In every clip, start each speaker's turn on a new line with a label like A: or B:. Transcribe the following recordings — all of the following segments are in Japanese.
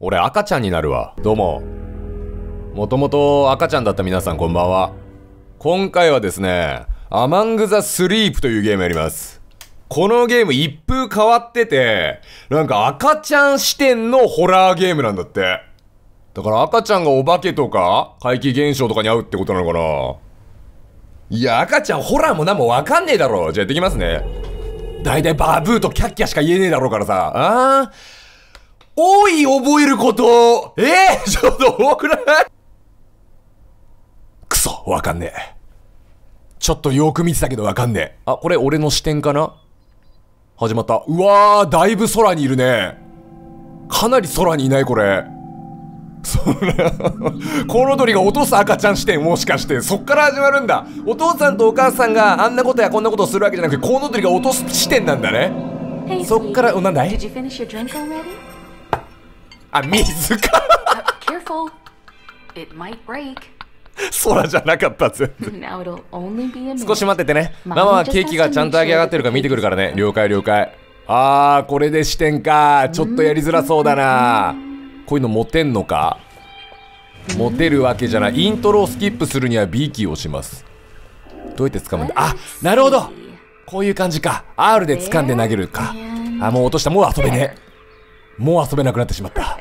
A: 俺赤ちゃんになるわ。どうも。もともと赤ちゃんだった皆さんこんばんは。今回はですね、アマングザスリープというゲームやります。このゲーム一風変わってて、なんか赤ちゃん視点のホラーゲームなんだって。だから赤ちゃんがお化けとか怪奇現象とかに合うってことなのかないや、赤ちゃんホラーも何もわかんねえだろ。じゃあやってきますね。だいたいバブーとキャッキャしか言えねえだろうからさ。あー？多い覚えることえ？え ちょっと多くない？くそ、わかんねえ。ちょっとよく見てたけどわかんねえ。あ、これ俺の視点かな？始まった。うわー、だいぶ空にいるね。かなり空にいないこれ。それ、コウノドリが落とす赤ちゃん視点もしかして、そっから始まるんだ。お父さんとお母さんがあんなことやこんなことをするわけじゃなくて、コウノドリが落とす視点なんだね。
B: Hey,
A: そっから、なんだい？あ、水か
B: Uh, careful. It might break.
A: 空じゃなかったぜ。
B: Now it'll only be a minute.
A: 少し待っててね。
B: ま
A: ママはケーキがちゃんと揚げ上がってるか見てくるからね。了解了解。あー、これで視点か。ちょっとやりづらそうだな。こういうの持てんのか持てるわけじゃない。イントロをスキップするには B キーを押します。どうやって掴むんだ？あ、なるほどこういう感じか。R で掴んで投げるか。あ、もう落とした。もう遊べねえ。もう遊べなくなってしまった。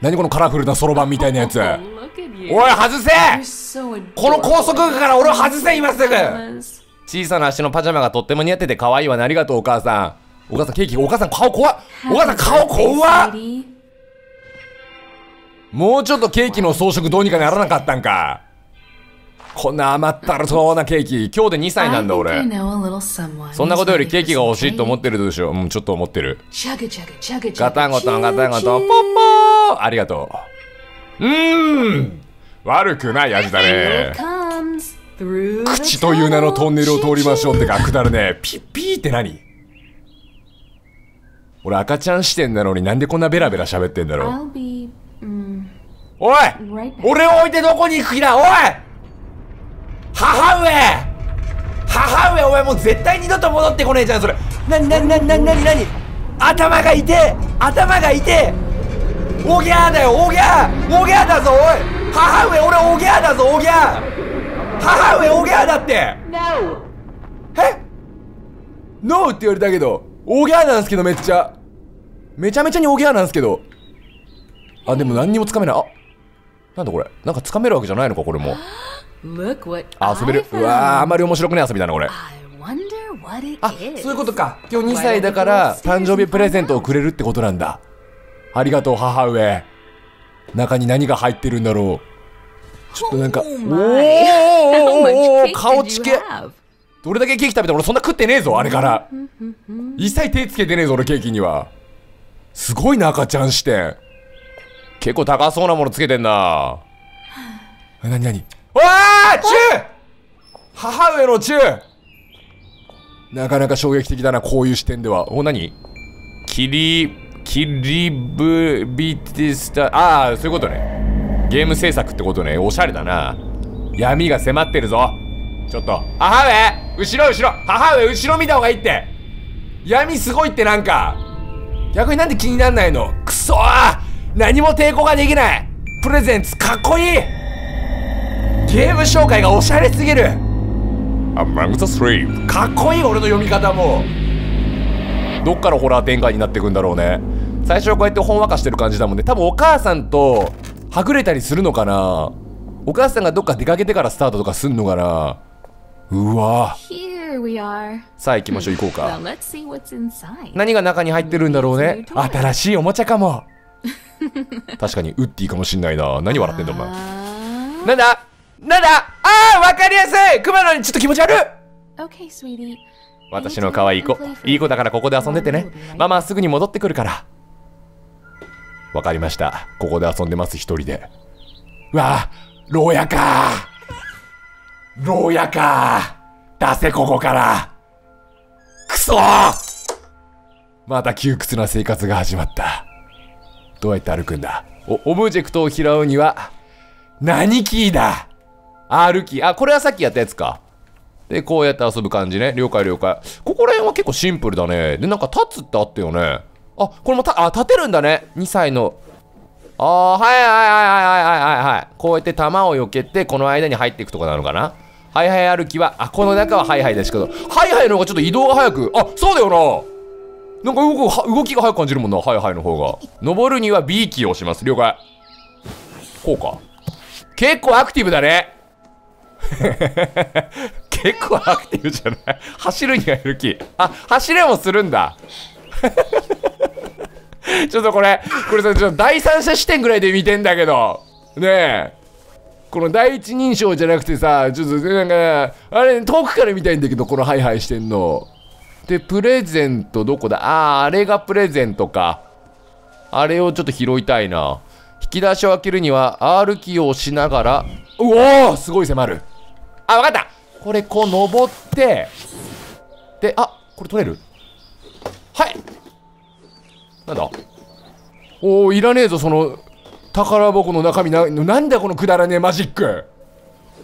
A: 何このカラフルなそろばんみたいなやつ。
B: Oh.
A: おい、外せこの高速具から俺を外せ今すぐ.小さな足のパジャマがとっても似合ってて可愛いわね。ありがとう、お母さん。お母さん、ケーキ、お母さん、顔怖っお母さん、顔怖っ.もうちょっとケーキの装飾どうにかならなかったんか。こんな甘ったるそうなケーキ？今日で2歳なんだ、俺。そんなことよりケーキが欲しいと思ってるでしょ？うん、ちょっと思ってる。ガタンゴトン、ガタンゴトン、ポッ
B: choo-choo.
A: ポーありがとう。うーん悪くない味だね口という名のトンネルを通りましょうって.か、くだるね。ピッピーって何？俺赤ちゃん視点なのになんでこんなベラベラ喋ってんだろう
B: ？Mm,
A: おい.俺を置いてどこに行く気だ？おい母上！母上お前もう絶対二度と戻ってこねえじゃんそれ。なになになになになになに？頭が痛え！頭が痛え！おぎゃーだよおぎゃー！おぎゃーだぞおい！母上俺おぎゃーだぞおぎゃー！母上おぎゃーだって
B: ！No.
A: え？ノーって言われたけどおぎゃーなんすけどめっちゃ。めちゃめちゃにおぎゃーなんすけど。あでも何にもつかめない。あなんだこれ。なんかつかめるわけじゃないのかこれも遊べる。うわーあ.まり面白くない遊びだなこれ。あ.そういうことか。今日2歳だから誕生日プレゼントをくれるってことなんだ。ありがとう母上。中に何が入ってるんだろう。ちょっとなんかお
B: Oh.
A: おお顔ちけ?どれだけケーキ食べても俺そんな食ってねえぞあれから。一切手つけてねえぞ俺ケーキには。すごいな赤ちゃん視点。結構高そうなものつけてんな。えなになにわあチュー母上のチューなかなか衝撃的だなこういう視点では。お何？キリキリブビティスタああそういうことね。ゲーム制作ってことね。おしゃれだな。闇が迫ってるぞ。ちょっと。母上！後ろ後ろ！母上後ろ見た方がいいって。闇すごいってなんか。逆になんで気になんないの？くそー！何も抵抗ができない。プレゼンツかっこいい！ゲーム紹介がおしゃれすぎる。Among the Sleep かっこいい俺の読み方も。どっからホラー展開になってくんだろうね。最初はこうやってほんわかしてる感じだもんね。多分お母さんとはぐれたりするのかな。お母さんがどっか出かけてからスタートとかすんのかな。うわ。
B: Here we are.
A: さあ行きましょう行こう
B: Well,
A: か
B: let's see what's inside.
A: 何が中に入ってるんだろうね。新しいおもちゃかも。確かにウッディかもしんないな。何笑ってんだお前。
B: Uh,
A: なんだ？なんだああわかりやすい。熊野にちょっと気持ち悪い。
B: Okay, sweetie.
A: 私の可愛い子。いい子だからここで遊んでてね。ママはすぐに戻ってくるから。わかりました。ここで遊んでます一人で。うわあ牢屋か。牢屋か。出せここから。くそー。また窮屈な生活が始まった。どうやって歩くんだ？おオブジェクトを拾うには何キーだ？R キーあこれはさっきやったやつか。で、こうやって遊ぶ感じね。了解了解。ここら辺は結構シンプルだね。で、なんか立つってあったよね。あこれもたあ立てるんだね。2歳の。ああはいはいはいはいはいはい。はいこうやって弾を避けてこの間に入っていくとこなのかな。ハイハイ歩きはあこの中はハイハイですけど。ハイハイの方がちょっと移動が早く。あそうだよな。なんか動く動きが早く感じるもんな。ハイハイの方が。登るには B キーを押します。了解。こうか。結構アクティブだね。結構アクティブじゃない？走るにはやる気。あ走れもするんだ。ちょっとこれこれさちょっと第三者視点ぐらいで見てんだけど。ねえ。この第一人称じゃなくてさちょっとなんかあれ遠くから見たいんだけどこのハイハイしてんの。でプレゼントどこだ？あああれがプレゼントか。あれをちょっと拾いたいな。引き出しを開けるには R キーを押しながらうおーすごい迫る。あわかった。これこう登ってであこれ取れる？はい。なんだ？おおいらねえぞその宝箱の中身ななんだこのくだらねえマジック。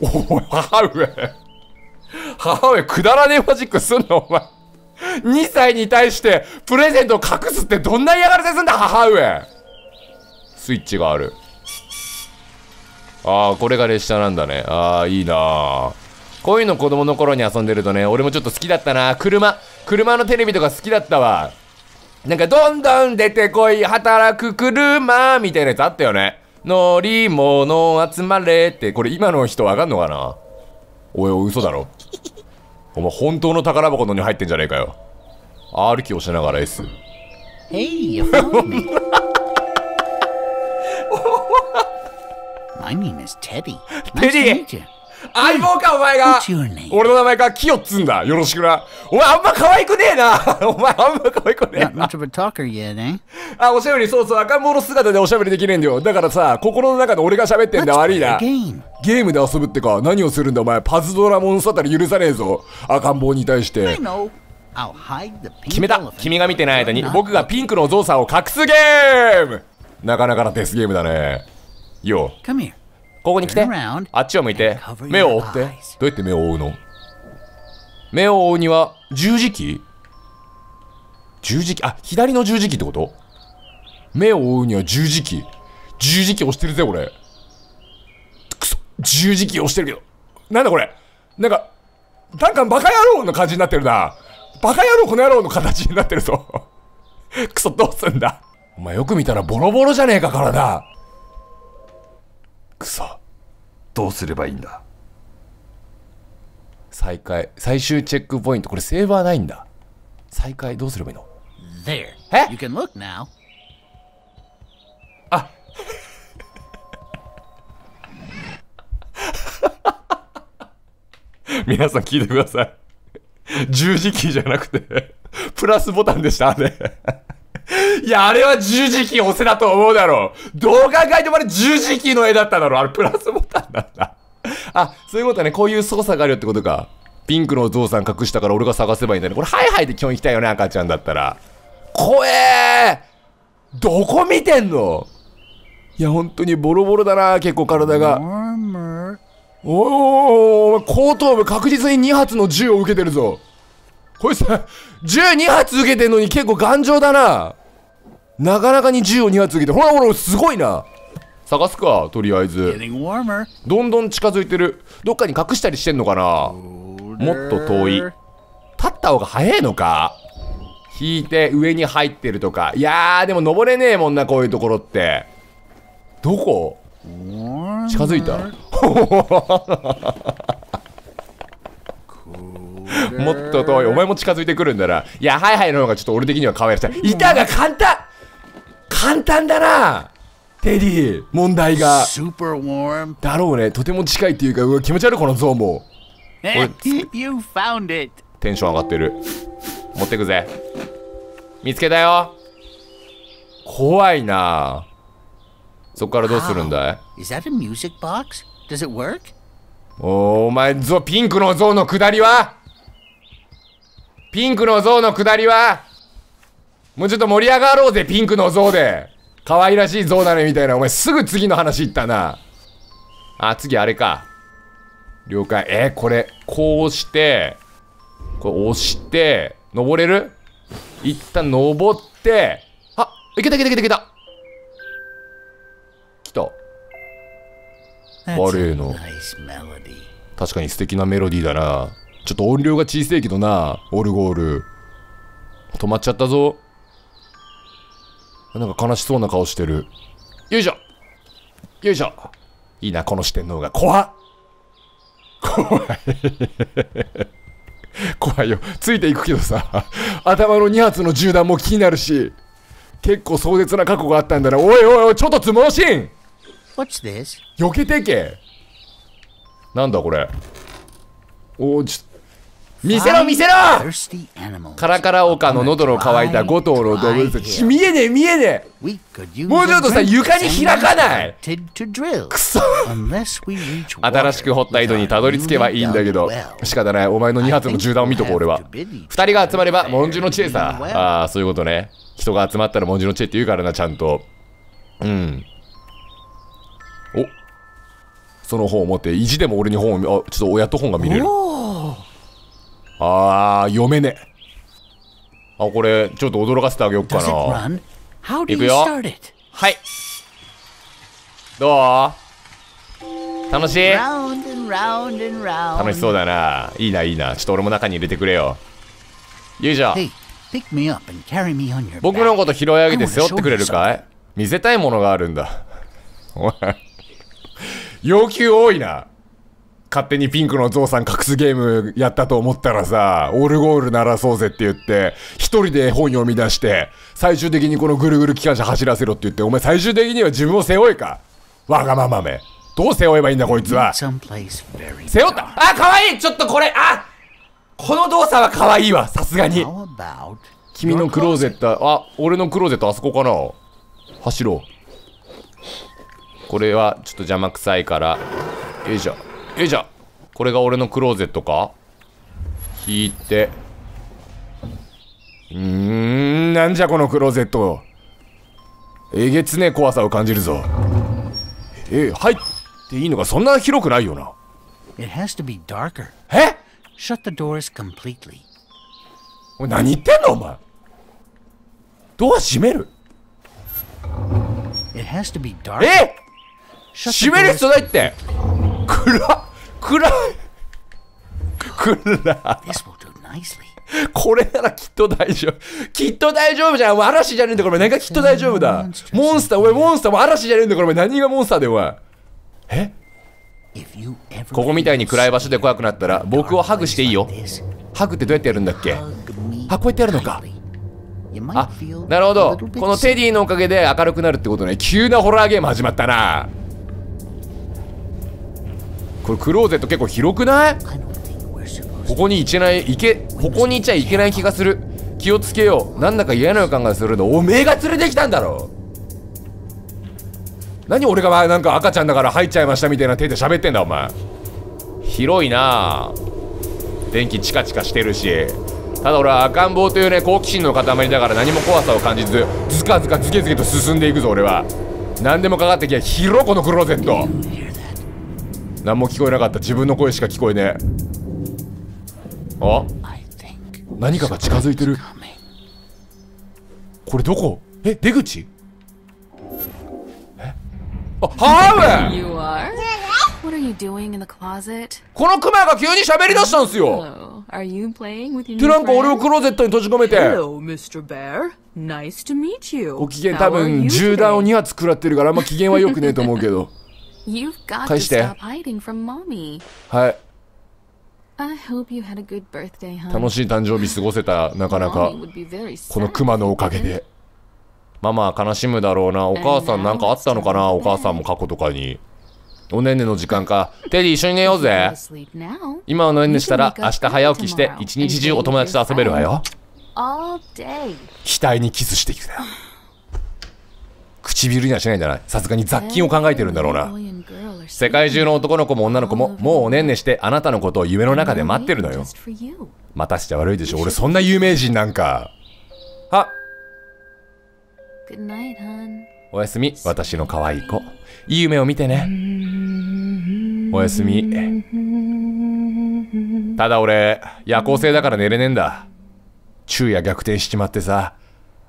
A: おお母上。母上くだらねえマジックすんの？お前。2歳に対してプレゼントを隠すってどんな嫌がらせすんだ母上。スイッチがある。ああこれが列車なんだね。ああいいなあこういうの子供の頃に遊んでるとね俺もちょっと好きだったな。車車のテレビとか好きだったわ。なんかどんどん出てこい働く車みたいなやつあったよね。乗り物集まれって。これ今の人わかんのかな？おいおい嘘だろ。お前本当の宝箱のに入ってんじゃねえかよ。キーをしながら S
C: you found me. My name is Teddy.
A: Teddy. 相棒かお前が?俺の名前かキヨっつんだ。よろしくな。お前あんま可愛くねえな。お前あんま可愛くねえ
C: Not
A: な
C: much of a talker yet, eh?
A: あおしゃべりそうそう赤ん坊の姿でおしゃべりできねえんだよ。だからさ心の中で俺が喋ってんだ悪いな.ゲームで遊ぶってか何をするんだお前。パズドラモンスターたら許さねえぞ。赤ん坊に対して。決めた.君が見てない間に
C: Not
A: 僕がピンクのお父さんを隠すゲーム。なかなかなデスゲームだね。よ
C: Come here.
A: ここに来て。あっちを向いて。目を覆って。ど.うやって目を覆うの？目を覆うには十字キー？十字キー？あ左の十字キーってこと？目を覆うには十字キー。十字キー押してるぜ俺くそ。十字キー押してるけど。なんだこれ？なんかなんかバカ野郎の感じになってるな。バカ野郎この野郎の形になってるぞ。くそどうすんだ？お前よく見たらボロボロじゃねえか体くそどうすればいいんだ？再開最終チェックポイント。これセーバーないんだ。再開どうすればいいの
C: ？There. You can look now.
A: 皆さん聞いてください。十字キーじゃなくてプラスボタンでしたあれいやあれは十字キー押せだと思うだろう。どう考えてもあれ十字キーの絵だっただろう。あれプラスボタンなんだあそういうことね。こういう操作があるよってことか。ピンクのお父さん隠したから俺が探せばいいんだね。これハイハイで基本行きたいよね赤ちゃんだったら。怖えー。どこ見てんの？いや本当にボロボロだな結構体が。おーお後頭部確実に2発の銃を受けてるぞ。こいつさ銃2発受けてんのに結構頑丈だな。なかなかに銃を2発受けてほらほらすごいな。探すかとりあえず.どんどん近づいてる。どっかに隠したりしてんのかな。もっと遠い。立った方が早いのか。引いて上に入ってるとか。いやーでも登れねえもんなこういうところって。どこ？近づいた？もっと遠い。お前も近づいてくるんだな。いやハイハイの方がちょっと俺的には可愛らしい。板が簡単簡単だなテディ。問題が.だろうね。とても近いっていうかうわ気持ち悪いこの像も。
C: You found it.
A: テンション上がってる。持ってくぜ。見つけたよ。怖いな。そっからどうするんだい
C: ？Is that a music box? Does it work?
A: おーお前ゾピンクの像の下りは？ピンクの像の下りは？もうちょっと盛り上がろうぜピンクの像で。可愛らしい像だねみたいな。お前すぐ次の話言ったな。あ次あれか。了解。えー、これこうしてこれ押して登れる？一旦登って。いけたいけたいけたいけた。来た。
C: A
A: no.
C: nice melody.
A: 確かに素敵なメロディーだな。ちょっと音量が小さいけどな。オルゴール。止まっちゃったぞなんか悲しそうな顔してる。よいしょ。よいしょ。いいなこの四天王が。怖っ。怖い。怖いよ。ついていくけどさ。頭の2発の銃弾も気になるし。結構壮絶な過去があったんだな。おいおいおいちょっとつもしん
C: What's this?
A: 避けてけ。なんだこれ。おーちょ見せろ見せろ.カラカラ丘の喉の渇いた5頭の動物。たち見えねえ見えねえ!もうちょっとさ床に開かない.くそ!新しく掘った井戸にたどり着けばいいんだけど仕方ない。お前の2発の銃弾を見とこう俺は。2人が集まれば文殊の知恵さ。ああそういうことね。人が集まったら文殊の知恵って言うからなちゃんと。うん。お。その本を持って意地でも俺に本を見あちょっと親と本が見れるあー読めねえ。あこれちょっと驚かせてあげよっかな。Are.
C: start it?
A: はい。どう？楽しい？楽しそうだな。いいないいな。ちょっと俺も中に入れてくれよ。よいしょ。僕の.こと拾い上げて背負ってくれるかい？見せたいものがあるんだ。お前要求多いな勝手にピンクのゾウさん隠すゲームやったと思ったらさオルゴール鳴らそうぜって言って一人で本読み出して最終的にこのぐるぐる機関車走らせろって言ってお前最終的には自分を背負いか？わがままめ。どう背負えばいいんだこいつは？背負った？あ可愛い！ちょっとこれあ！この動作は可愛いわ。さすがに。君のクローゼットあ俺のクローゼットあそこかな？走ろう。これはちょっと邪魔くさいから。よいしょよいしょ。これが俺のクローゼットか？引いて。うーんなんじゃこのクローゼット。えげつねえ怖さを感じるぞ。え入っていいのか？そんな広くないよな。
C: It has to be darker.
A: え
C: ？Shut the doors completely.
A: お前何言ってんのお前。ドア閉める
C: ？It has to be darker.
A: え？閉める必要ないって。暗っ。暗い。暗.これならきっと大丈夫。きっと大丈夫じゃん。嵐じゃねえんだから何がきっと大丈夫だ？モンスターお前モンスターも嵐じゃねえんだからお前。何がモンスターでお前。え？ここみたいに暗い場所で怖くなったら僕をハグしていいよ。ハグってどうやってやるんだっけ？あこうやってやるのか。あなるほど。このテディのおかげで明るくなるってことね。急なホラーゲーム始まったなこれクローゼット結構広くない？ここに行けない、行け、ここにいちゃいけない気がする。気をつけよう。なんだか嫌な予感がするの。おめえが連れてきたんだろ何俺がなんか赤ちゃんだから入っちゃいましたみたいな手で喋ってんだお前。広いな電気チカチカしてるし。ただ俺は赤ん坊というね、好奇心の塊だから何も怖さを感じず、ずかずかズケズケと進んでいくぞ俺は。何でもかかってきゃ広このクローゼット。何も聞こえなかった自分の声しか聞こえねえ。あ？何かが近づいてる。これどこ？え？出口？え？あハー
B: ブ
A: このクマが急に喋り出したんすよ。
B: ト
A: ランプ俺をクローゼットに閉じ込めて。ご機嫌多分銃弾を2発食らってるからあんま機嫌はよくねえと思うけど。返して
B: stop hiding from mommy.
A: はい
B: I hope you had a good birthday, hon.
A: 楽しい誕生日過ごせたなかなかこのマのおかげでママは悲しむだろうなお母さんなんかあったのかなお母さんも過去とかにおねんねの時間かテディ一緒に寝ようぜ.今はおねんねしたら明日早起きして一日中お友達と遊べるわよ.額にキスしていくだよ唇にはしないんじゃない？さすがに雑菌を考えてるんだろうな。世界中の男の子も女の子ももうおねんねしてあなたのことを夢の中で待ってるのよ.待たしちゃ悪いでしょ。俺そんな有名人なんか。あ.おやすみ。私の可愛い子。いい夢を見てね。おやすみ。ただ俺夜行性だから寝れねえんだ。昼夜逆転しちまってさ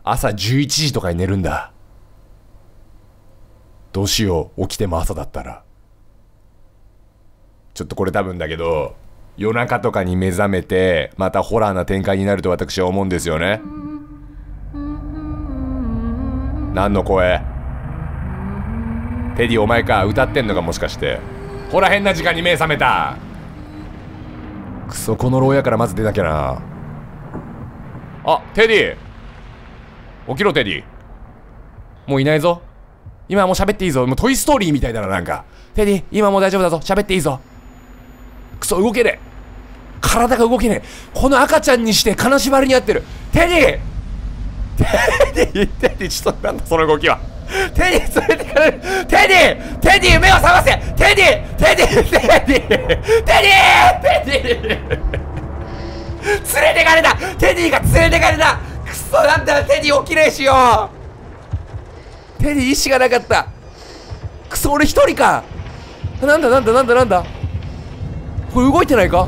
A: 朝11時とかに寝るんだどうしよう起きても朝だったら。ちょっとこれ多分だけど夜中とかに目覚めてまたホラーな展開になると私は思うんですよね。何の声？テディお前か歌ってんのかもしかして。ほら変な時間に目覚めた。くそこの牢屋からまず出なきゃな。あテディ。起きろテディ。もういないぞ。今もう喋っていいぞ。もうトイ・ストーリーみたいだななんか。テディ今もう大丈夫だぞ。喋っていいぞ。くそ動けねえ。体が動けねえ。この赤ちゃんにして金縛りにあってる。テディ！テディ！テディちょっとなんだその動きは。テディ！連れてかれる。テディ！テディ！目を覚ませ。テディ！テディ！テディ！テディ！テディ！連れてかれた。テディが連れてかれた。くそなんだテディ起きねえしよ。テディ意志がなかった。くそ俺一人か。なんだなんだなんだなんだ。これ動いてないか？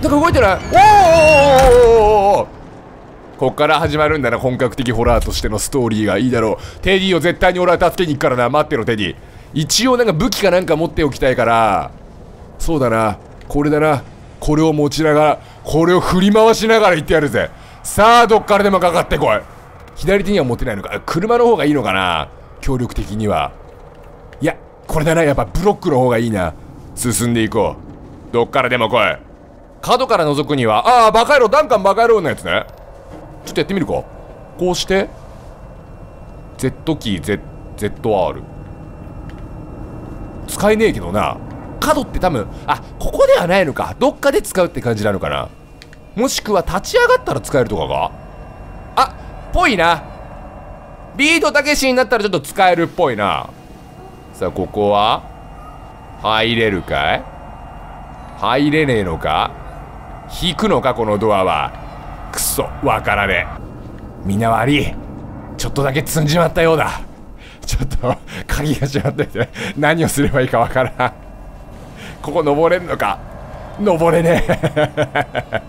A: なんか動いてない？おーおーおーおーおー。こっから始まるんだな本格的ホラーとしてのストーリーが。いいだろう。テディを絶対に俺は助けに行くからな。待ってろテディ。一応なんか武器かなんか持っておきたいから。そうだな。これだな。これを持ちながらこれを振り回しながら行ってやるぜ。さあどっからでもかかってこい。左手には持てないのか。車の方がいいのかな。協力的には。いやこれだな。やっぱブロックの方がいいな。進んでいこう。どっからでも来い。角から覗くには。ああバカ野郎。ダンカンバカ野郎のやつね。ちょっとやってみるか。こうして。Z キー Z ZR 使えねえけどな。角って多分あここではないのか。どっかで使うって感じなのかな。もしくは立ち上がったら使えるとかか。ぽいな。ビートたけしになったらちょっと使えるっぽいな。さあここは？入れるかい？入れねえのか？引くのかこのドアは？くそわからねえ。みんな悪い。ちょっとだけ積んじまったようだ。ちょっと鍵が閉まってて何をすればいいかわからん。ここ登れんのか？登れねえ。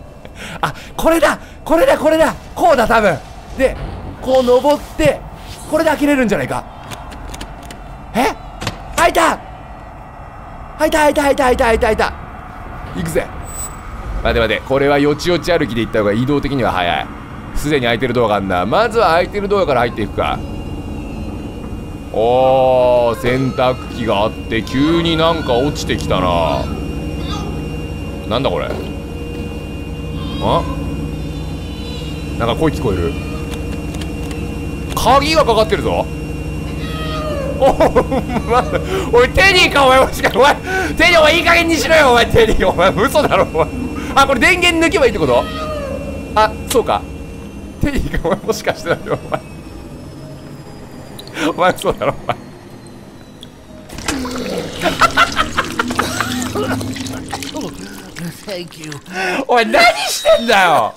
A: あこれだ！これだ！これだ！こうだ多分。でこう登ってこれで開けれるんじゃないか。え？開いた！開いた開いた開いた開いた開いた開いた。行くぜ。待て待てこれはよちよち歩きで行った方が移動的には早い。すでに開いてるドアがあんな。まずは開いてるドアから入っていくか。おー洗濯機があって急になんか落ちてきたな。なんだこれ？あ？なんか声聞こえる。鍵がかかってるぞ。おまおいテディかお前。もしかお前。テディお前いい加減にしろよ。お前テディお前嘘だろお前。あこれ電源抜けばいいってこと？あそうか。テディかお前。もしかしてだよお前。お前嘘だろお前
C: Thank you.
A: おい何してんだよ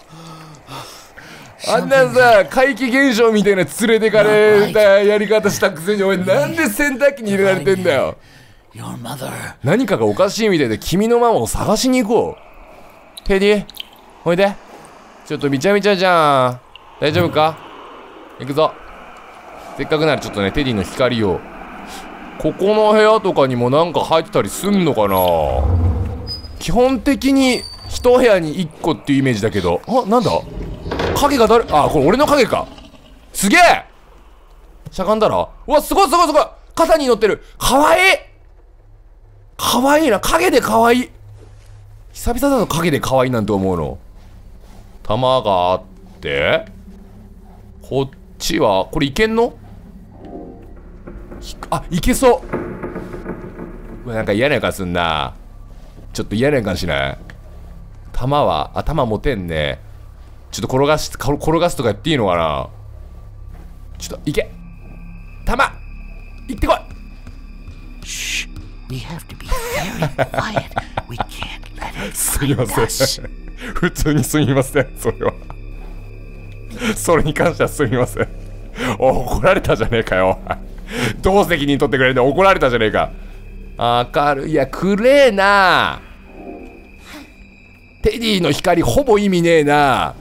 A: あんなさ怪奇現象みたいな連れてかれたやり方したくせにおいなんで洗濯機に入れられてんだよ？何かがおかしいみたいで君のママを探しに行こう。テディおいで。ちょっとびちゃびちゃじゃん。大丈夫か？行くぞ。せっかくならちょっとねテディの光を。ここの部屋とかにもなんか入ってたりすんのかな？基本的に一部屋に1個っていうイメージだけど。あなんだ？影が誰？あこれ俺の影か。すげえ！しゃがんだら？うわすごいすごいすごい！肩に乗ってる。かわいい！かわいいな。影でかわいい。久々だと影でかわいいなんて思うの。玉があって。こっちはこれいけんの？あいけそう。うわなんか嫌な予感すんな。ちょっと嫌な予感しない？玉は頭持てんね。ちょっと転がしこ転がすとかやっていいのかな？ちょっといけ。玉行ってこい。すみませ.ん。普通にすみませんそれは。それに関してはすみません。お怒られたじゃねえかよ。どう責任取ってくれるんだ怒られたじゃねえか。明るいいやくれえな。テディの光ほぼ意味ねえな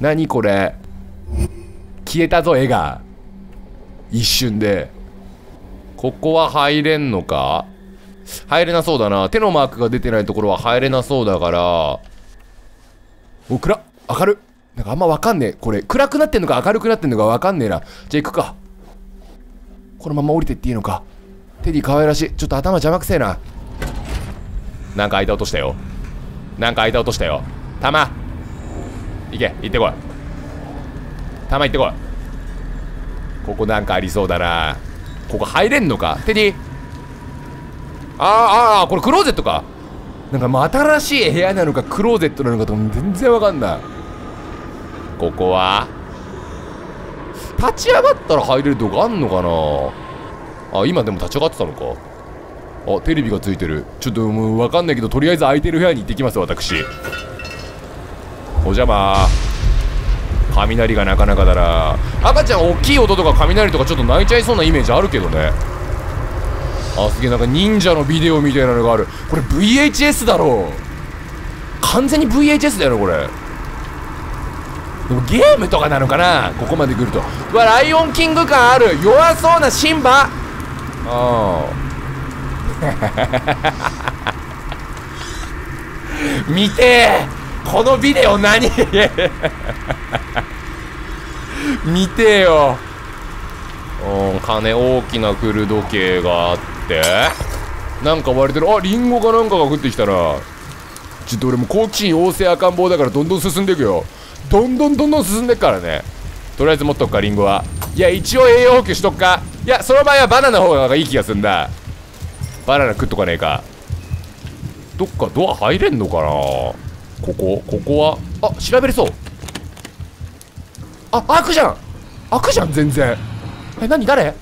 A: 何これ。消えたぞ絵が。一瞬で。ここは入れんのか？入れなそうだな。手のマークが出てないところは入れなそうだから。お暗っ。明るなんかあんまわかんねえ。これ暗くなってんのか明るくなってんのかわかんねえな。じゃあ行くか。このまま降りてっていいのか。テディ可愛らしい。ちょっと頭邪魔くせえな。なんか間落としたよ。なんか間落としたよ。玉行け行ってこい。玉行ってこい。ここなんかありそうだな。ここ入れんのか？テディ。あーあーこれクローゼットか。なんかもう新しい部屋なのかクローゼットなのかと全然わかんない。ここは？立ち上がったら入れるとこあんのかな？あ今でも立ち上がってたのか。あテレビがついてる。ちょっともう分かんないけどとりあえず空いてる部屋に行ってきます私。お邪魔。雷がなかなかだな赤ちゃん大きい音とか雷とかちょっと泣いちゃいそうなイメージあるけどね。あすげえなんか忍者のビデオみたいなのがある。これ VHS だろ完全に VHS だよこれ。でもゲームとかなのかな？ここまで来ると。うわライオンキング感ある。弱そうなシンバ。ああ 見てえこのビデオ何？見てよ。うん金大きな古時計があって。なんか割れてる。あリンゴかなんかが降ってきたな。ちょっと俺も好奇心旺盛赤ん坊だからどんどん進んでいくよ。どんどんどんどん進んでっからね。とりあえず持っとくかリンゴは。いや一応栄養補給しとくか。いやその場合はバナナの方がいい気がするんだ。バナナ食っとかねえか。どっかドア入れんのかな。ここここはあ調べれそう。あ開くじゃん。開くじゃん全然。え何誰？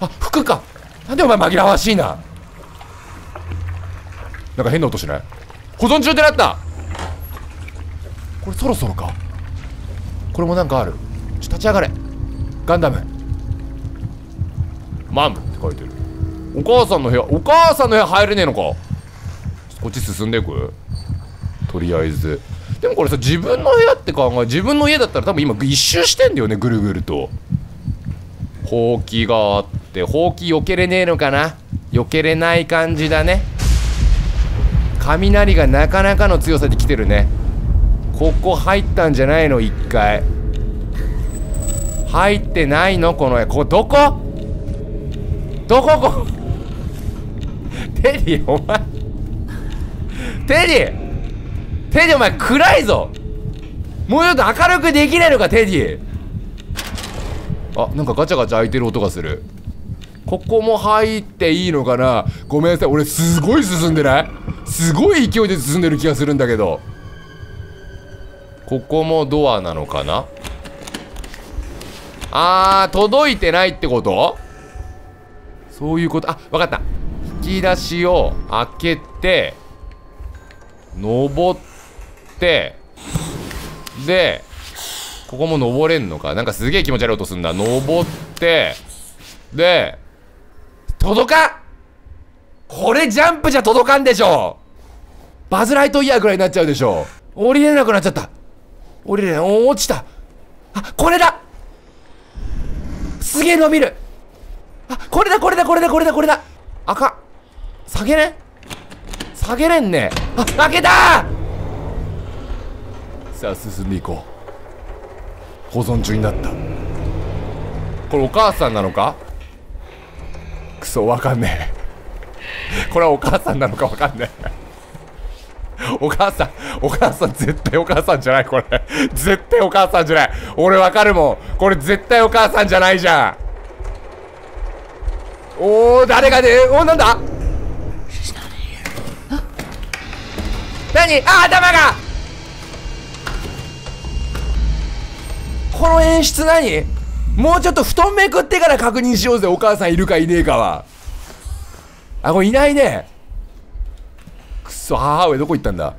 A: あ服か。なんでお前紛らわしいな。なんか変な音しない？保存中ってなった。これそろそろか。これもなんかある。ちょ立ち上がれ。ガンダム。マムって書いてる。お母さんの部屋お母さんの部屋入れねえのか。こっち進んでいく？とりあえず。でもこれさ自分の部屋って考え自分の家だったら多分今一周してんだよねぐるぐると。ほうきがあってほうき避けれねえのかな？避けれない感じだね。雷がなかなかの強さで来てるね。ここ入ったんじゃないの？一回。入ってないの？この絵ここどこ？どこ？こテディお前。テディテディお前暗いぞ。もうちょっと明るくできないのかテディ。あなんかガチャガチャ開いてる音がする。ここも入っていいのかな？ごめんなさい。俺すごい進んでない？すごい勢いで進んでる気がするんだけど。ここもドアなのかな？あー届いてないってこと？そういうこと。あわかった。引き出しを開けて登ってでここも登れんのか。なんかすげえ気持ち悪い音すんだ登ってで届かん。これジャンプじゃ届かんでしょ。バズ・ライトイヤーぐらいになっちゃうでしょ。降りれなくなっちゃった。降りれない。落ちた。あこれだ。すげえ伸びる。あこれだこれだこれだこれだこれだ。あかん。下げれん。下げれんね。あ開けたさあ進んでいこう。保存中になった。これお母さんなのか？クソわかんねえ。これはお母さんなのかわかんねえ。お母さんお母さん絶対お母さんじゃないこれ。絶対お母さんじゃない。俺わかるもん。これ絶対お母さんじゃないじゃん。おお誰がね？おなんだ？何？あ頭がこの演出何？もうちょっと布団めくってから確認しようぜお母さんいるかいねえかは。あこれいないね。くそ母上どこ行ったんだ？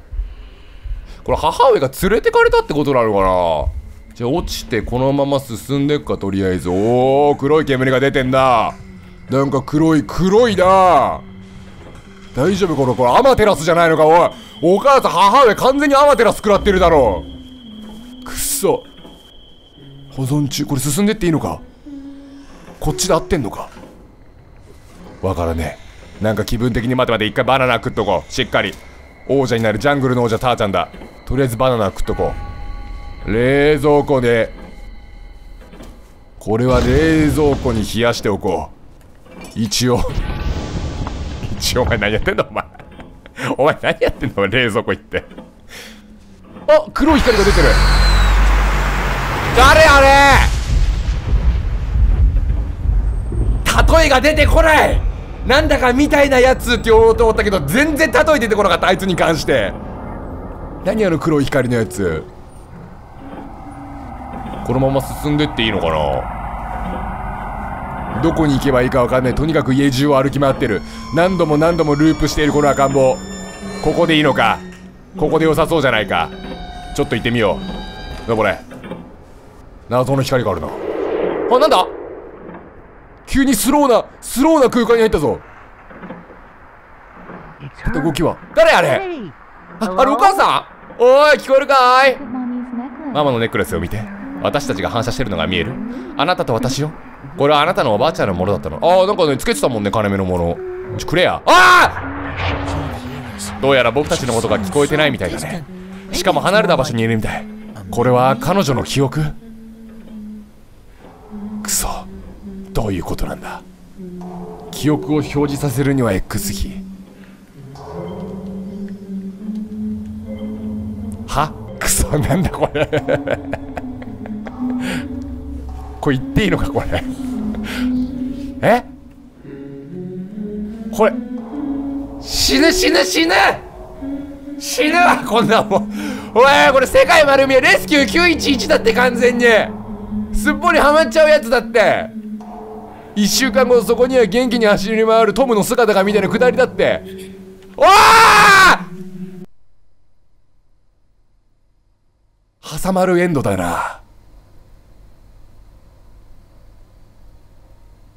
A: これ母上が連れてかれたってことなのかな？じゃあ落ちてこのまま進んでくかとりあえず。おお黒い煙が出てんだ。なんか黒い黒いな。大丈夫これ？これアマテラスじゃないのか？おいお母さん母上完全にアマテラス食らってるだろ。うくそ。保存中これ進んでっていいのか？こっちで合ってんのか？わからねえ。なんか気分的に待て待て一回バナナ食っとこう。しっかり。王者になるジャングルの王者ターちゃんだ。とりあえずバナナ食っとこう。冷蔵庫で。これは冷蔵庫に冷やしておこう。一応。一応お前何やってんだお前。お前何やってんの？冷蔵庫行って。あ黒い光が出てる。誰あれ？例えが出てこない。なんだかみたいなやつって言おうと思ったけど全然例え出てこなかった。あいつに関して。何あの黒い光のやつ。このまま進んでっていいのかな？どこに行けばいいか分かんない。とにかく家中を歩き回ってる。何度も何度もループしているこの赤ん坊。ここでいいのか？ここで良さそうじゃないか？ちょっと行ってみよう。なこれ？謎の光があるな。あなんだ？急にスローなスローな空間に入ったぞ。動.きは。誰あれ!ああれお母さん？おい聞こえるかい
B: ？Look at mommy's necklace.
A: ママのネックレスを見て。私たちが反射してるのが見える？あなたと私よこれはあなたのおばあちゃんのものだったの。ああなんかねつけてたもんね金目のもの。ちょくれや。ああどうやら僕たちのことが聞こえてないみたいだね。しかも離れた場所にいるみたい。これは彼女の記憶くそ。どういうことなんだ？記憶を表示させるには X 比。は？くそなんだこれ。これ言っていいのかこれ。え？これ。死ぬ死ぬ死ぬ！死ぬわこんなもん。おいこれ世界丸見え。レスキュー911だって完全に。すっぽりハマっちゃうやつだって。1週間後そこには元気に走り回るトムの姿がみたいなくだりだって。おー!挟まるエンドだな。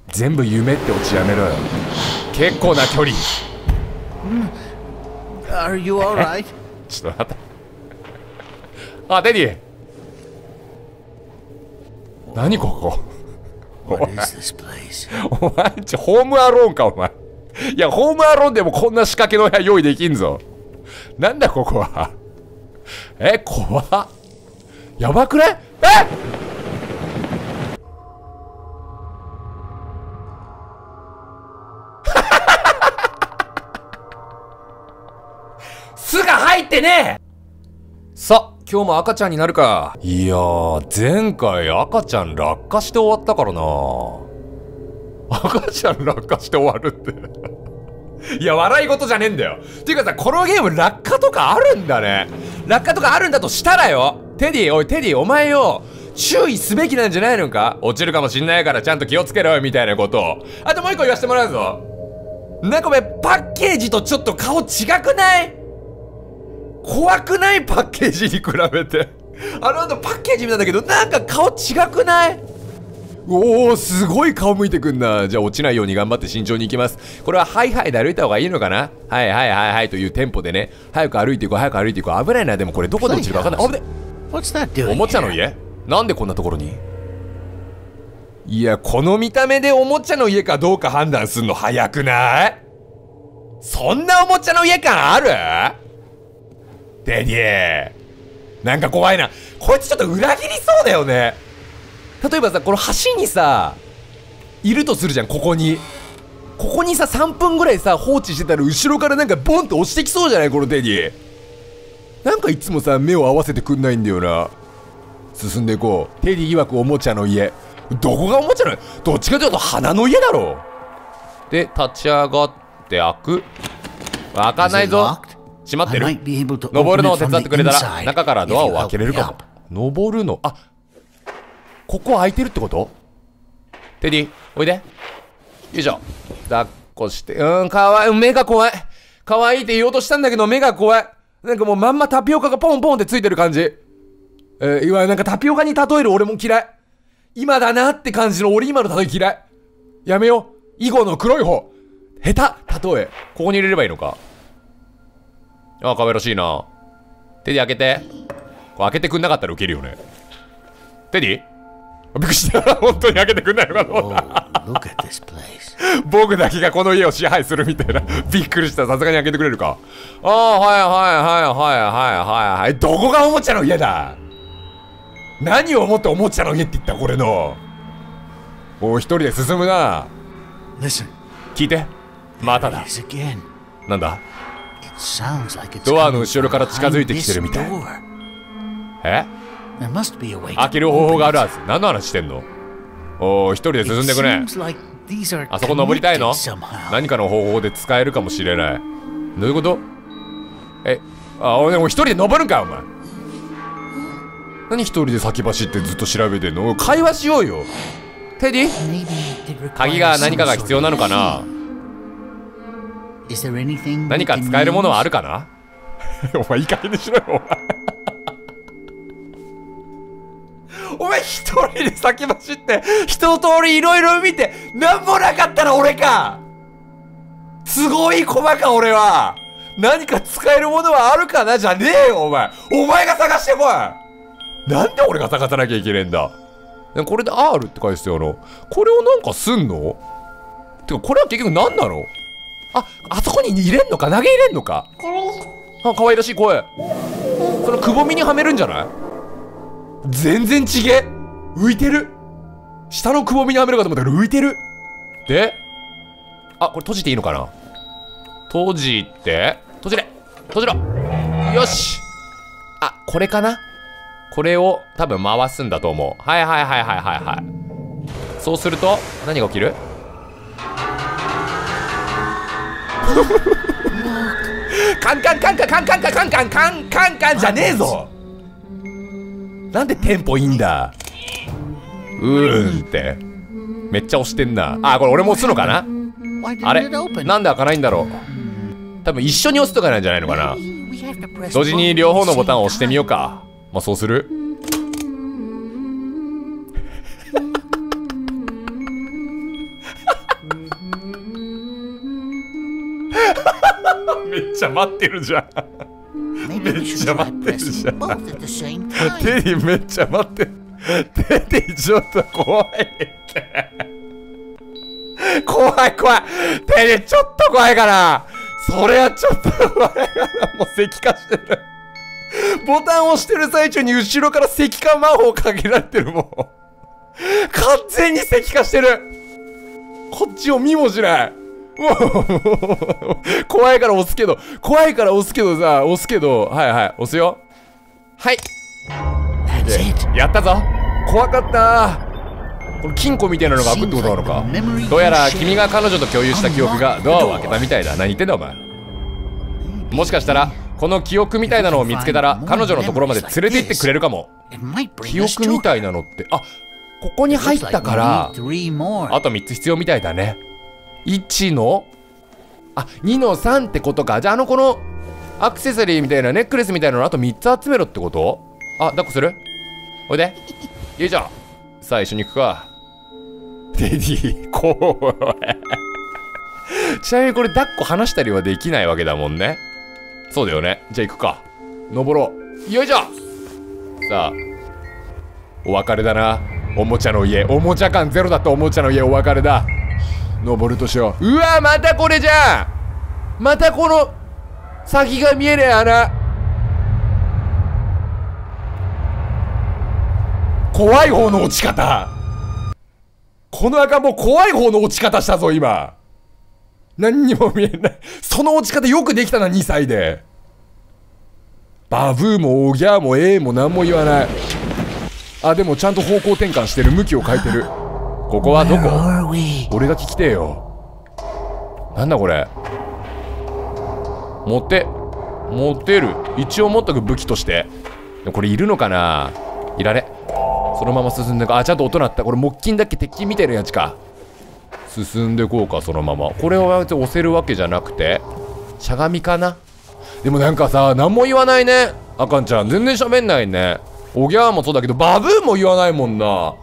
A: 全部夢って落ちやめろよ。結構な距離。
C: Are you alright?
A: ちょっと待って。あデディ何ここ?お前んちホームアローンかお前。いやホームアローンでもこんな仕掛けの部屋用意できんぞ。なんだここは？え怖っ。やばくない？え？巣が入ってねえ！さ今日も赤ちゃんになるか。いや前回赤ちゃん落下して終わったからな。赤ちゃん落下して終わるって。いや笑い事じゃねえんだよ。っていうかさこのゲーム落下とかあるんだね。落下とかあるんだとしたらよ。テディおいテディお前よ注意すべきなんじゃないのか？落ちるかもしんないからちゃんと気をつけろよみたいなことを。あともう一個言わせてもらうぞ。なんかお前パッケージとちょっと顔違くない？怖くないパッケージに比べて。あの後パッケージ見たんだけどなんか顔違くない？おおすごい顔向いてくんな。じゃあ落ちないように頑張って慎重に行きます。これはハイハイで歩いた方がいいのかな？はいはいはいはいというテンポでね。早く歩いていこう早く歩いていこう。危ないな。でもこれどこで落ちるか分かんない。危ね
C: What's that doing?
A: おもちゃの?家。なんでこんなところに？いやこの見た目でおもちゃの家かどうか判断すんの早くない？そんなおもちゃの家感ある？デディなんか怖いな。こいつちょっと裏切りそうだよね。例えばさこの橋にさいるとするじゃんここに。ここにさ3分ぐらいさ放置してたら後ろからなんかボンって押してきそうじゃない？このデディなんかいつもさ目を合わせてくんないんだよな。進んでいこう。テディ曰くおもちゃの家。どこがおもちゃの？どっちかというと花の家だろ。で立ち上がって開く。開かないぞ。閉まってる？登るのを手伝ってくれたら中からドアを開けれるかも。登るの？あここ開いてるってこと？テディおいで。よいしょ。抱っこして。うんかわいい。目が怖い。かわいいって言おうとしたんだけど目が怖い。なんかもうまんまタピオカがポンポンってついてる感じ。えー、いわなんかタピオカに例える俺も嫌い。今だなって感じの俺今の例え嫌い。やめよう。囲碁の黒い方。下手。例え。ここに入れればいいのかあ可愛らしいなテディ開けてこれ開けてくんなかったらウケるよねテディ？びっくりした。本当に開けてくんないのかと思っ
C: Oh,
A: た。僕だけがこの家を支配するみたいな。びっくりした。さすがに開けてくれるか。ああ、はいはいはいはいはいはいはい。どこがおもちゃの家だ？何を思っておもちゃの家って言った？これの。おう一人で進むな。
C: Listen,
A: 聞いて。まただ。なんだ？ドアの後ろから近づいてきてるみたい.え？開ける方法があるはず。何の話してんの？おお一人で.進んでくね
C: It。seems like these are
A: あそこ登りたいの？何かの方法で使えるかもしれない。どういうこと？え、あ、お前一人で登るんかお前。何一人で先走ってずっと調べてんの？会話しようよ。テディ？鍵が何かが必要なのかな？何か使えるものはあるかなお前いい加減にしろよ、お前。お前一人で先走って、一通りいろいろ見て、なんもなかったら俺か。すごい駒か、俺は。何か使えるものはあるかな？じゃねえよ、お前。お前が探してこい。なんで俺が探さなきゃいけねえんだ？でこれで R って返してよの。これをなんかすんの？てか、これは結局何なの？あ、あそこに入れんのか？投げ入れんのか？あ、可愛らしい声。そのくぼみにはめるんじゃない？全然ちげえ。浮いてる。下のくぼみにはめるかと思ったけど浮いてる。で？あ、これ閉じていいのかな？閉じて、閉じれ。閉じろ。よし。あ、これかな？これを多分回すんだと思う。はいはいはいはいはいはい。そうすると、何が起きる？カンカンカンカンカンカンカンカンカンカンカンカンじゃねえぞなんでテンポいいんだうーんってめっちゃ押してんなあこれ俺も押すのかなあれなんで開かないんだろう多分一緒に押すとかなんじゃないのかな同時に両方のボタンを押してみようかまあそうする めっちゃ待ってるじゃん。
C: Maybe we should try pressing both at the same time.
A: テディめっちゃ待ってる。テディちょっと怖いって怖い怖い。テディちょっと怖いから。それはちょっと怖いからもう石化してる。ボタンを押してる最中に後ろから石化魔法かけられてるもん。完全に石化してる。こっちを見もしない 怖いから押すけど怖いから押すけどさ押すけどはいはい押すよ。はい.やったぞ。怖かった。これ金庫みたいなのが開くってことなのか？どうやら君が彼女と共有した記憶がドアを開けたみたいだ。何言ってんだお前。もしかしたらこの記憶みたいなのを見つけたら彼女のところまで連れて行ってくれるかも。記憶みたいなのって。あここに入ったから.あと3つ必要みたいだね1のあ2の3ってことか。じゃああのこのアクセサリーみたいなネックレスみたいなのあと3つ集めろってこと？あ抱っこする？おいで。よいしょ。さあ一緒に行くか。デディ怖いちなみにこれ抱っこ離したりはできないわけだもんね。そうだよね。じゃあ行くか。登ろう。よいしょ。さあ。お別れだな。おもちゃの家。おもちゃ感ゼロだったおもちゃの家お別れだ。登るとしよう。うわまたこれじゃん。またこの先が見えねえ穴。怖い方の落ち方。この赤もう怖い方の落ち方したぞ今。何にも見えない。その落ち方よくできたな2歳で。バブーもオギャーもええも何も言わない。あでもちゃんと方向転換してる。向きを変えてるここはどこ?俺が聞きてえよ。なんだこれ？持って持ってる。一応持っとく武器として。これいるのかな？いられ。そのまま進んでくあちゃんと音鳴った。これ木琴だっけ？鉄琴みたいなやつか。進んでこうかそのまま。これは別に押せるわけじゃなくて。しゃがみかな？でもなんかさ何も言わないね。あかんちゃん。全然喋んないね。おぎゃーもそうだけどバブーも言わないもんな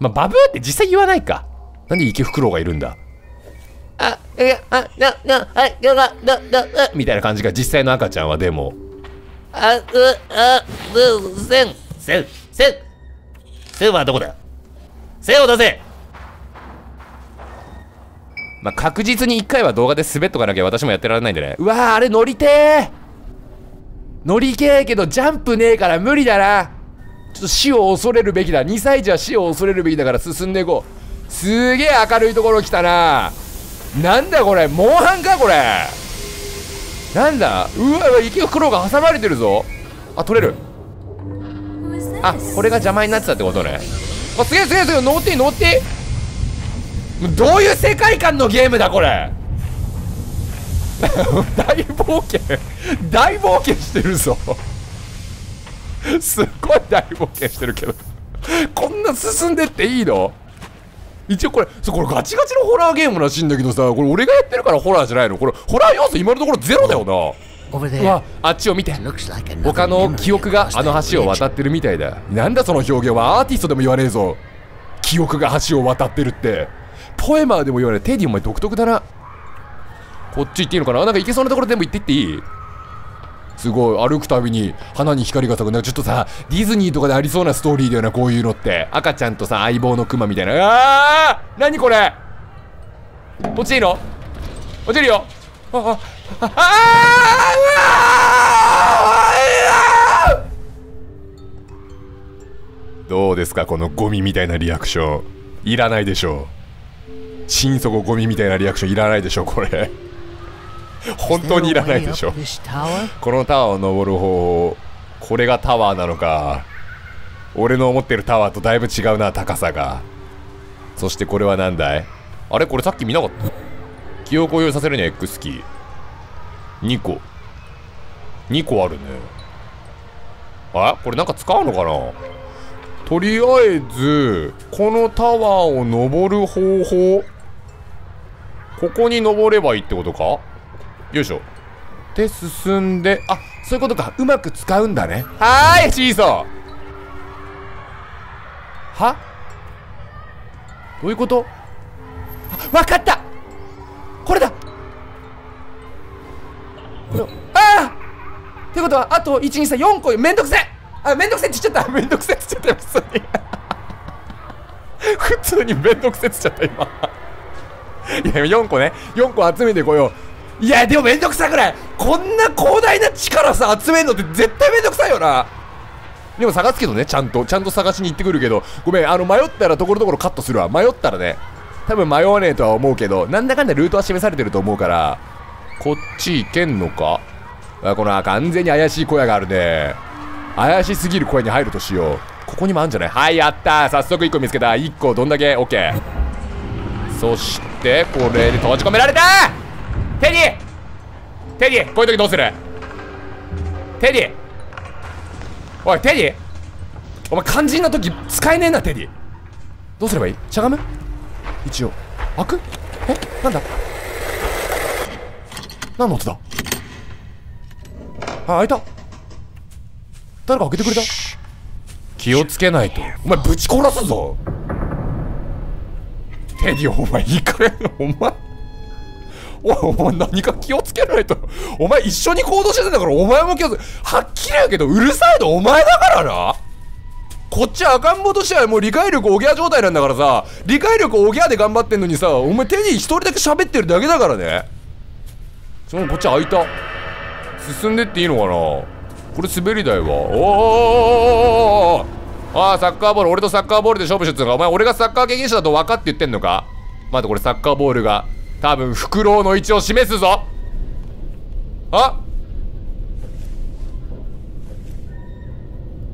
A: まあ、バブーって実際言わないか。なんで池フクロウがいるんだ？あ、いや、あ、な、な、あ、な、な、な、な、みたいな感じが実際の赤ちゃんはでも。あ、う、あ、う、せん、せん、せん。せんはどこだ？精を出せまあ、確実に1回は動画で滑っとかなきゃ私もやってられないんでね。うわー、あれ乗りてー乗りけーけどジャンプねえから無理だな。ちょっと死を恐れるべきだ。2歳児は死を恐れるべきだから進んでいこう。すげえ明るいところ来たな。なんだこれ、モンハンかこれ？なんだ？うわ、息袋が挟まれてるぞ。あ、取れる。あ、これが邪魔になってたってことね。あ、すげえすげえすげえ、乗って乗ってどういう世界観のゲームだこれ？大冒険大冒険してるぞ すっごい大冒険してるけど。こんな進んでっていいの？一応これそうこれガチガチのホラーゲームらしいんだけどさこれ俺がやってるからホラーじゃないの？これホラー要素今のところゼロだよな。う.わあっちを見て。他の記憶があの橋を.渡ってるみたいだ。なんだその表現は？アーティストでも言わねえぞ。記憶が橋を渡ってるって。ポエマーでも言わないテディお前独特だな。こっち行っていいのかな？なんか行けそうなところ全部行っていっていい？すごい。歩くたびに花に光が咲くなんかちょっとさディズニーとかでありそうなストーリーだよなこういうのって。赤ちゃんとさ相棒のクマみたいな。あー！何これ？落ちていいの？落ちるよ。ああああうわー！どうですかこのゴミみたいなリアクション。いらないでしょう。心底ゴミみたいなリアクションいらないでしょこれ。本当にいらないでしょ。このタワーを登る方法これがタワーなのか。俺の思ってるタワーとだいぶ違うな高さが。そしてこれは何だい？あれ？これさっき見なかった？記憶を用意させるには X キー。2個。2個あるね。あ？これなんか使うのかな？とりあえずこのタワーを登る方法。ここに登ればいいってことか？よいしょ。で進んであそういうことか。うまく使うんだね。はーい。シーソー。は？どういうこと？あわかった。これだ。ああってことはあと1234個。めんどくせえ。あめんどくせえって言っちゃった。めんどくせえって言っちゃった。よ普通に普通にめんどくせえって言っちゃった今。いや4個ね。4個集めてこよういやでもめんどくさくない？こんな広大な力さ集めるのって絶対めんどくさいよな。でも探すけどねちゃんと。ちゃんと探しに行ってくるけど。ごめんあの迷ったらところどころカットするわ。迷ったらね多分迷わねえとは思うけどなんだかんだルートは示されてると思うから。こっち行けんのか？あこのあ完全に怪しい小屋があるね。怪しすぎる小屋に入るとしよう。ここにもあるんじゃない？はいやった。早速1個見つけた。1個どんだけ？OK そしてこれで閉じ込められた！テディテディこういう時どうする？テディおいテディお前肝心な時使えねえなテディどうすればいい？しゃがむ？一応。開く？え？なんだ？何の音だ？あ開いた。誰か開けてくれた？気をつけないと。お前ぶち殺すぞ。テディお前いい加減お前。おいお前何か気をつけないと。お前一緒に行動してたんだからお前も気をつけはっきり言うけどうるさいのお前だからな。こっち赤ん坊としてはもう理解力おぎゃ状態なんだからさ。理解力おぎゃで頑張ってんのにさお前テディ一人だけ喋ってるだけだからね。ちょこっち開いた。進んでっていいのかな。これ滑り台は。おー。おーおーおーおーああサッカーボール。俺とサッカーボールで勝負しようってのか。お前俺がサッカー経験者だと分かって言ってんのか。待ってこれサッカーボールが。多分フクロウの位置を示すぞ。あ？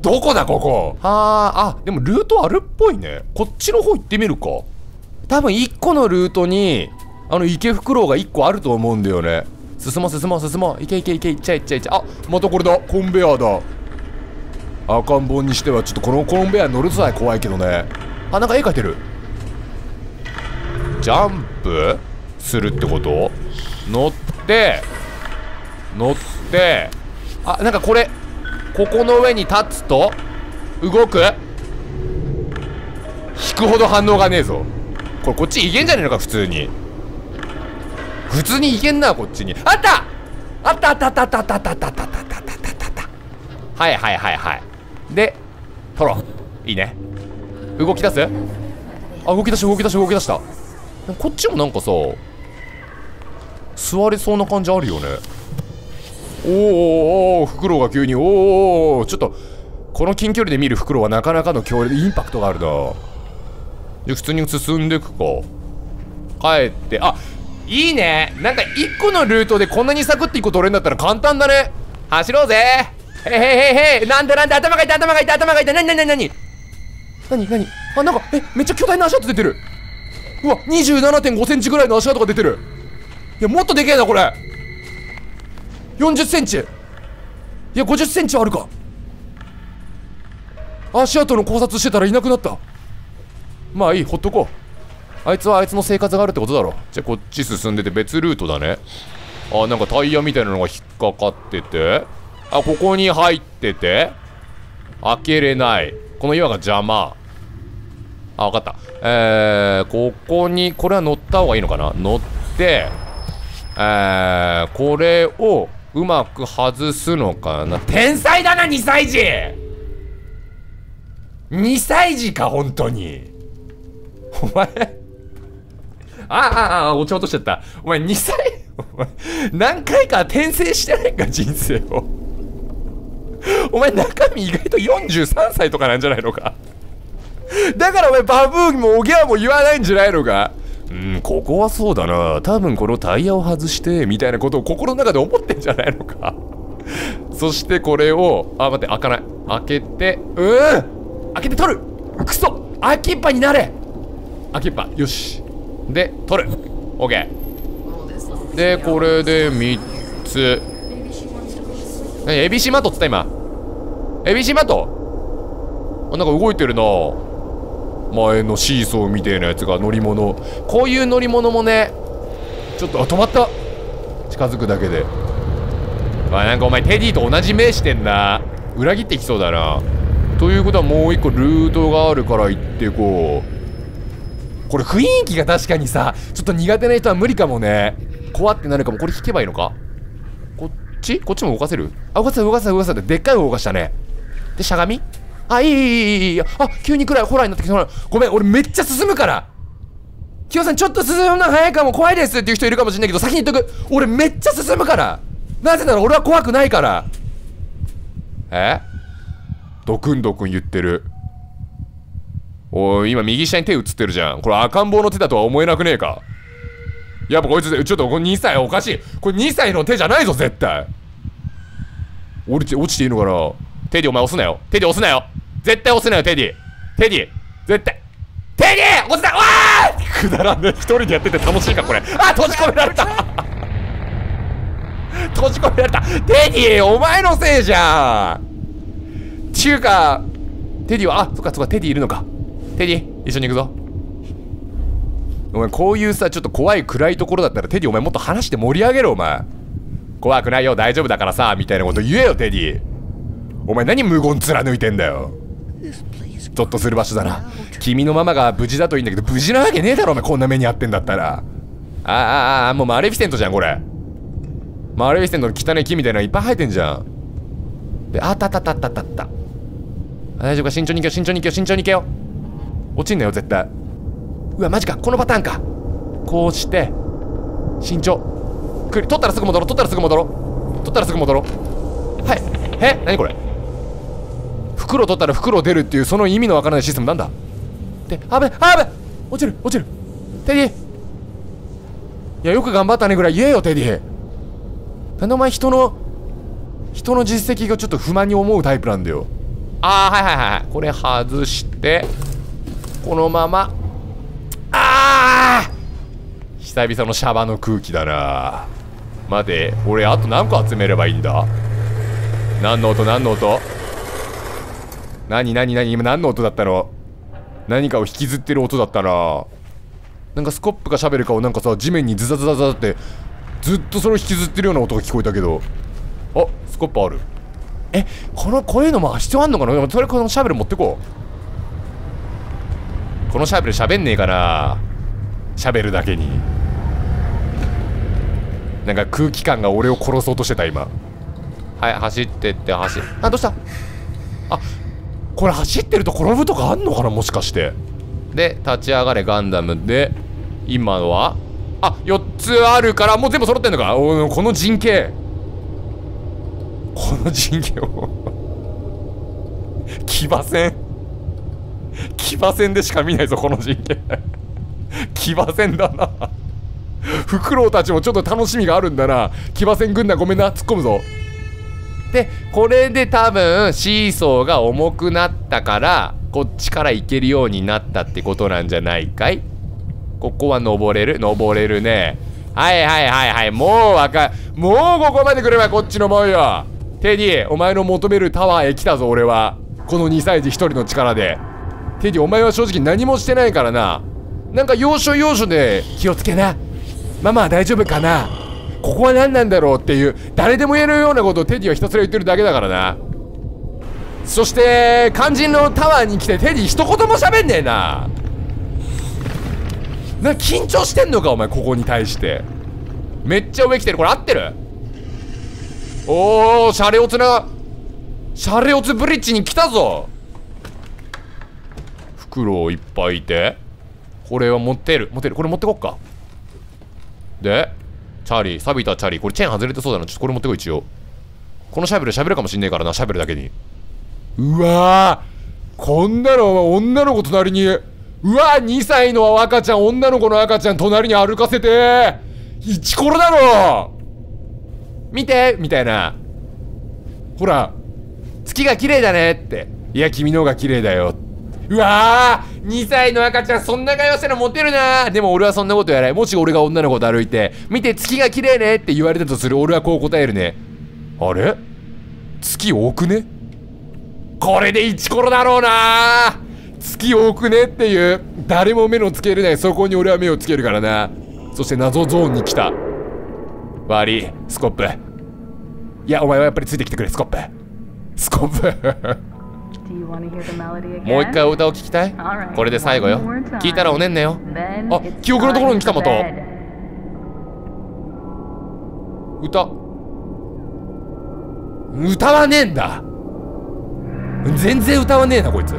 A: どこだここ？はああでもルートあるっぽいね。こっちの方行ってみるか。多分1個のルートにあの池フクロウが1個あると思うんだよね。進もう進もう進もう。いけいけいけいっちゃいっちゃいっちゃあまたこれだ。コンベヤーだ。赤ん坊にしてはちょっとこのコンベヤー乗るさえ怖いけどね。あなんか絵描いてる。ジャンプ？するってこと？乗って乗ってあなんかこれここの上に立つと動く？引くほど反応がねえぞ。これこっちいけんじゃねえのか普通に。普通にいけんなこっちに。あった！あったあったあったあったあったあったあったあったあったあったあったあった。はいはいはいはい。で取ろういいね。動き出す？あ動き出した動き出した動き出した。こっちもなんかさ座れそうな感じあるよね。おーおーフクロウが急に。おーおー。ちょっとこの近距離で見るフクロウはなかなかの強烈インパクトがあるな。で普通に進んでくか。帰ってあいいね。なんか1個のルートでこんなにサクッと1個取れるんだったら簡単だね。走ろうぜ。へへへへなんでなんで頭が痛い頭が痛い頭が痛い。なになになに？なになに？なにあなんかえめっちゃ巨大な足跡出てる。うわ27.5センチぐらいの足跡が出てる。いやもっとでけえなこれ。40センチ。いや50センチはあるか。足跡の考察してたらいなくなった。まあいいほっとこう。あいつはあいつの生活があるってことだろ。じゃあこっち進んでて別ルートだね。あなんかタイヤみたいなのが引っかかってて。あここに入ってて。開けれない。この岩が邪魔。あ分かった。えー、ここにこれは乗った方がいいのかな。乗ってえー、これをうまく外すのかな。天才だな2歳児。2歳児か本当に。お前。ああああ落ち落としちゃった。お前2歳。お前何回か転生してないか人生を。お前中身意外と43歳とかなんじゃないのか。だからお前バブーもおぎゃーも言わないんじゃないのか。うんここはそうだな。多分このタイヤを外してみたいなことを心の中で思ってんじゃないのか。そしてこれをあ待って開かない。開けてうん開けて取る。クソ開きっぱになれ。開きっぱよし。で取る。OK でこれで3つ。えエビシマトっつった今。エビシマト？あなんか動いてるな。前のシーソーみたいなやつが乗り物。こういう乗り物もねちょっとあ止まった。近づくだけで。あなんかお前テディと同じ目してんな。裏切ってきそうだな。ということはもう一個ルートがあるから行ってこう。これ雰囲気が確かにさちょっと苦手な人は無理かもね。怖ってなるかも。これ引けばいいのか？こっち？こっちも動かせる？あ動かせた動かせた動かせた。でっかい動かしたね。でしゃがみ？あ、いい、いい、いい、あ、急に暗い、ホラーになってきた。ごめん、俺めっちゃ進むから。清さん、ちょっと進むの早いかも、怖いですっていう人いるかもしれないけど、先に言っとく。俺めっちゃ進むから。なぜなら俺は怖くないから。え？ドクンドクン言ってる。おい、今右下に手映ってるじゃん。これ赤ん坊の手だとは思えなくねえか。やっぱこいつ、ちょっとこれ2歳おかしい。これ2歳の手じゃないぞ、絶対。降りて、落ちていいのかな？手でお前押すなよ。手で押すなよ。絶対押すなよテディ。テディ。絶対。テディ！押すなわー！くだらんね一人でやってて楽しいかこれ。あ閉じ込められた。閉じ込められた。テディお前のせいじゃん。ちゅうかテディはあそっかそっかテディいるのか。テディ一緒に行くぞ。お前こういうさちょっと怖い暗いところだったらテディお前もっと話して盛り上げろお前。怖くないよ大丈夫だからさみたいなこと言えよテディ。お前何無言貫いてんだよ。ゾッとする場所だな。君のママが無事だといいんだけど無事なわけねえだろお前。こんな目に遭ってんだったら。ああああもうマレフィセントじゃんこれ。マレフィセントの汚い木みたいなのいっぱい生えてんじゃん。であったあったあったあったった。った大丈夫か？慎重に行けよ慎重に行けよ慎重に行けよ。落ちんなよ絶対。うわマジか。このパターンか。こうして慎重。くり取ったらすぐ戻ろう取ったらすぐ戻ろう。取ったらすぐ戻ろう。はい。え？何これ？袋取ったら袋出るっていうその意味のわからないシステムなんだ？であべあべ落ちる落ちる。テディ。いやよく頑張ったねぐらい言えよテディ。なんでお前人の人の実績がちょっと不満に思うタイプなんだよ。ああはいはいはいこれ外してこのまま。ああ久々のシャバの空気だな。待て俺あと何個集めればいいんだ？何の音何の音？何何何今何の音だったの？何かを引きずってる音だったな。なんかスコップかシャベルかをなんかさ地面にズザズザズザってずっとそれを引きずってるような音が聞こえたけど。あスコップある。えこのこういうのも必要あんのかな？でもそれこのシャベル持ってこう。このシャベル喋んねえかな。シャベルだけに。なんか空気感が俺を殺そうとしてた今。はい走ってって走あどうした？あこれ走ってると転ぶとかあんのかなもしかして。で立ち上がれガンダムで。今のはあ4つあるからもう全部揃ってんのか。おこの陣形。この陣形を。騎馬戦。騎馬戦でしか見ないぞこの陣形。騎馬戦だな。フクロウたちもちょっと楽しみがあるんだな。騎馬戦軍団ごめんな突っ込むぞ。でこれで多分シーソーが重くなったからこっちから行けるようになったってことなんじゃないかい？ここは登れる？登れるね。はいはいはいはい。もうわかもうここまで来ればこっちのもんよ。テディお前の求めるタワーへ来たぞ俺は。この2歳児1人の力で。テディお前は正直何もしてないからな。なんか要所要所で気をつけな。ママは大丈夫かな？ここは何なんだろうっていう誰でも言えるようなことをテディはひたすら言ってるだけだからな。そして肝心のタワーに来てテディ一言も喋んねえな。な緊張してんのかお前ここに対して。めっちゃ上来てる。これ合ってる？おおシャレオツなシャレオツブリッジに来たぞ。フクロウいっぱいいて。これは持ってる。持ってる。これ持ってこっか。でチャーリー錆びたチャーリーこれチェーン外れてそうだな。ちょっとこれ持ってこい一応。このシャベル喋るかもしんねえからなシャベルだけに。うわーこんなの女の子隣に。うわ2歳の赤ちゃん女の子の赤ちゃん隣に歩かせて。イチコロだろ。見てみたいな。ほら月が綺麗だねって。いや君の方が綺麗だよって。うわー2歳の赤ちゃんそんな会話したらモテるな。でも俺はそんなことやない。もし俺が女の子と歩いて見て月が綺麗ねって言われたとする俺はこう答えるね。あれ？月多くね？これでイチコロだろうな。月多くねっていう誰も目のつけれない。そこに俺は目をつけるからな。そして謎ゾーンに来た。悪い。スコップ。いやお前はやっぱりついてきてくれスコップ。スコップ。もう一回歌を聴きたいこれで最後よ.聞いたらおねんねよあ記憶のところに来たまた.歌歌わねえんだ全然歌わねえなこいつ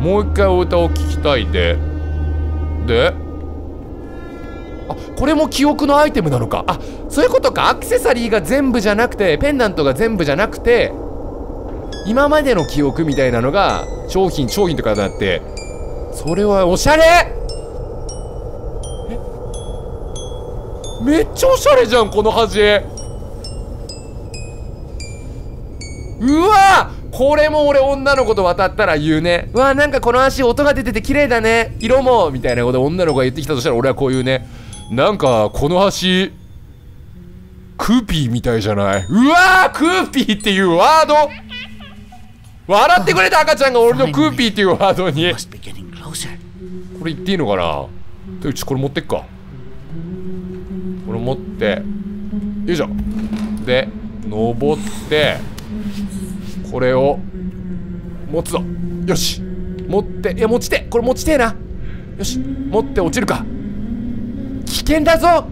A: もう一回お歌を聴きたいでであこれも記憶のアイテムなのかあそういうことかアクセサリーが全部じゃなくてペンダントが全部じゃなくて今までの記憶みたいなのが商品商品とかになってそれはおしゃれ？え？めっちゃおしゃれじゃんこの端うわ！これも俺女の子と渡ったら言うね。うわなんかこの足音が出てて綺麗だね。色もみたいなこと女の子が言ってきたとしたら俺はこう言うね。なんかこの橋クーピーみたいじゃない？うわークーピーっていうワード。笑ってくれた赤ちゃんが俺のクーピーっていうワードに.これ言っていいのかな？でうちこれ持ってっか。これ持って。よいしょ。で登って。これを持つぞ。よし。持って。いや持ちて。これ持ちてえな。よし。持って落ちるか。危険だぞ。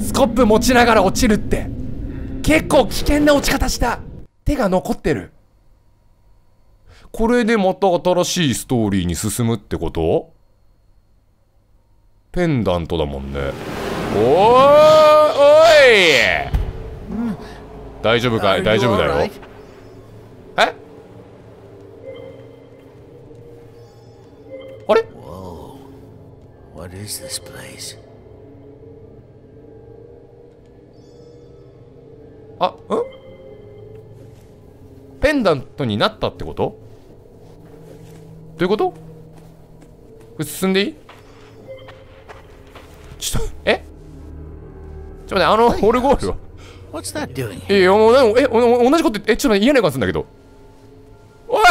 A: スコップ持ちながら落ちるって。結構危険な落ち方した。手が残ってるこれでまた新しいストーリーに進むってこと？ペンダントだもんね。おーい！おい大丈夫かい？大丈夫だよ?え？あれ
C: ？What is this place?
A: あん？ペンダントになったってこと？どういうこと？これ進んでいい？ちょっとえ？ちょっと待ってあのオルゴールは
C: ？What's that doing?
A: え、もうえ、お同じことえ、ちょっと待って嫌な予感するんだけど。おい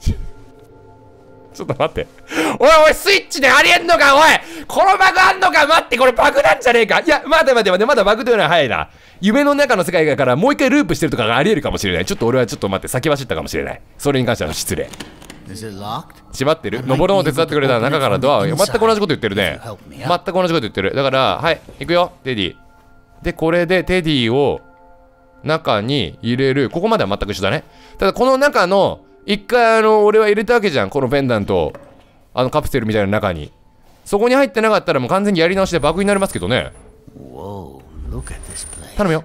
A: ち ちょっと待って。おいおい、スイッチでありえんのか、おいこのバグあんのか？待って、これバグなんじゃねえか？いや、待て待て待て、まだバグというのは早いな。夢の中の世界だからもう一回ループしてるとかがありえるかもしれない。ちょっと俺はちょっと待って、先走ったかもしれない。それに関しては失礼。縛ってる？登るのを手伝ってくれたら中からドアを全く同じこと言ってるね。全く同じこと言ってる。だからはい行くよテディ。でこれでテディを中に入れる。ここまでは全く一緒だね。ただこの中の一回あの俺は入れたわけじゃん。このペンダントあのカプセルみたいな中に。そこに入ってなかったらもう完全にやり直しでバグになりますけどね.頼むよ。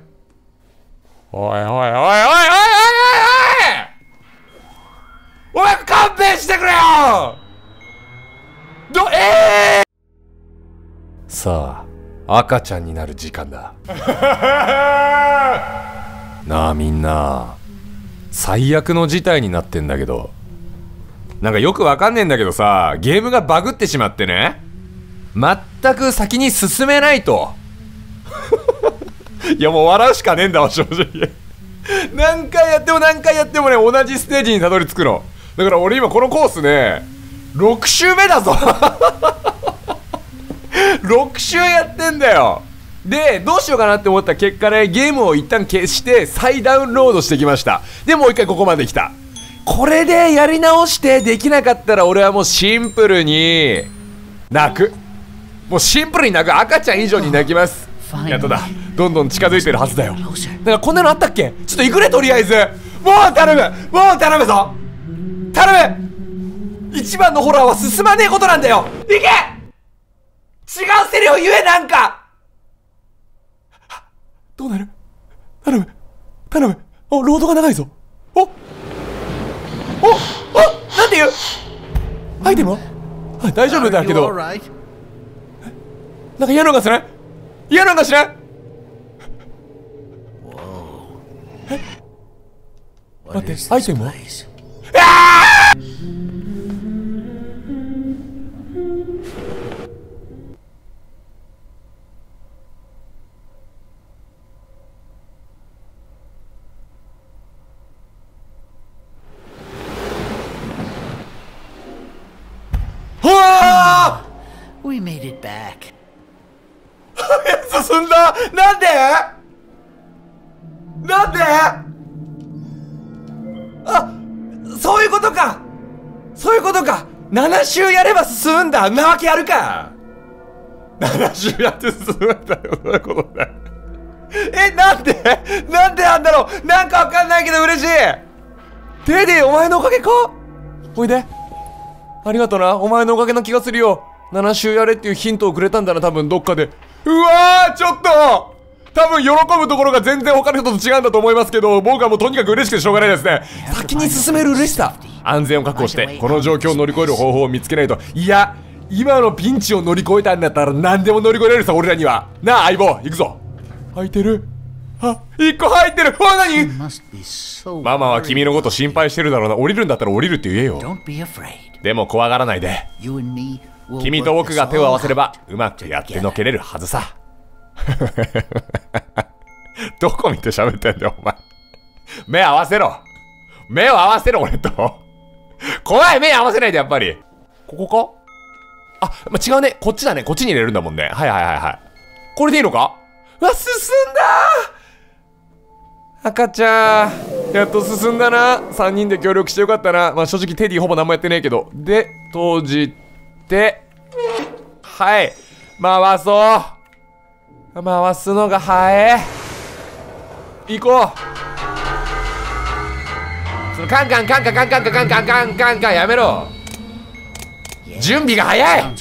A: おいおいおいおいおいおいお前勘弁してくれよ。どええさあ赤ちゃんになる時間だ。なあみんな。最悪の事態になってんだけど。なんかよくわかんねえんだけどさゲームがバグってしまってね。全く先に進めないと。いやもう笑うしかねえんだわ正直。何回やっても何回やってもね同じステージにたどり着くのだから俺今このコースね6周目だぞ。6周やってんだよ。でどうしようかなって思った結果ねゲームを一旦消して再ダウンロードしてきました。でもう一回ここまで来た。これでやり直してできなかったら俺はもうシンプルに泣く。もうシンプルに泣く。赤ちゃん以上に泣きます。やっとだ。どんどん近づいてるはずだよ。だからこんなのあったっけ？ちょっと行くねとりあえず。もう頼む。もう頼むぞ頼む。一番のホラーは進まねえことなんだよ。行け。違うセリフ言えなんか。どうなる？頼む。頼む。おロードが長いぞ。おおおなんて言う？アイテムは？あ大丈夫だけど?なんか嫌なのがしない嫌なのがしない待ってアイテムは
C: place?
A: うわ
C: We made it back.
A: ー進んだなんでなんであ そういうことか。そういうことか。7周やれば進むんだ。んなわけあるか。7周やって進むんだよ。どういうことだよえなんで？なんでなんだろう。なんかわかんないけど嬉しい。デディお前のおかげか？おいで。ありがとな。お前のおかげな気がするよ。7周やれっていうヒントをくれたんだな多分どっかで。うわーちょっと多分喜ぶところが全然他の人と違うんだと思いますけど僕はもうとにかく嬉しくてしょうがないですね。先に進める嬉しさ。安全を確保してこの状況を乗り越える方法を見つけないと。いや今のピンチを乗り越えたんだったら何でも乗り越えられるさ俺らには。なあ相棒行くぞ。入ってる？あ一個入ってる。うわ何？ママは.君のこと心配してるだろうな。降りるんだったら降りるって言えよ.でも怖がらないで。君と僕が手を合わせればうまくやって.のけれるはずさ どこ見て喋ってんだよお前。目合わせろ。目を合わせろ俺と。怖い目合わせないでやっぱり。ここか？あ、ま違うね。こっちだね。こっちに入れるんだもんね。はいはいはいはい。これでいいのか？うわ進んだ赤ちゃん。やっと進んだな。3人で協力してよかったな。まあ正直テディほぼ何もやってねえけど。で閉じて。はい。回そう。回すのが早え行こう。そのカンカンカンカンカンカンカンカンカンカンカンやめろ。準備が早い.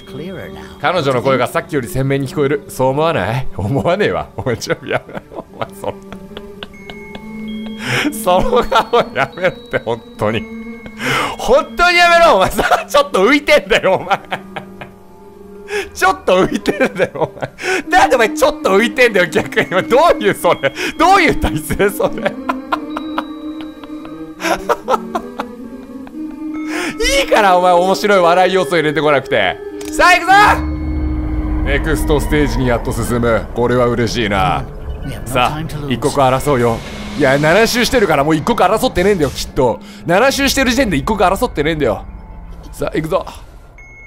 A: 彼女の声がさっきより鮮明に聞こえる。そう思わない？思わねえわ。お前ちょやめろ。お前そその顔やめろって本当に。本当にやめろ。お前さちょっと浮いてんだよお前 ちょっと浮いてんだよお前。なんでお前ちょっと浮いてんだよ逆に。どういうそれ？どういう体勢それ？いいからお前面白い笑い要素入れてこなくて。さあ行くぞ！ネクストステージにやっと進む。これは嬉しいな。さあ一.刻争うよ。いや7周してるからもう一刻争ってねえんだよきっと。7周してる時点で一刻争ってねえんだよ。さあ行くぞ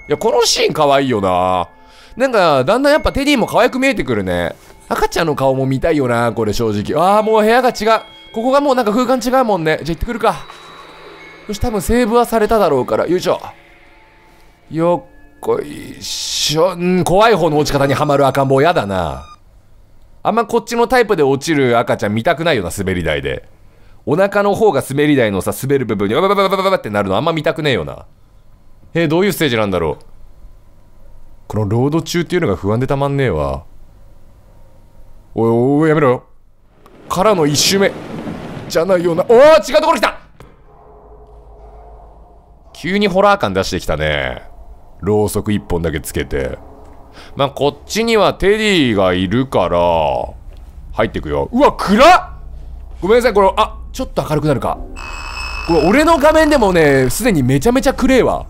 A: いやこのシーン可愛いよな。なんかだんだんやっぱテディも可愛く見えてくるね。赤ちゃんの顔も見たいよなこれ正直。ああもう部屋が違う。ここがもうなんか空間違うもんね。じゃあ行ってくるか。よし多分セーブはされただろうから。よいしょ。よっこいしょ。うん怖い方の落ち方にはまる赤ん坊やだな。あんまこっちのタイプで落ちる赤ちゃん見たくないよな滑り台で。お腹の方が滑り台のさ滑る部分にバババババババってなるのあんま見たくねえよなえーどういうステージなんだろう？このロード中っていうのが不安でたまんねえわ。おいおいやめろ。よからの一周目。じゃないような。おお違うところ来た。急にホラー感出してきたね。ろうそく一本だけつけて。まあこっちにはテディがいるから入ってくよ。うわ暗っ！ごめんなさいこれあちょっと明るくなるか。これ俺の画面でもねすでにめちゃめちゃ暗えわ。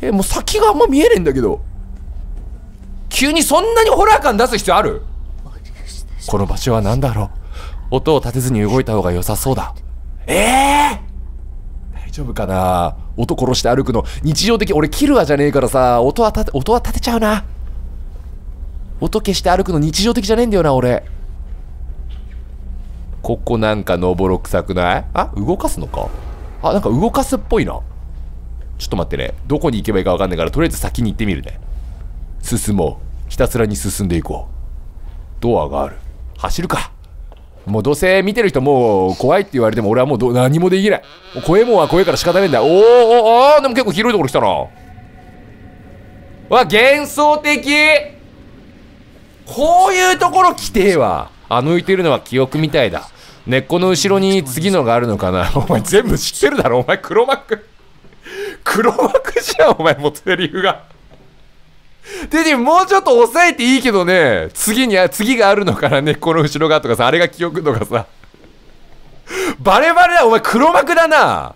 A: えもう先があんま見えねえんだけど。急にそんなにホラー感出す必要ある？この場所は何だろう？音を立てずに動いた方が良さそうだ。ええ大丈夫かな？音殺して歩くの日常的。俺キルアじゃねえからさ音は立て音は立てちゃうな。音消して歩くの日常的じゃねえんだよな俺。ここなんかのぼろくさくない？あ動かすのか。あなんか動かすっぽいな。ちょっと待ってね。どこに行けばいいか分かんないからとりあえず先に行ってみるね。進もう。ひたすらに進んでいこう。ドアがある。走るか。もうどうせ見てる人もう怖いって言われても俺はもうど何もできない。もう怖えもんは怖えから仕方ないんだ。おーおーおーでも結構広いところ来たな。わ幻想的。こういうところ来てえわ。あの浮いてるのは記憶みたいだ。根っこの後ろに次のがあるのかな。お前全部知ってるだろ。お前黒幕黒幕じゃんお前もうセリフが。テディもうちょっと抑えていいけどね次に次があるのかな根っこの後ろがとかさあれが記憶とかさ。バレバレだお前黒幕だな。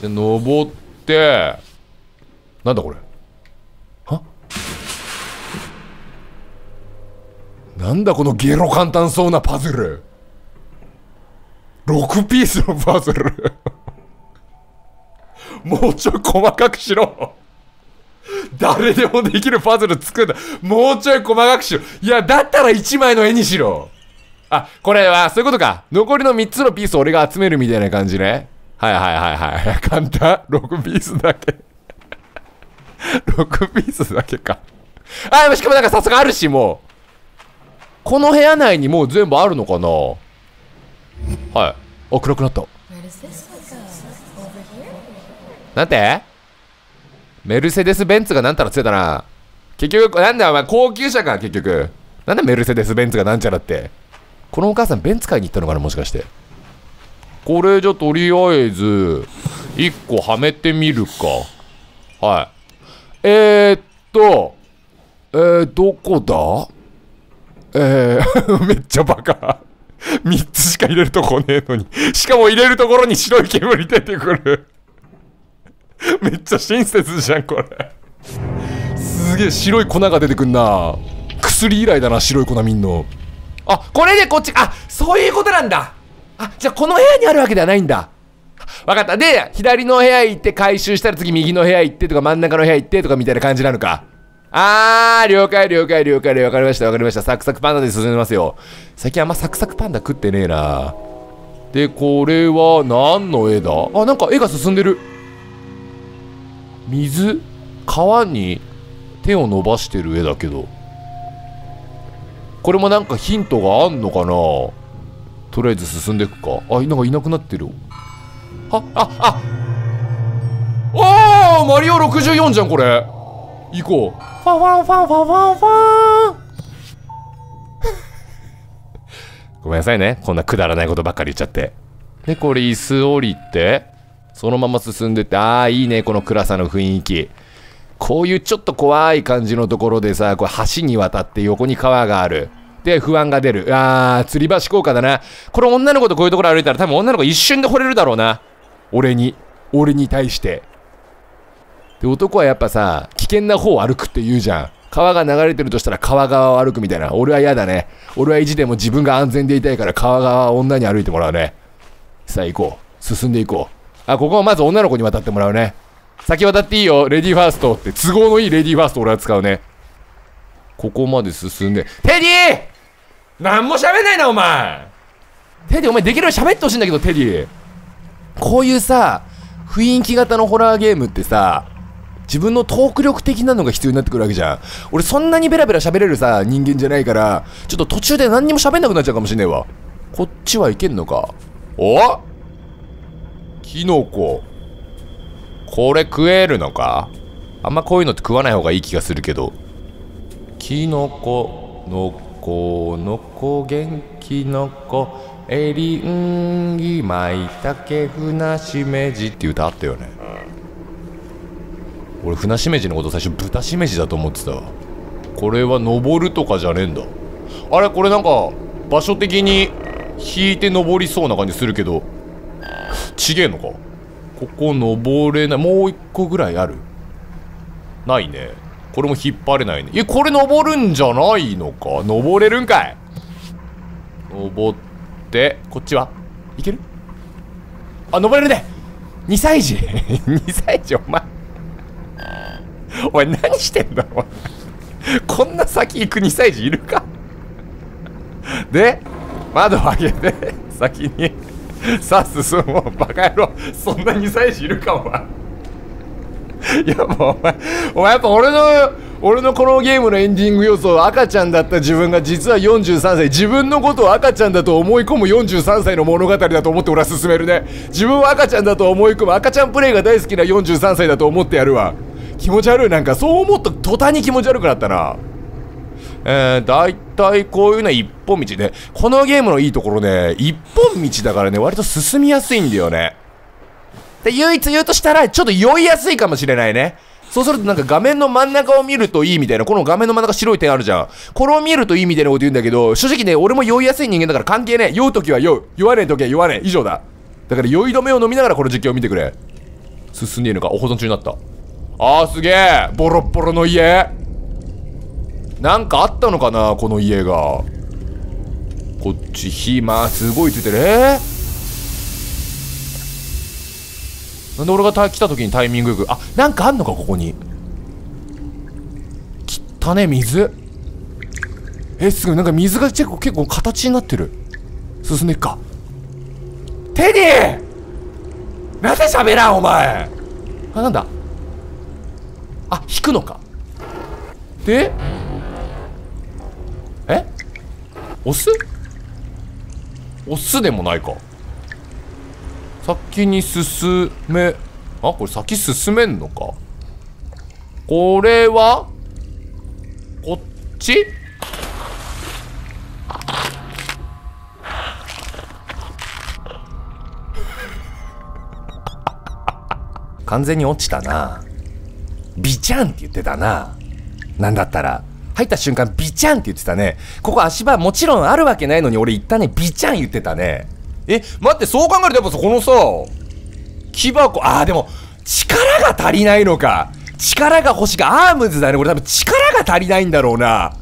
A: じゃ登ってなんだこれ？は？なんだこのゲロ簡単そうなパズル。6ピースのパズル。もうちょい細かくしろ。誰でもできるパズル作るんだ。もうちょい細かくしろ。いやだったら1枚の絵にしろ。あこれはそういうことか。残りの3つのピースを俺が集めるみたいな感じね。はいはいはいはい。簡単。6ピースだけ。6ピースだけか。あしかもなんか早速あるしもう。この部屋内にもう全部あるのかな。はい。あ暗くなった。なんて？メルセデス・ベンツがなんたらつってたな。結局なんだお前高級車か結局。なんでメルセデス・ベンツがなんちゃらって。このお母さんベンツ買いに行ったのかなもしかして。これじゃとりあえず1個はめてみるか。はい。えー、っとえー、どこだ？えー、めっちゃバカ。3つしか入れるとこねえのに。しかも入れるところに白い煙出てくる。めっちゃ親切じゃんこれ。すげえ白い粉が出てくんな。薬以来だな白い粉みんの。あこれでこっちあそういうことなんだ。あじゃあこの部屋にあるわけではないんだ。わかった。で左の部屋行って回収したら次右の部屋行ってとか真ん中の部屋行ってとかみたいな感じなのか。あー了解了解了解了解わかりましたわかりました。サクサクパンダで進んでますよ。最近あんまサクサクパンダ食ってねえな。でこれは何の絵だ？あなんか絵が進んでる。水川に手を伸ばしてる絵だけどこれもなんかヒントがあんのかな？とりあえず進んでいくか。あなんかいなくなってるあああおーマリオ64じゃんこれ。行こう。ファンファンファンファンファンファン。ごめんなさいね。こんなくだらないことばっかり言っちゃって。でこれ椅子降りて。そのまま進んでってああいいねこの暗さの雰囲気。こういうちょっと怖い感じのところでさこれ橋に渡って横に川がある。で不安が出る。あー吊り橋効果だな。これ女の子とこういうところ歩いたら多分女の子一瞬で惚れるだろうな。俺に俺に対して。で男はやっぱさ危険な方を歩くって言うじゃん。川が流れてるとしたら川側を歩くみたいな。俺は嫌だね。俺は意地でも自分が安全でいたいから川側は女に歩いてもらうね。さあ行こう。進んでいこう。あここはまず女の子に渡ってもらうね。先渡っていいよ。レディーファーストって。都合のいいレディーファースト俺は使うね。ここまで進んで。テディ何も喋んないなお前。テディお前できるように喋ってほしいんだけどテディこういうさ雰囲気型のホラーゲームってさ自分のトーク力的なのが必要になってくるわけじゃん。俺そんなにベラベラ喋れるさ人間じゃないからちょっと途中で何にも喋んなくなっちゃうかもしんねえわ。こっちはいけんのか？おキノコ。これ食えるのか？あんまこういうのって食わない方がいい気がするけど。キノコ、のこのこ、元気のこ、エリンギ、マイタケ、ふなしめじって歌あったよね。俺、ふなしめじのこと最初豚しめじだと思ってたわ。これは登るとかじゃねえんだ。あれこれなんか、場所的に引いて登りそうな感じするけど、ちげえのかここ登れない。もう一個ぐらいあるないね。これも引っ張れないね。え、これ登るんじゃないのか登れるんかい登って、こっちは？いける？あ、登れるね !2 歳児 !2 歳児お前。お前何してんだ？お前。こんな先行く2歳児いるか？で、窓を開けて、先に、さあ進もう、バカ野郎。そんな2歳児いるかお前。いやもうお前、お前やっぱ俺の、俺のこのゲームのエンディング要素、赤ちゃんだった自分が実は43歳、自分のことを赤ちゃんだと思い込む43歳の物語だと思って俺は進めるね。自分は赤ちゃんだと思い込む、赤ちゃんプレイが大好きな43歳だと思ってやるわ。気持ち悪い、なんかそう思った途端に気持ち悪くなったな。えー、だいたいこういうのは一本道で、このゲームのいいところね、一本道だからね、割と進みやすいんだよね。で、唯一言うとしたら、ちょっと酔いやすいかもしれないね。そうするとなんか画面の真ん中を見るといいみたいな、この画面の真ん中白い点あるじゃん。これを見るといいみたいなこと言うんだけど、正直ね、俺も酔いやすい人間だから関係ねえ。酔うときは酔う。酔わねえときは酔わねえ。以上だ。だから酔い止めを飲みながらこの実況を見てくれ。進んでいいのか？お保存中になった。あーすげえボロッボロの家なんかあったのかなこの家が。こっち火、まあすごいついてる。えー？なんで俺がた来た時にタイミングよくあなんかあんのかここに。汚ね水。えすごいなんか水が結構結構形になってる。進んでいっか。テディ！なぜ喋らんお前。あなんだ？あ引くのか。で？押す押すでもないか。先に進め。あこれ先進めんのか。これは？こっち？完全に落ちたな。ビチャンって言ってたな。なんだったら。入った瞬間ビチャンって言ってたねここ足場もちろんあるわけないのに俺言ったねビチャン言ってたねえ、待って、そう考えるとやっぱさ、このさ、木箱、あーでも、力が足りないのか。力が欲しいか、アームズだね。これ多分力が足りないんだろうな。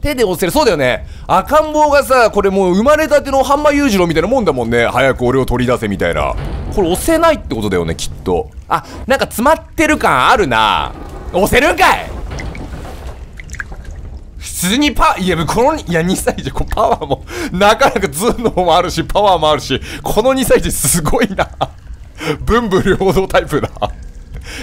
A: 手で押せる。そうだよね。赤ん坊がさ、これもう生まれたてのハンマ裕次郎みたいなもんだもんね。早く俺を取り出せみたいな。これ押せないってことだよね、きっと。あ、なんか詰まってる感あるな。押せるんかい普通にパいや、この、いや、2歳児、こパワーも、なかなか頭脳もあるし、パワーもあるし、この2歳児すごいな。文武両道タイプだ。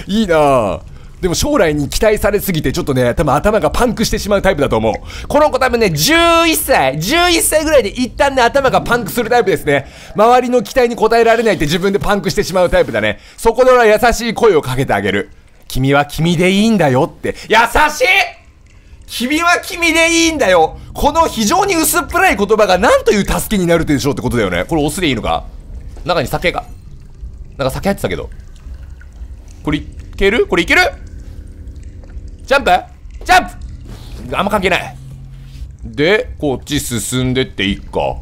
A: いいなでも将来に期待されすぎてちょっとね、多分頭がパンクしてしまうタイプだと思う。この子多分ね、11歳、11歳ぐらいで一旦ね、頭がパンクするタイプですね。周りの期待に応えられないって自分でパンクしてしまうタイプだね。そこで俺は優しい声をかけてあげる。君は君でいいんだよって。優しい君は君でいいんだよこの非常に薄っぺらい言葉が何という助けになるでしょうってことだよね。これオスでいいのか？中に酒が。なんか酒入ってたけど。これいける？これいける？ジャンプ？ジャンプあんま関係ない。で、こっち進んでっていいか。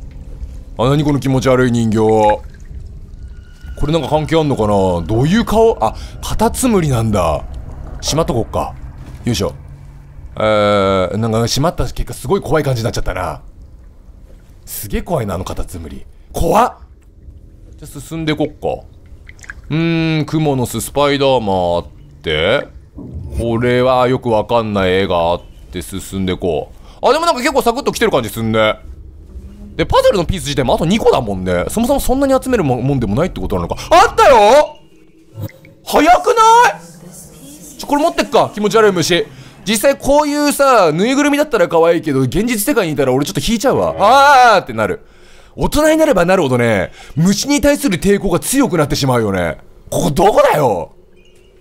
A: あ、なにこの気持ち悪い人形。これなんか関係あんのかな？どういう顔？あ、カタツムリなんだ。しまっとこっか。よいしょ。えー、なんか閉まった結果すごい怖い感じになっちゃったな。すげえ怖いな、あのカタツムリ。怖っじゃ進んでこっか。うーん、クモの巣、スパイダーマンあって、これはよくわかんない絵があって進んでこう。あ、でもなんか結構サクッと来てる感じすんね。で、パズルのピース自体もあと2個だもんね。そもそもそんなに集めるもんでもないってことなのか。あったよ早くない？ちょ、これ持ってっか気持ち悪い虫。実際こういうさ、ぬいぐるみだったら可愛いけど、現実世界にいたら俺ちょっと引いちゃうわ。あーってなる。大人になればなるほどね、虫に対する抵抗が強くなってしまうよね。ここどこだよ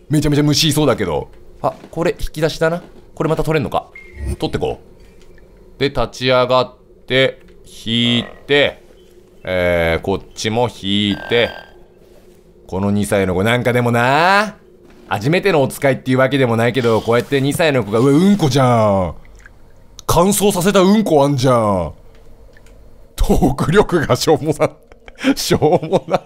A: めちゃめちゃ虫いそうだけど。あ、これ引き出しだな。これまた取れんのか。取ってこう。で、立ち上がって、引いて、えー、こっちも引いて、この2歳の子なんかでもな初めてのお使いっていうわけでもないけど、こうやって2歳の子が、うわ、うんこじゃん。乾燥させたうんこあんじゃん。トーク力がしょうもな。しょうもな。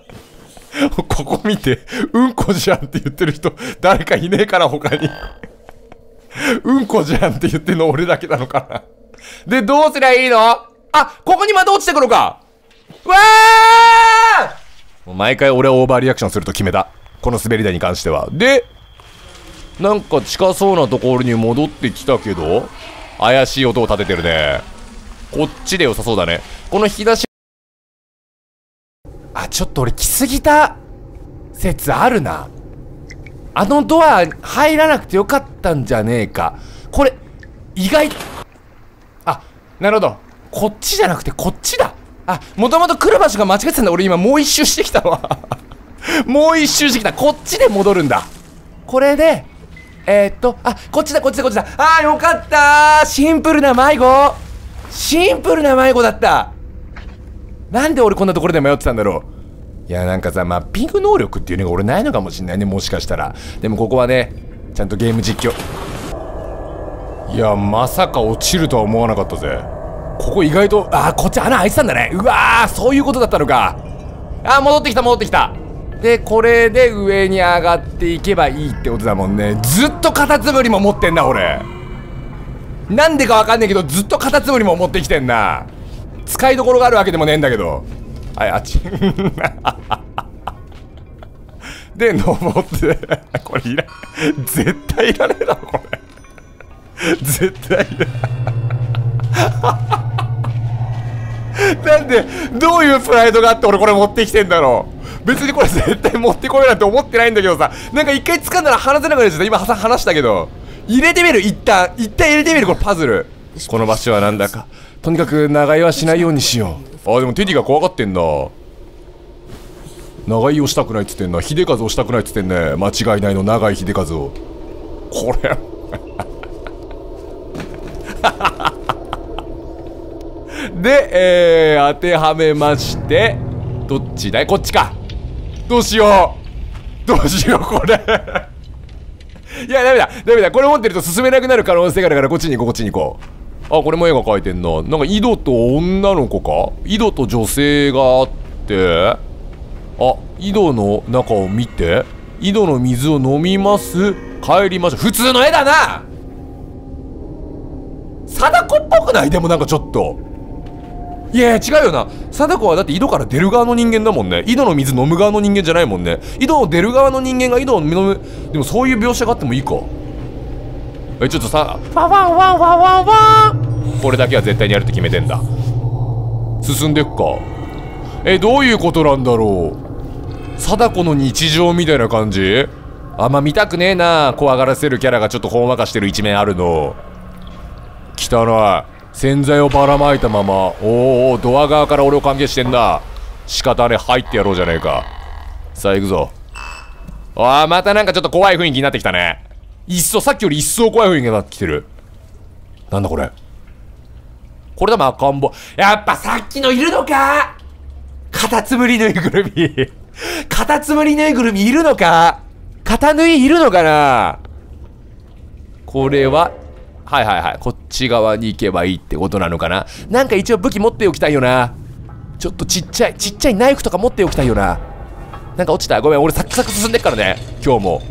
A: ここ見て、うんこじゃんって言ってる人、誰かいねえから他に。うんこじゃんって言ってんの俺だけなのかな。で、どうすりゃいいの？あ、ここにまた落ちてくるかわー毎回俺はオーバーリアクションすると決めた。この滑り台に関しては。で、なんか近そうなところに戻ってきたけど、怪しい音を立ててるね。こっちで良さそうだね。この引き出し、あ、ちょっと俺来すぎた説あるな。あのドア入らなくてよかったんじゃねえか。これ、意外、あ、なるほど。こっちじゃなくてこっちだ。あ、もともと来る場所が間違ってたんだ。俺今もう一周してきたわ。もう一周してきた。こっちで戻るんだ。これで、えー、っと、あ、こっちだ、こっちだ、こっちだ。あー、よかったシンプルな迷子シンプルな迷子だったなんで俺こんなところで迷ってたんだろういや、なんかさ、マッピング能力っていうのが俺ないのかもしんないね、もしかしたら。でもここはね、ちゃんとゲーム実況。いや、まさか落ちるとは思わなかったぜ。ここ意外と、あー、こっち穴開いてたんだね。うわー、そういうことだったのか。あー、戻ってきた、戻ってきた。で、これで上に上がっていけばいいってことだもんね。ずっとカタツムリも持ってんな、俺。なんでかわかんないけど、ずっとカタツムリも持ってきてんな。使いどころがあるわけでもねえんだけど。はい、あっち。で、登って、これいら、絶対いらねえだろ、これ。絶対いら なんで、どういうプライドがあって俺これ持ってきてんだろう別にこれ絶対持ってこいなんて思ってないんだけどさ、なんか一回掴んだら離せなくなっちゃった。今話したけど。入れてみる一旦。一旦入れてみるこれパズル。この場所はなんだか。とにかく長居はしないようにしよう。あ、でもテディが怖がってんな。長居をしたくないっつってんな。秀和をしたくないっつってんね。間違いないの、長井秀和を。これ。で、えー、当てはめまして、どっちだい？こっちか。どうしよう。どうしよう、これ。いや、ダメだ。ダメだ。これ持ってると進めなくなる可能性があるから、こっちに行こう、こっちに行こう。あ、これも絵が描いてんな。なんか、井戸と女の子か？井戸と女性があって、あ、井戸の中を見て、井戸の水を飲みます。帰りましょう。普通の絵だな貞子っぽくない？でもなんかちょっと。いやいや違うよな。貞子はだって井戸から出る側の人間だもんね。井戸の水飲む側の人間じゃないもんね。井戸を出る側の人間が井戸を飲む。でもそういう描写があってもいいか。えちょっとさファワンワンワンワンワンこれだけは絶対にやるって決めてんだ。進んでくか。えどういうことなんだろう。貞子の日常みたいな感じ？あんま見たくねえな。怖がらせるキャラがちょっとほんわかしてる一面あるの。汚い洗剤をばらまいたままおーおドア側から俺を歓迎してんだ仕方ね入ってやろうじゃねえか。さあ行くぞ。ああまたなんかちょっと怖い雰囲気になってきたね。一層さっきより一層怖い雰囲気になってきてる。なんだこれ。これだも赤ん坊。やっぱさっきのいるのか。カタツムリぬいぐるみ。カタツムリぬいぐるみいるのか。肩縫いいるのかな。これははいはいはい。こっち側に行けばいいってことなのかな？なんか一応武器持っておきたいよな。ちょっとちっちゃいちっちゃいナイフとか持っておきたいよな。なんか落ちた？ごめん俺サクサク進んでっからね。今日も。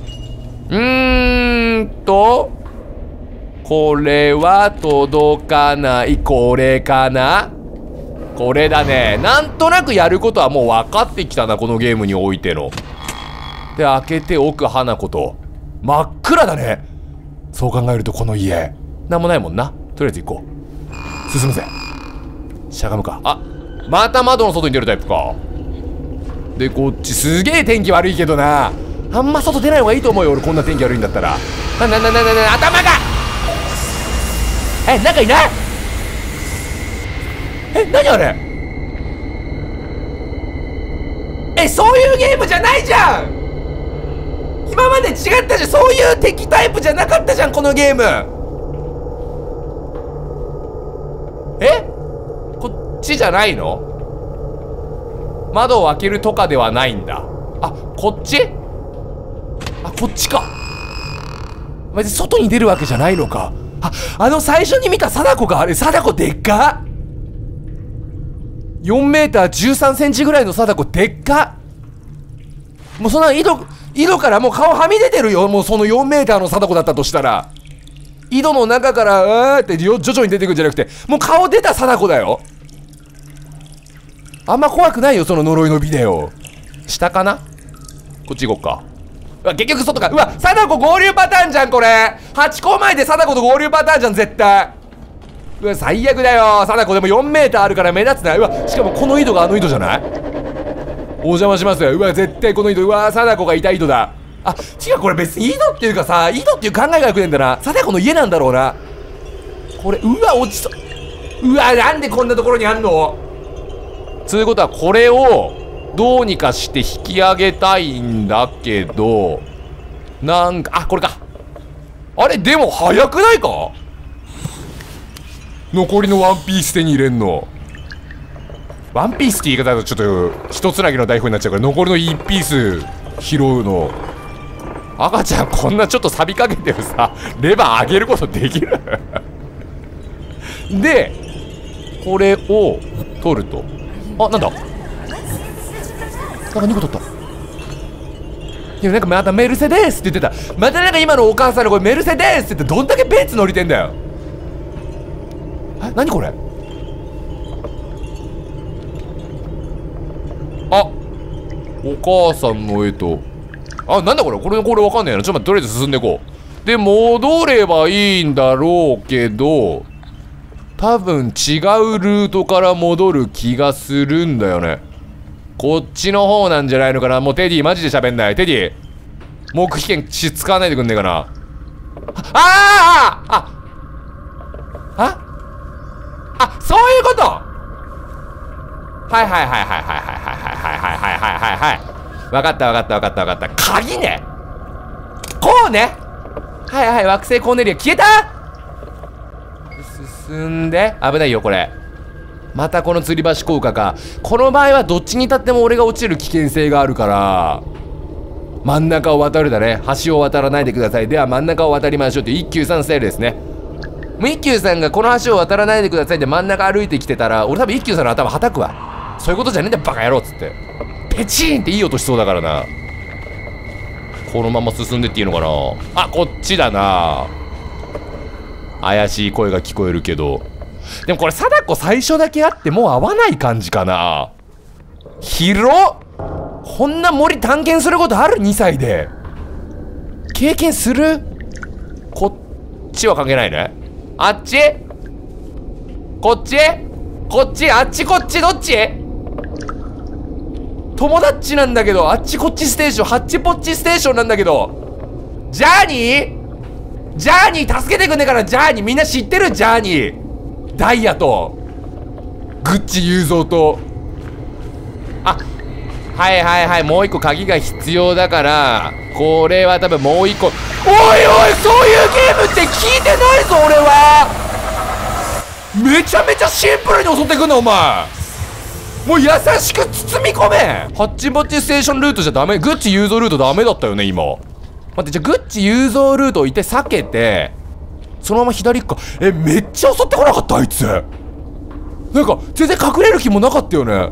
A: うーんとこれは届かない。これかな？これだね。なんとなくやることはもう分かってきたなこのゲームにおいての。で開けておく花子と。真っ暗だね。そう考えるとこの家。なんもないもんな。とりあえず行こう。進むぜ。しゃがむか。あまた窓の外に出るタイプか。でこっちすげえ天気悪いけどな。あんま外出ない方がいいと思うよ俺こんな天気悪いんだったら。なななななな頭が。えなんかいない？え何あれ？えそういうゲームじゃないじゃん！今まで違ったじゃん。そういう敵タイプじゃなかったじゃんこのゲーム。え？こっちじゃないの？窓を開けるとかではないんだ。あこっち？あこっちか。別に外に出るわけじゃないのか。ああの最初に見た貞子があれ貞子でっか？4メーター13センチぐらいの貞子でっか？もうそんな井戸井戸からもう顔はみ出てるよ。もうその4メーターの貞子だったとしたら。井戸の中からうーって徐々に出てくるんじゃなくてもう顔出た貞子だよ。あんま怖くないよその呪いのビデオ。下かな？こっち行こっか。うわ結局外か。うわ貞子合流パターンじゃんこれ。8個前で貞子と合流パターンじゃん絶対。うわ最悪だよ。貞子でも4メーターあるから目立つな。うわしかもこの井戸があの井戸じゃない？お邪魔しますよ。うわ絶対この井戸。うわ貞子がいた井戸だ。あ違うこれ別に井戸っていうかさ井戸っていう考えがよくねえんだな。貞子の家なんだろうな。これうわ落ちそう。うわなんでこんなところにあんの？つうことはこれをどうにかして引き上げたいんだけどなんかあこれか。あれでも早くないか？残りのワンピース手に入れんの。ワンピースって言い方だとちょっと一つなぎの台本になっちゃうから残りの1ピース拾うの。赤ちゃんこんなちょっと錆びかけてるさレバー上げることできる？でこれを取ると。あなんだ？なんか2個取った。いやなんかまたメルセデスって言ってた。またなんか今のお母さんの声メルセデスって言ってどんだけベンツ乗りてんだよ。え何これ？あお母さんの絵とあなんだこれ？これこれわかんないな。ちょっと待ってとりあえず進んでいこう。で戻ればいいんだろうけど多分違うルートから戻る気がするんだよね。こっちの方なんじゃないのかな？もうテディマジで喋んない。テディ黙秘権し使わないでくんねえかな？ああああああそういうこと！はいはいはいはいはいはいはいはいはいはいはいはい。分かった分かった分かった分かった。鍵ね。こうね。はいはい惑星コーネリア消えた。進んで。危ないよこれ。またこの吊り橋効果か。この場合はどっちに立っても俺が落ちる危険性があるから。真ん中を渡るだね。橋を渡らないでください。では真ん中を渡りましょうって一休さんスタイルですね。もう一休さんがこの橋を渡らないでくださいって真ん中歩いてきてたら俺多分一休さんの頭はたくわ。そういうことじゃねえんだよバカ野郎っつって。ペチーンっていい音しそうだからな。このまま進んでっていいのかな。あこっちだな。怪しい声が聞こえるけど。でもこれ貞子最初だけあってもう合わない感じかな。広っ。こんな森探検することある？2歳で。経験する？こっちは関係ないね。あっち？こっち？こっち？あっちこっち？どっち？友達なんだけどあっちこっちステーションハッチポッチステーションなんだけどジャーニー？ジャーニー助けてくんねえからジャーニー。みんな知ってる？ジャーニー。ダイヤとグッチ雄三と。あはいはいはい。もう一個鍵が必要だからこれは多分もう一個。おいおいそういうゲームって聞いてないぞ俺は。めちゃめちゃシンプルに襲ってくんなお前。もう優しく包み込め。ハッチポッチステーションルートじゃダメ。グッチ雄三ルートダメだったよね今。待ってじゃあグッチ雄三ルートを一回避けてそのまま左行くか。えめっちゃ襲ってこなかったあいつ。なんか全然隠れる気もなかったよね。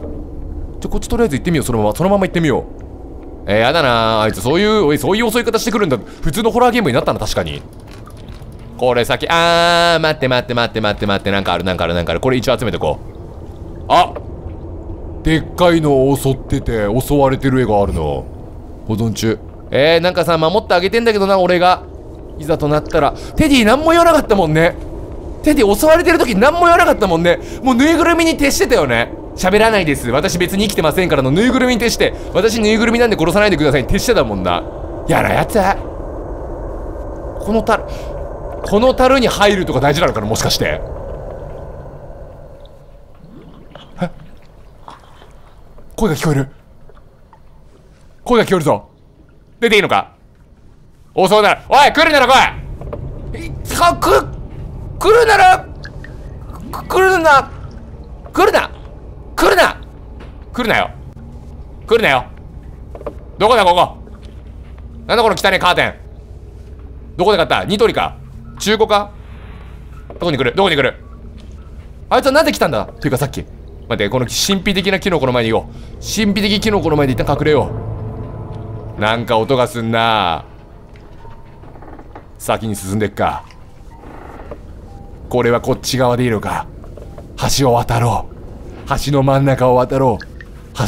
A: じゃこっちとりあえず行ってみよう。そのままそのまま行ってみよう。えー、やだなあいつ。そういうおいそういう襲い方してくるんだ。普通のホラーゲームになったな確かに。これ先あー待って待って待って待って待って。なんかあるなんかあるなんかある。これ一応集めてこう。あでっかいのを襲ってて襲われてる絵があるの。保存中えー、なんかさ守ってあげてんだけどな俺が。いざとなったら。テディ何も言わなかったもんね。テディ襲われてる時何も言わなかったもんね。もうぬいぐるみに徹してたよね。喋らないです。私別に生きてませんからのぬいぐるみに徹して。私ぬいぐるみなんで殺さないでください。に徹してたもんな。やなやつこの樽この樽に入るとか大事なのかなもしかして。声が聞こえる。声が聞こえるぞ。出ていいのか？遅うなら。おい来るなら来い！あく来るなら来るな。来るな。来るな。来るなよ。来るなよ。どこだここ？なんだこの汚いカーテン？どこで買った？ニトリか？中古か？どこに来る？どこに来る？あいつはなで来たんだ？というかさっき。待って、この神秘的なキノコの前にいよう。神秘的キノコの前で一旦隠れよう。なんか音がすんな先に進んでっか。これはこっち側でいいのか。橋を渡ろう。橋の真ん中を渡ろう。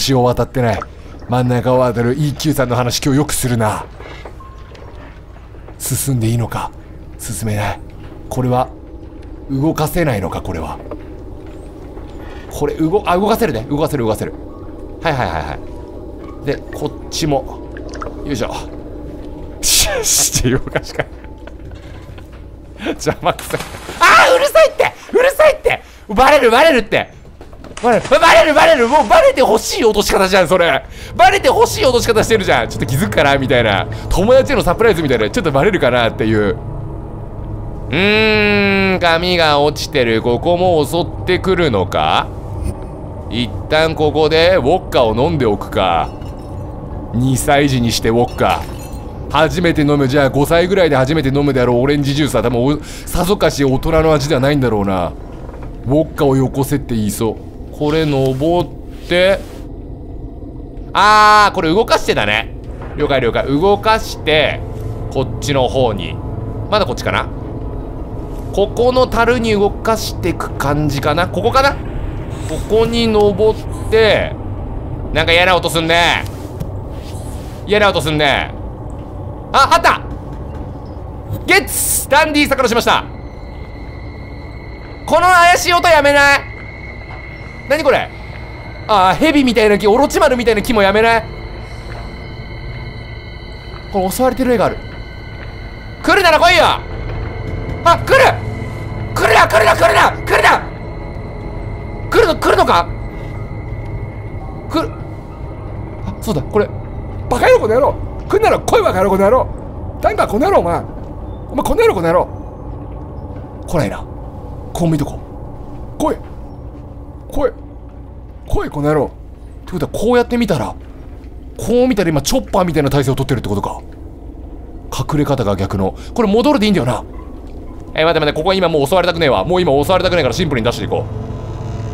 A: 橋を渡ってない。真ん中を渡る EQ さんの話今日よくするな。進んでいいのか進めない。これは、動かせないのかこれは。これ動あ動かせるね。動かせる動かせる。はいはいはいはい。でこっちも。よいしょ。シュッシュ動かしか邪魔くさいああうるさいってうるさいってバレるバレるってバレるバレるバレるもうバレてほしい落とし方じゃんそれバレてほしい落とし方してるじゃんちょっと気づくかなみたいな友達へのサプライズみたいなちょっとバレるかなっていううーん、髪が落ちてる。ここも襲ってくるのか一旦ここでウォッカを飲んでおくか。2歳児にしてウォッカ。初めて飲む。じゃあ5歳ぐらいで初めて飲むであろうオレンジジュースは多分さぞかし大人の味ではないんだろうな。ウォッカをよこせって言いそう。これ登って。あーこれ動かしてだね。了解了解。動かしてこっちの方に。まだこっちかな。ここの樽に動かしてく感じかな。ここかな。ここに登って、なんか嫌な音すんね。嫌な音すんね。あ、あったゲッツダンディー桜しました。この怪しい音やめない何これ？ああ、蛇みたいな木、オロチマルみたいな木もやめないこれ襲われてる絵がある。来るなら来いよあ、来る来るな来るな来るな来るな来るの来るのか？来る。あそうだこれ。バカ野郎この野郎。来んなら来いバカ野郎この野郎。なんかこの野郎お前。お前この野郎この野郎。来ないな。こう見とこう。来い。来い。来いこの野郎。ってことはこうやって見たらこう見たら今チョッパーみたいな体勢を取ってるってことか。隠れ方が逆の。これ戻るでいいんだよな。えー、待て待てここは今もう襲われたくねえわ。もう今襲われたくねえからシンプルに出していこう。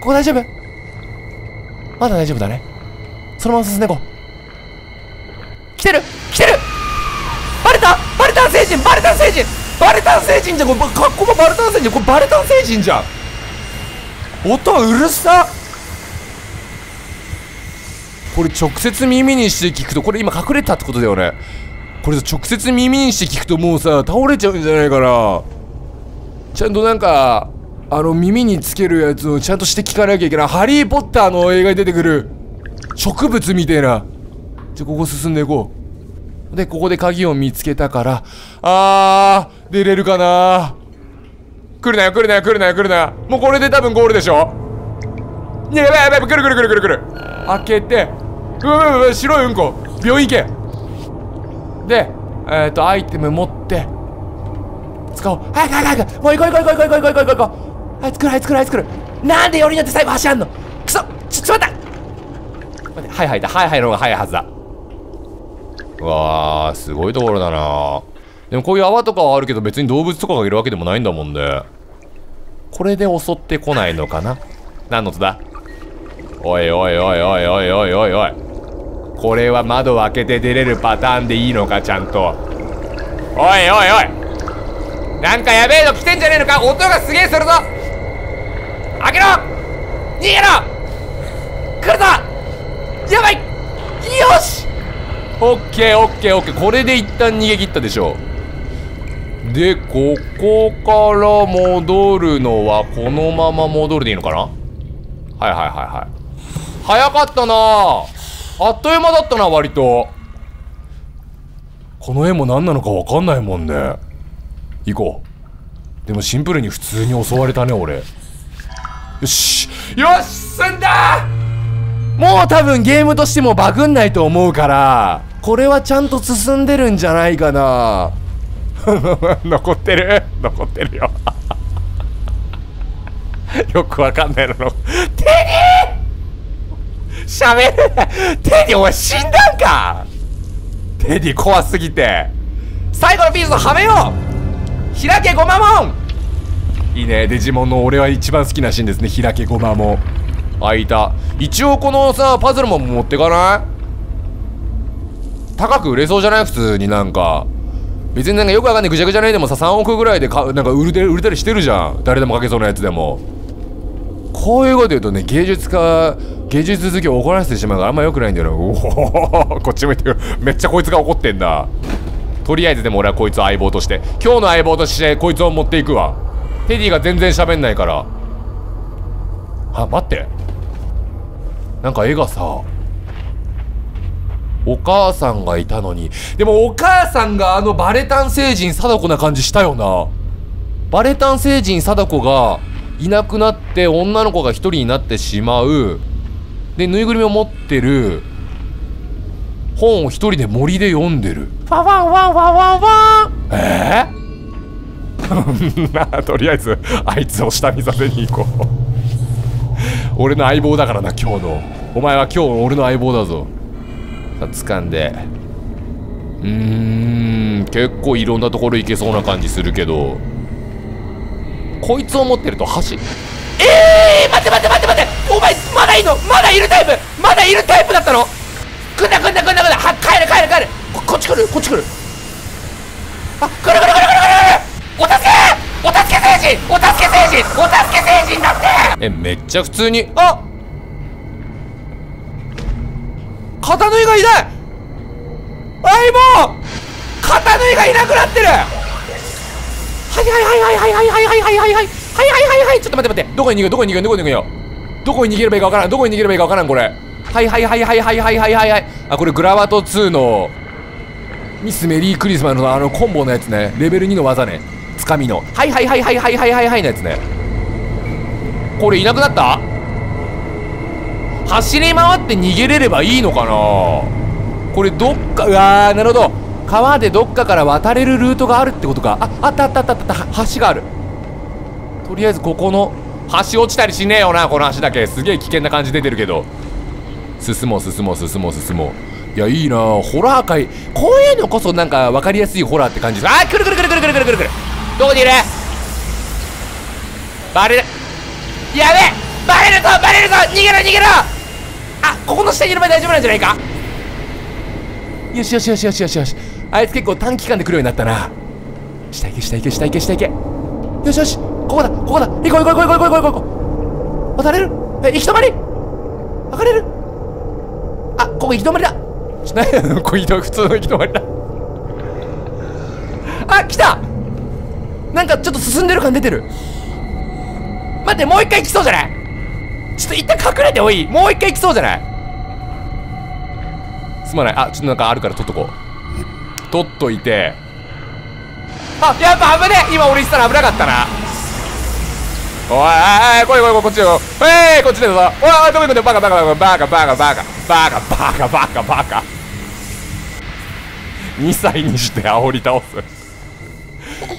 A: ここ大丈夫？まだ大丈夫だね。そのまま進んでいこう。来てる！来てる！バレたバレタン星人！バレタン星人！バレタン星人じゃん！これ格好もバレタン星人！これバレタン星人じゃん！音うるさこれ直接耳にして聞くとこれ今隠れたってことだよね。これ直接耳にして聞くともうさ倒れちゃうんじゃないかな。ちゃんとなんかあの耳につけるやつをちゃんとして聞かなきゃいけない。ハリー・ポッターの映画に出てくる。植物みたいな。じゃここ進んでいこう。でここで鍵を見つけたからあー出れるかな。来るなよ来るなよ来るなよ来るなよ。もうこれで多分ゴールでしょ。やばいやばい来る来る来る来る来る。開けてうわうわ白いうんこ。病院行け。でえっ、ー、とアイテム持って。使おう。早く早く早く。もう行こう行こう行こう行こう行こう行こう行こう。はい作るはい作るはい作る。なんでよりになって最後走らんの？くそちょちょっと待った！待ってはいはいだはいはいの方が早いはずだ。うわーすごいところだな。でもこういう泡とかはあるけど別に動物とかがいるわけでもないんだもんで。これで襲ってこないのかな？何の音だ？おいおいおいおいおいおいおいおい。これは窓を開けて出れるパターンでいいのかちゃんと。おいおいおい。なんかやべえの来てんじゃねえのか？音がすげえするぞ。開けろ！逃げろ！来るぞやばい！よし！オッケーオッケーオッケー。これで一旦逃げ切ったでしょでここから戻るのはこのまま戻るでいいのかな？はいはいはいはい。早かったな。あっという間だったな割と。この絵も何なのか分かんないもんね。行こう。でもシンプルに普通に襲われたね俺。よしよし進んだ！もう多分ゲームとしてもバグんないと思うからこれはちゃんと進んでるんじゃないかな。残ってる？残ってるよ。よくわかんないの。のテディ！しゃべる。テディお前死んだんか？テディ怖すぎて。最後のピースをはめよう！開けごまもんいいね。デジモンの俺は一番好きなシーンですね。開けごまも。開いた。一応このさパズルも持ってかない？高く売れそうじゃない？普通になんか。別になんかよくわかんない。ぐちゃぐちゃないでもさ3億ぐらいでかなんか売れて売れたりしてるじゃん。誰でもかけそうなやつでも。こういうこと言うとね芸術家芸術好きを怒らせてしまうからあんま良くないんだよな。おお こっち向いてる。めっちゃこいつが怒ってんだ。とりあえずでも俺はこいつを相棒として今日の相棒としてこいつを持っていくわ。テディが全然喋んないから。あ待って。なんか絵がさお母さんがいたのに。でもお母さんがあのバレタン星人貞子な感じしたよな。バレタン星人貞子がいなくなって女の子が一人になってしまう。でぬいぐるみを持ってる本を一人で森で読んでる。ファワンワンワンワンワン。えー、な あとりあえずあいつを下見させに行こう。俺の相棒だからな今日の。お前は今日俺の相棒だぞ。さあ掴んで。うーん結構いろんなところ行けそうな感じするけど。こいつを持ってると橋。えー、待って待って待って待って。お前まだいいの？まだいるタイプ？まだいるタイプだったの？来んな来んな来んな来んな。は帰る帰る帰るここっち来るこっち来る。あ来る来る来る来る来る。お助けお助け星人お助け星人お助け星人だって。えめっちゃ普通に。あ！肩縫いがいない。相棒！肩縫いがいなくなってる。はいはいはいはいはいはいはいはいはい。はいはいはいはい。はいはいちょっと待って待って。どこに逃げようどこに逃げようどこに逃げよう？どこに逃げればいいかわからん。どこに逃げればいいかわからんこれ。はいはいはいはいはいはいはいはいはい。あこれグラバト2のミスメリークリスマスのあのコンボのやつね。レベル2の技ねつかみのはいはいはいはいはいはいはいはいのやつね。これいなくなった？走り回って逃げれればいいのかな？これどっかうわーなるほど。川でどっかから渡れるルートがあるってことか。ああったあったあったあった。橋がある。とりあえずここの橋落ちたりしねえよなこの橋だけ。すげえ危険な感じ出てるけど。進もう進もう進もう進もう。いやいいな。ホラー界こういうのこそなんか分かりやすいホラーって感じあー来る来る来る来る来る来る来る来る。どこにいる？バレる。やべえ！バレるぞ！バレるぞ！逃げろ！逃げろ！あここの下にいる場合大丈夫なんじゃないか？よしよしよしよしよしよし。あいつ結構短期間で来るようになったな。下行け下行け下行け下行け。よしよし。ここだここだ。行こう行こう行こう行こう行こう行こう。渡れる？え行き止まり？上がれる？あここ行き止まりだ。何やの？ここ行き止まり普通の行き止まりだ。あ来たなんかちょっと進んでる感出てる。待ってもう一回来そうじゃない？ちょっと一旦隠れておいもう一回来そうじゃない？すまない。あちょっとなんかあるから取っとこう。取っといて。あやっぱ危ねえ！今俺言ったら危なかったな。おいおいおい来い来い来いこっちよ。えいこっちでぞ。おいおいどこ行くんだよバカバカバカバカバカバカバカバカバカバカ。2歳にして煽り倒す。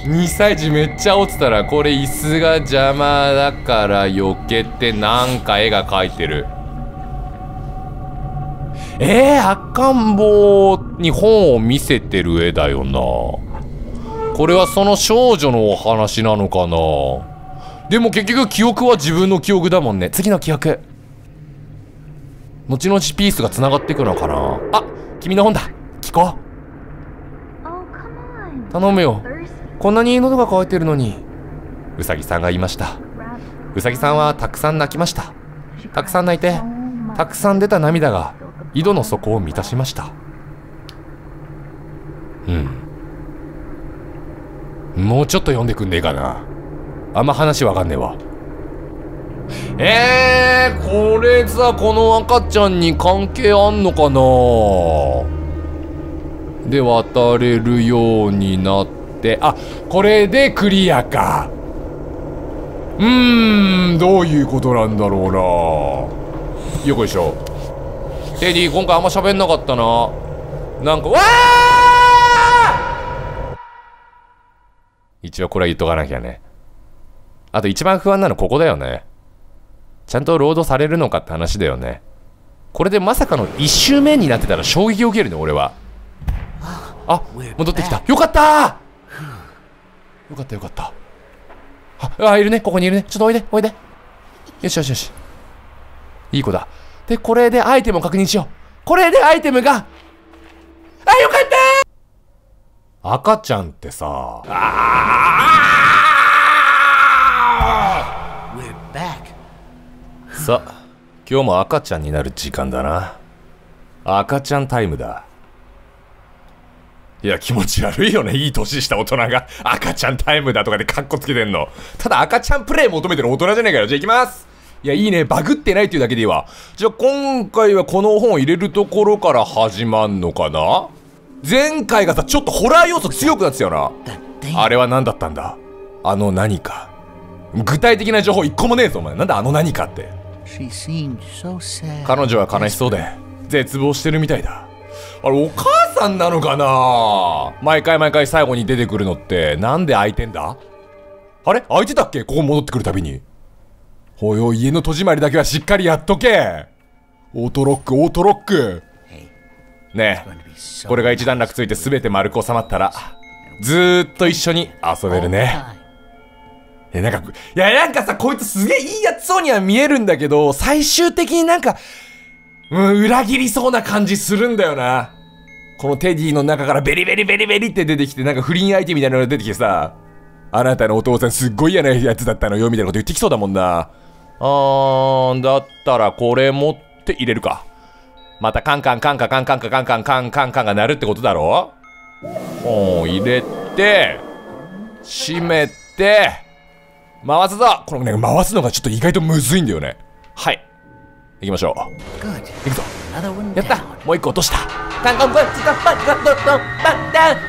A: 2歳児めっちゃ落ちたらこれ椅子が邪魔だから避けてなんか絵が描いてる。えー、赤ん坊に本を見せてる絵だよな。これはその少女のお話なのかな。でも結局記憶は自分の記憶だもんね。次の記憶。後々ピースがつながっていくのかな。あ君の本だ。聞こ
D: Oh.
A: う頼むよこんなに喉が渇いてるのに。うさぎさんが言いました。うさぎさんはたくさん泣きました。たくさん泣いてたくさん出た涙が井戸の底を満たしました。うん。もうちょっと読んでくんねえかな。あんま話わかんねえわ。えー、これさこの赤ちゃんに関係あんのかな。で渡れるようになってあこれでクリアか。うーんどういうことなんだろうな。よこいしょ。テディ今回あんま喋んなかったな。なんかわあ一応これは言っとかなきゃね。あと一番不安なのここだよね。ちゃんとロードされるのかって話だよね。これでまさかの1周目になってたら衝撃を受けるね俺は。あ戻ってきた。よかったよかったよかった。ああいるね。ここにいるね。ちょっとおいでおいで。よしよしよし。いい子だ。でこれでアイテムを確認しよう。これでアイテムが。あよかった。赤ちゃんってさ。あ
C: We're back.
A: ーさあ今日も赤ちゃんになる時間だな。赤ちゃんタイムだいや気持ち悪いよね。いい年した大人が。赤ちゃんタイムだとかでカッコつけてんの。ただ赤ちゃんプレイ求めてる大人じゃねえかよ。じゃあ行きます。いやいいね。バグってないっていうだけでいいわ。じゃあ今回はこの本を入れるところから始まんのかな？前回がさちょっとホラー要素強くなってたよな.あれは何だったんだ？あの何か。具体的な情報一個もねえぞお前。なんだあの何かって.彼女は悲しそうで絶望してるみたいだあれお母さんなのかな？毎回毎回最後に出てくるのってなんで開いてんだ？あれ？開いてたっけ？ここ戻ってくるたびに。おいおい家の戸締まりだけはしっかりやっとけ。オートロックオートロック。ねえ。これが一段落ついて全て丸く収まったらずーっと一緒に遊べるね。や、なんか、いや、なんかさ、こいつすげえいいやつそうには見えるんだけど、最終的になんか、うん、裏切りそうな感じするんだよな。このテディの中からベリベリベリベリって出てきて、なんか不倫相手みたいなのが出てきてさ、あなたのお父さんすっごい嫌なやつだったのよ、みたいなこと言ってきそうだもんな。あー、だったらこれ持って入れるか。またカンカンカンカンカンカンカンカンカンカンカンカンが鳴るってことだろおー、入れて、閉めて、回すぞこのね、回すのがちょっと意外とむずいんだよね。はい。行きましょう。行くぞ。やった.もう一個落とした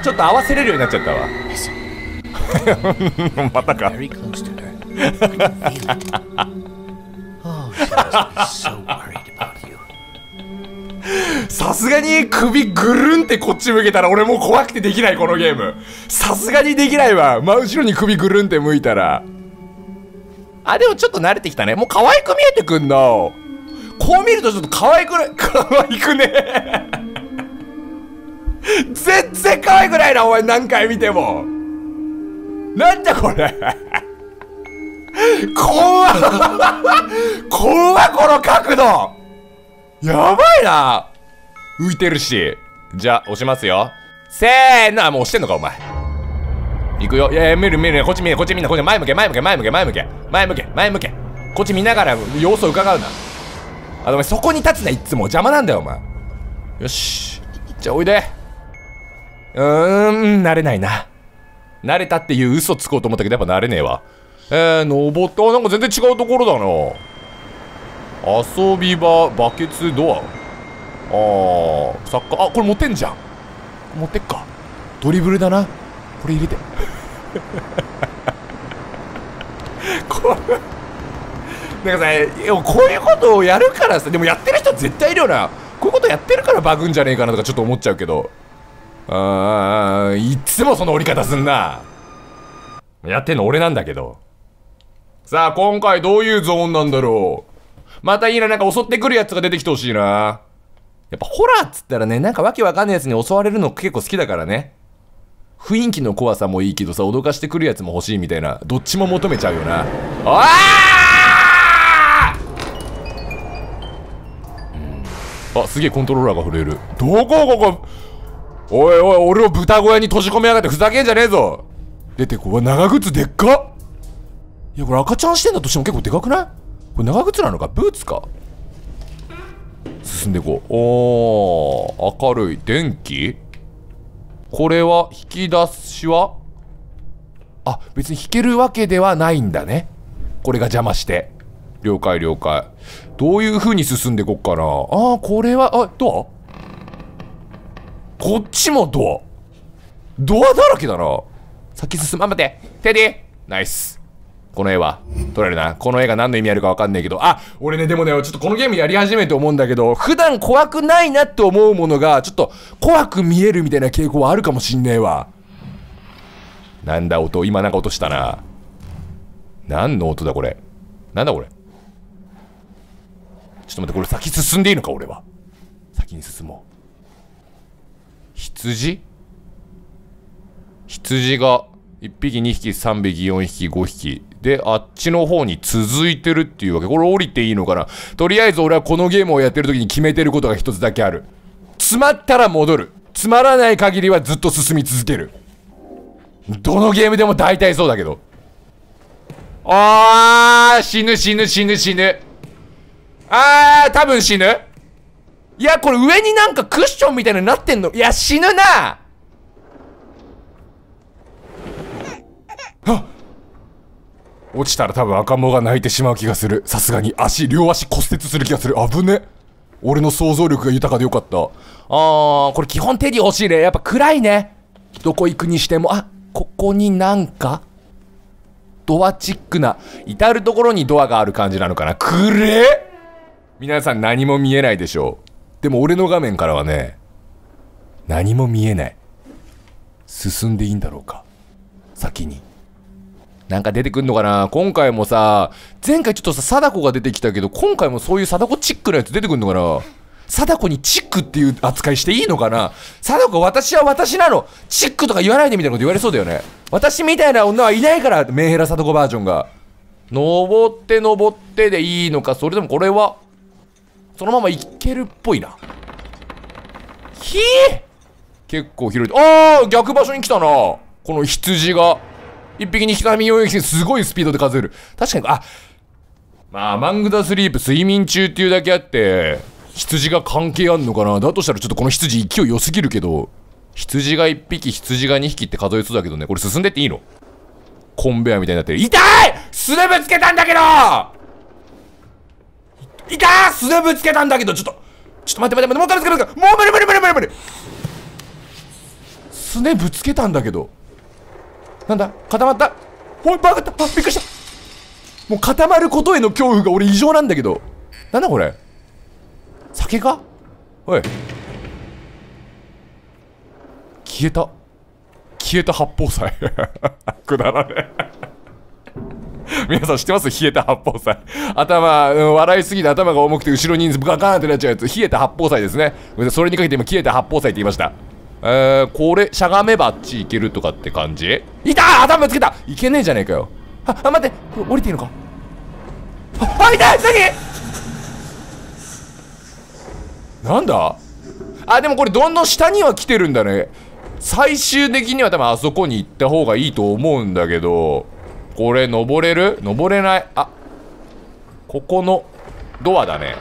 A: ちょっと合わせれるようになっちゃったわ。またか。
C: Oh.
A: さすがに首ぐるんってこっち向けたら俺もう怖くてできないこのゲーム。さすがにできないわ。真後ろに首ぐるんって向いたら。あ、でもちょっと慣れてきたね。もう可愛く見えてくんな。こう見るとちょっと可愛くない、可愛くね全然可愛くないな、お前何回見ても。なんだこれ。怖っ 怖っこの角度やばいな浮いてるし。じゃあ、押しますよ。せーの、もう押してんのか、お前。行くよ。いやいや、見る見る、こっち見る、こっち見る、こっち前向け、前向け、前向け、前向け、前向け、前向け。こっち見ながら様子を伺うな。あ、お前そこに立つな、いっつも。邪魔なんだよ、お前。よし。じゃあ、おいで。うーん、慣れないな。慣れたっていう嘘つこうと思ったけど、やっぱ慣れねえわ。えー、登った。なんか全然違うところだな。遊び場、バケツ、ドア。あー、サッカー、あ、これ持ってんじゃん。持ってっか。ドリブルだな。これ入れて。これ、なんかさ、こういうことをやるからさ、でもやってる人絶対いるよな。こういうことやってるからバグんじゃねえかなとかちょっと思っちゃうけど。あー、いつもその折り方すんな。やってんの俺なんだけど。さあ、今回どういうゾーンなんだろう。またいいな、なんか襲ってくるやつが出てきてほしいな。やっぱホラーっつったらね、なんかわけわかんないやつに襲われるの結構好きだからね。雰囲気の怖さもいいけどさ、脅かしてくるやつも欲しいみたいな、どっちも求めちゃうよな。あーあ、すげえコントローラーが震える。どこ？ここ？おいおい、俺を豚小屋に閉じ込めやがってふざけんじゃねえぞ。出てこう。わ長靴でっか？いや、これ赤ちゃん視点だとしても結構でかくない？これ長靴なのか？ブーツか？進んでいこう。おー、明るい。電気？これは引き出しは？あ別に引けるわけではないんだね。これが邪魔して。了解了解。どういう風に進んでこっかなあーこれはあドア？こっちもドア？ドアだらけだな。先進むあ待って。テディ！ナイス。この絵は？撮れるな。この絵が何の意味あるか分かんないけど。あ俺ねでもねちょっとこのゲームやり始めて思うんだけど普段怖くないなって思うものがちょっと怖く見えるみたいな傾向はあるかもしんねえわ。なんだ音？今なんか音したな。何の音だこれ？なんだこれ？ちょっと待ってこれ先進んでいいのか俺は？先に進もう。羊？羊が1匹2匹3匹4匹5匹。であっちの方に続いてるっていうわけ。これ降りていいのかな？とりあえず俺はこのゲームをやってる時に決めてることが一つだけある。詰まったら戻る。つまらない限りはずっと進み続ける。どのゲームでも大体そうだけど。あー死ぬ死ぬ死ぬ死ぬ。あー多分死ぬ。いやこれ上になんかクッションみたいなのなってんの。いや死ぬな。あ落ちたら多分赤ん坊が泣いてしまう気がする。さすがに足両足骨折する気がする。危ね。俺の想像力が豊かでよかった。あーこれ基本テディ欲しいね。やっぱ暗いね。どこ行くにしても。あここになんかドアチックな至る所にドアがある感じなのかな。くれ皆さん何も見えないでしょう。でも俺の画面からはね何も見えない。進んでいいんだろうか。先に。なんか出てくんのかな。今回もさ前回ちょっとさ貞子が出てきたけど今回もそういう貞子チックなやつ出てくんのかな。貞子にチックっていう扱いしていいのかな。貞子私は私なの。チックとか言わないでみたいなこと言われそうだよね。私みたいな女はいないからメンヘラ貞子バージョンが。登って登ってでいいのか。それともこれはそのままいけるっぽいな。ひえ結構広い。ああ逆場所に来たな。この羊が1匹2匹3匹4匹すごいスピードで数える。確かにあまあアマング・ダ・スリープ睡眠中っていうだけあって羊が関係あんのかな。だとしたらちょっとこの羊勢い良すぎるけど羊が1匹羊が2匹って数えそうだけどね。これ進んでっていいの？コンベアみたいになってる。痛い！すねぶつけたんだけどいたーすねぶつけたんだけどちょっと。ちょっと待って待って待ってもう一回ぶつけるぶつけるもう無理無理無理無理無理。すねぶつけたんだけど。なんだ？固まった？おいバグったあびっくりした。もう固まることへの恐怖が俺異常なんだけど。なんだこれ？酒か？おい。消えた。消えた八宝菜。くだらねえ。皆さん知ってます？冷えた八宝菜。頭、うん笑いすぎて頭が重くて後ろにガガーンってなっちゃうやつ。冷えた八宝菜ですね。それにかけて今冷えた八宝菜って言いました。えー、これしゃがめばっち行けるとかって感じ？いた！頭つけた！いけねえじゃねえかよ。ああ待って。これ降りていいのか？ああ痛い！何なんだ？あでもこれどんどん下には来てるんだね。最終的には多分あそこに行った方がいいと思うんだけど。これ登れる？登れない？あここのドアだね。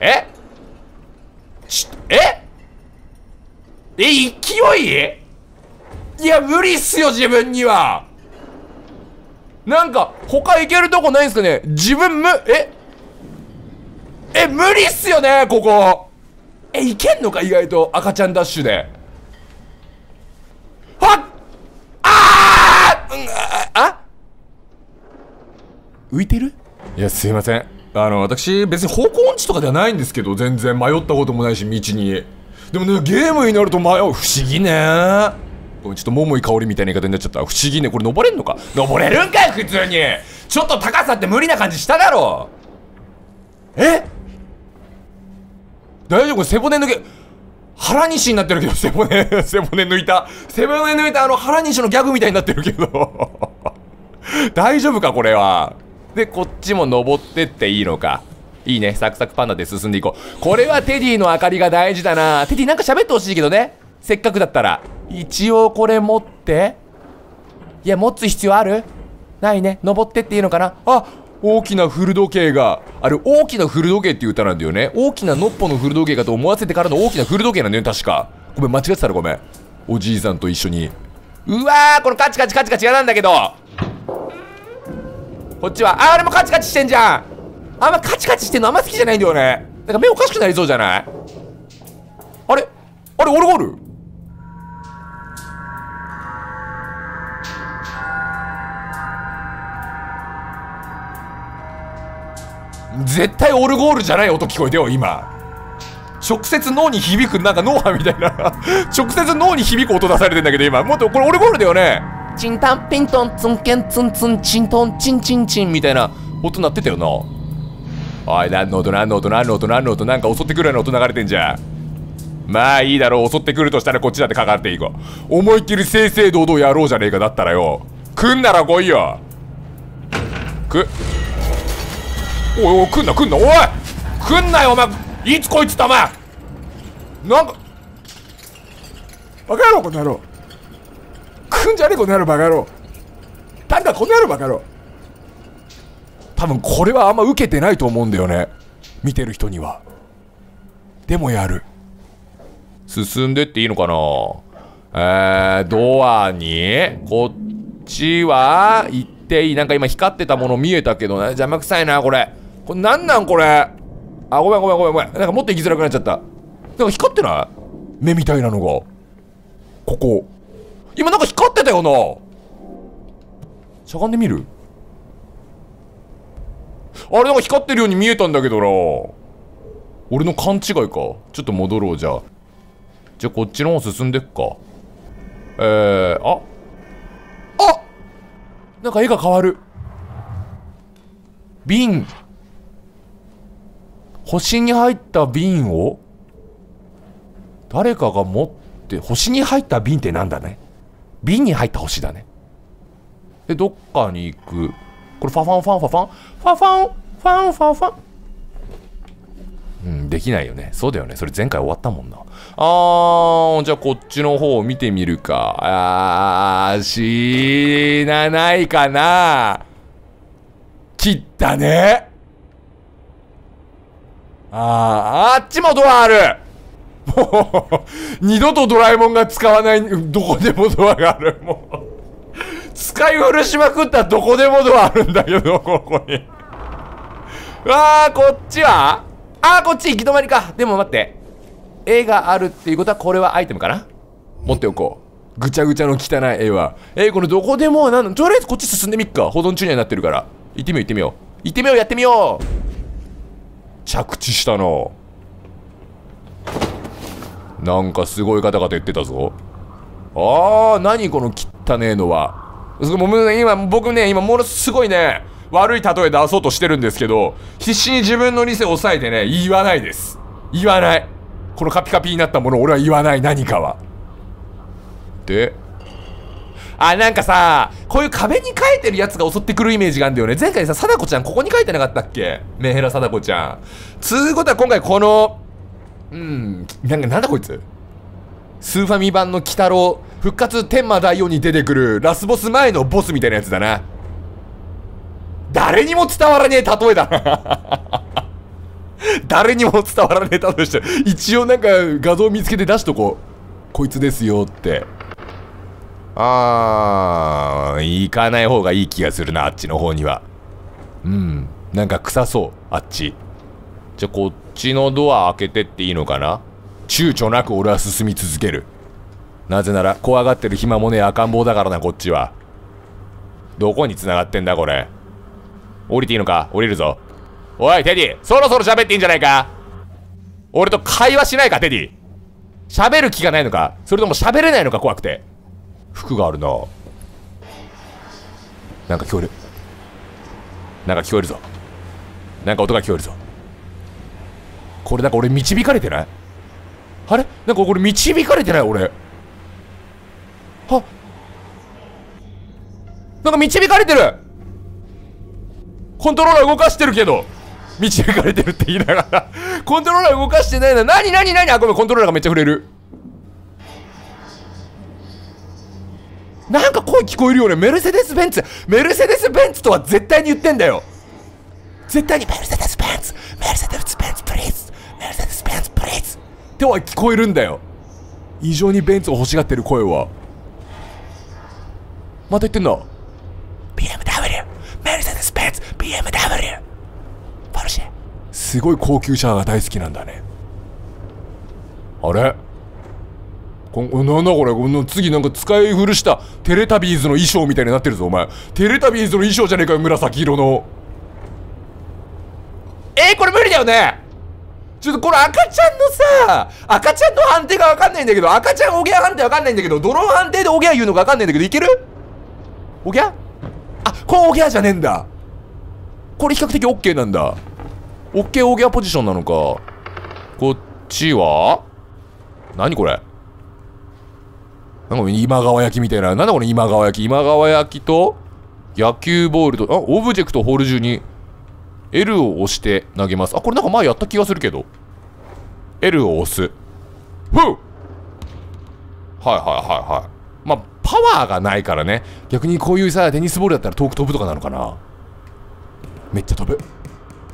A: え？ちえ？え勢い？いや無理っすよ自分には。なんか他行けるとこないんすかね？自分むえ？え無理っすよねここ。えいけんのか意外と赤ちゃんダッシュで。はっああ浮いてるいやすいませんあの私別に方向音痴とかではないんですけど全然迷ったこともないし道にでもねゲームになると迷う不思議ねごめんちょっと桃井香りみたいな言い方になっちゃった不思議ねこれ登れんのか登れるんかい普通にちょっと高さって無理な感じしただろえ大丈夫これ背骨抜け腹西になってるけど背骨 背骨抜いた。背骨抜いたあの腹西のギャグみたいになってるけど。大丈夫かこれは。でこっちも登ってっていいのか。いいね。サクサクパンダで進んでいこう。これはテディの明かりが大事だな。テディなんか喋ってほしいけどね。せっかくだったら。一応これ持って。いや持つ必要ある？ないね。登ってっていいのかな？あ大きな古時計があれ大きな古時計っていう歌なんだよね。大きなのっぽの古時計かと思わせてからの大きな古時計なんだよね確か。ごめん間違ってたらごめん。おじいさんと一緒に。うわーこのカチカチカチカチ嫌なんだけど。こっちは。ああれもカチカチしてんじゃん。あんまカチカチしてんのあんま好きじゃないんだよね。なんか目おかしくなりそうじゃない？あれ？あれオルゴール？絶対オルゴールじゃない音聞こえてよ今。直接脳に響くなんか脳波みたいな。直接脳に響く音出されてんだけど今。もっとこれオルゴールだよね。チンタンピントンツンケンツンツンチントンチンチンチンみたいな音鳴ってたよなおい何の音何の音何の音何の音なんか襲ってくるような音流れてんじゃんまあいいだろう襲ってくるとしたらこっちだってかかっていいか思いっきり正々堂々やろうじゃねえかだったらよ来んなら来いよくおいおい来んな来んなおい来んなよお前いつこいつったお前。なんかバカ野郎この野郎。来んじゃねえこの野郎バカ野郎。なんだこの野郎バカ野郎。多分これはあんま受けてないと思うんだよね。見てる人には。でもやる。進んでっていいのかな？えー、ドアにこっちは行っていい。なんか今光ってたもの見えたけどね。邪魔くさいなこれ。これなんなんこれ？あごめんごめんごめんごめん。なんかもっと行きづらくなっちゃった。なんか光ってない？目みたいなのが。ここ。今なんか光ってたよな。しゃがんでみる？あれなんか光ってるように見えたんだけどな。俺の勘違いか。ちょっと戻ろうじゃあ。じゃあこっちの方進んでっか。えー、あ？あなんか絵が変わる。瓶星に入った瓶を誰かが持って星に入った瓶ってなんだね？瓶に入った星だね。でどっかに行く。これファファンファンファファン？ファファン？ファンファファン？うんできないよね。そうだよね。それ前回終わったもんな。あーじゃあこっちの方を見てみるか。あー死なないかな。切ったね。あーあっちもドアある。もう二度とドラえもんが使わないどこでもドアがある。もう使い古しまくったどこでもドアあるんだけどここに。うわーこっちは？あーこっち行き止まりか。でも待って。絵があるっていうことはこれはアイテムかな？持っておこう。ぐちゃぐちゃの汚い絵は。えー、これどこでもなんとりあえずこっち進んでみっか。保存中にはなってるから。行ってみよう行ってみよう。行ってみようやってみよう。着地したの。なんかすごい方々言ってたぞ。あー何この汚ねえのは。今僕ね今ものすごいね悪い例え出そうとしてるんですけど必死に自分の理性を抑えてね言わないです。言わない。このカピカピになったもの俺は言わない。何かは。であなんかさこういう壁に書いてるやつが襲ってくるイメージがあるんだよね。前回さ貞子ちゃんここに書いてなかったっけ？メンヘラ貞子ちゃん。つうことは今回このうんなんかなんだこいつ？スーファミ版の鬼太郎復活天魔大王に出てくるラスボス前のボスみたいなやつだな。誰にも伝わらねえ例えだ。な 誰にも伝わらねえ例えして一応なんか画像見つけて出しとこう。こいつですよって。あー行かない方がいい気がするなあっちの方には。うん。なんか臭そうあっち。じゃこっちのドア開けてっていいのかな？躊躇なく俺は進み続ける。なぜなら怖がってる暇もねえ赤ん坊だからなこっちは。どこに繋がってんだこれ？降りていいのか？降りるぞ。おいテディそろそろ喋っていいんじゃないか？俺と会話しないかテディ。喋る気がないのか？それとも喋れないのか怖くて。服があるななんか聞こえる。なんか聞こえるぞ。なんか音が聞こえるぞ。これなんか俺導かれてない？あれ？なんかこれ導かれてない？俺。あ。なんか導かれてる！コントローラー動かしてるけど。導かれてるって言いながら。コントローラー動かしてないな何？何？何？あごめん。コントローラーがめっちゃ触れる。なんか声聞こえるよね。メルセデス・ベンツ。メルセデス・ベンツとは絶対に言ってんだよ。絶対にメルセデス・ベンツ。メルセデス・ベンツプリーズ。メルセデス・ベンツプリーズ。っては聞こえるんだよ。異常にベンツを欲しがってる声は。また言ってんな BMW メルセデス・ベンツ BMW ポルシェすごい高級車が大好きなんだね。あれ？こんなんだこれ？この次なんか使い古したテレタビーズの衣装みたいになってるぞお前。テレタビーズの衣装じゃねえかよ紫色の。えー、これ無理だよね。ちょっとこれ赤ちゃんのさ赤ちゃんの判定がわかんないんだけど赤ちゃんおぎゃ判定わかんないんだけどどの判定でおぎゃ言うのかわかんないんだけどいける？おぎゃあこれおぎゃじゃねえんだ。これ比較的 OK なんだ。OK おぎゃポジションなのか。こっちは？何これ？なんか今川焼きみたいな。なんだこれ今川焼き？今川焼きと野球ボールと、あ、オブジェクトホール中に L を押して投げます。あ、これなんか前やった気がするけど。L を押す。ふうはいはいはいはい。まあ、パワーがないからね。逆にこういうさ、テニスボールだったら遠く飛ぶとかなのかな。めっちゃ飛ぶ。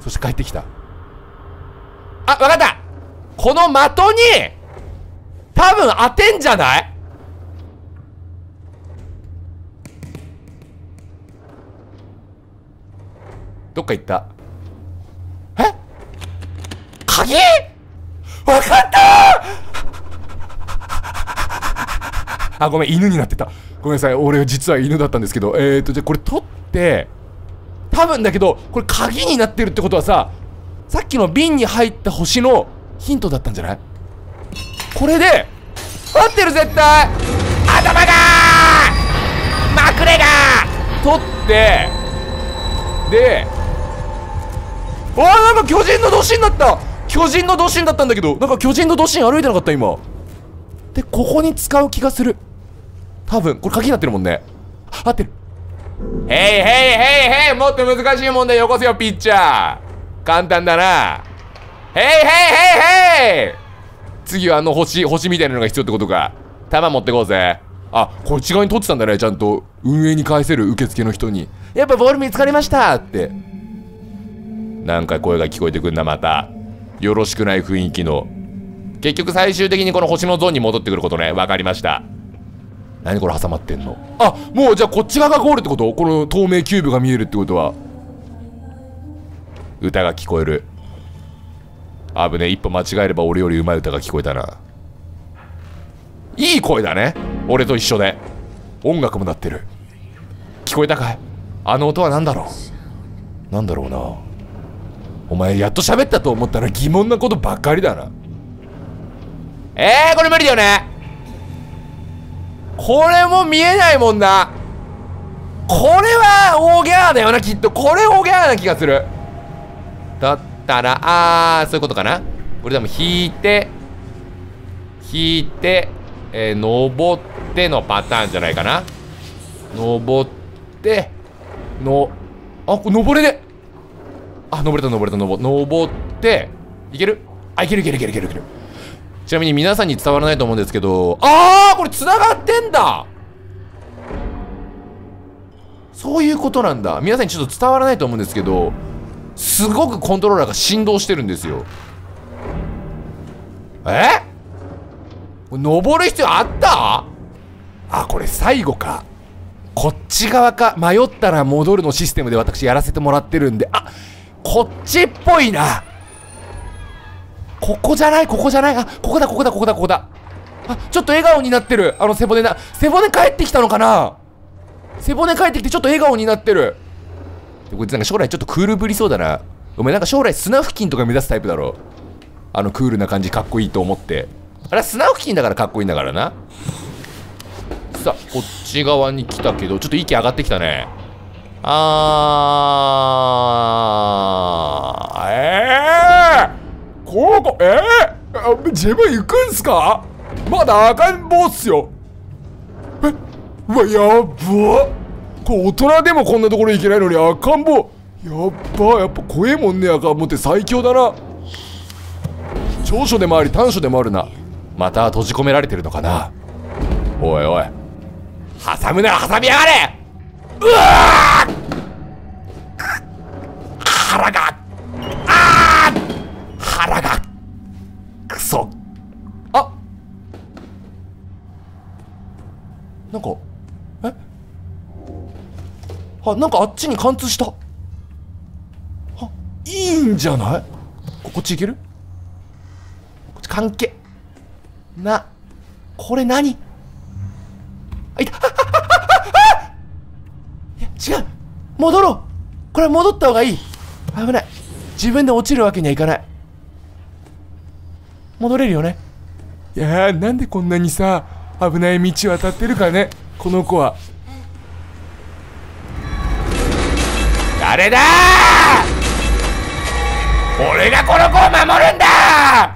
A: そして帰ってきた。あ、わかったこの的に多分当てんじゃない？どっか行った？え？鍵？わかったあ、ごめん、犬になってた。ごめんなさい、俺実は犬だったんですけど、えーと、じゃあこれ取って、多分だけど、これ鍵になってるってことはさ、さっきの瓶に入った星のヒントだったんじゃない？これで、合ってる絶対！頭がまくれが取って、で、あーなんか巨人のドシンだった。巨人のドシンだったんだけどなんか巨人のドシン歩いてなかった今。でここに使う気がする。多分これ鍵になってるもんね。合ってる。へいへいへいへいもっと難しい問題よこせよピッチャー。簡単だな。へいへいへいへい次はあの星星みたいなのが必要ってことか。球持ってこうぜ。あこれ違いに取ってたんだねちゃんと。運営に返せる受付の人に。やっぱボール見つかりましたってなんか声が聞こえてくんなまた。よろしくない雰囲気の。結局最終的にこの星のゾーンに戻ってくることね。分かりました。何これ挟まってんの？あもうじゃあこっち側がゴールってこと？この透明キューブが見えるってことは。歌が聞こえる。あぶね一歩間違えれば俺より上手い歌が聞こえたな。いい声だね。俺と一緒で。音楽も鳴ってる。聞こえたかい？あの音は何だろう？なんだろうなお前やっと喋ったと思ったら疑問なことばっかりだな。えー、これ無理だよね。これも見えないもんな。これは大ギャーだよなきっと。これ大ギャーな気がする。だったらあーそういうことかな。これでも引いて引いてえー、登ってのパターンじゃないかな。登ってのあこれ登れねあ登れた登れた登登っていける？あいけるいけるいけるいけるいける。ちなみに皆さんに伝わらないと思うんですけどああこれ繋がってんだ！そういうことなんだ。皆さんにちょっと伝わらないと思うんですけどすごくコントローラーが振動してるんですよ。え？登る必要あった？あこれ最後か。こっち側か迷ったら戻るのシステムで私やらせてもらってるんで。あこっちっぽいな。ここじゃない？ここじゃない？あここだここだここだここだ。あちょっと笑顔になってる。あの背骨な。背骨帰ってきたのかな？背骨帰ってきてちょっと笑顔になってる。こいつなんか将来ちょっとクールぶりそうだな。お前なんか将来砂付近とか目指すタイプだろ。あのクールな感じかっこいいと思って。あれ砂付近だからかっこいいんだからな。さあこっち側に来たけどちょっと息上がってきたね。あー。えー、ここえー、自分行くんすか？まだ赤ん坊っすよ。えうわやっば。これ大人でもこんなところ行けないのに赤ん坊。やっばやっぱ怖えもんね赤ん坊って最強だな。長所でもあり短所でもあるな。また閉じ込められてるのかな。おいおい。挟むなら挟みやがれ。うわー腹があー腹がくそあなんかえ？あなんかあっちに貫通した。あいいんじゃない？こっち行ける？こっち関係。なこれ何？あいた。違う。戻ろう。これ戻った方がいい。危ない。自分で落ちるわけにはいかない。戻れるよね。いやーなんでこんなにさ危ない道渡ってるかね。この子は。誰だ俺がこの子を守るんだ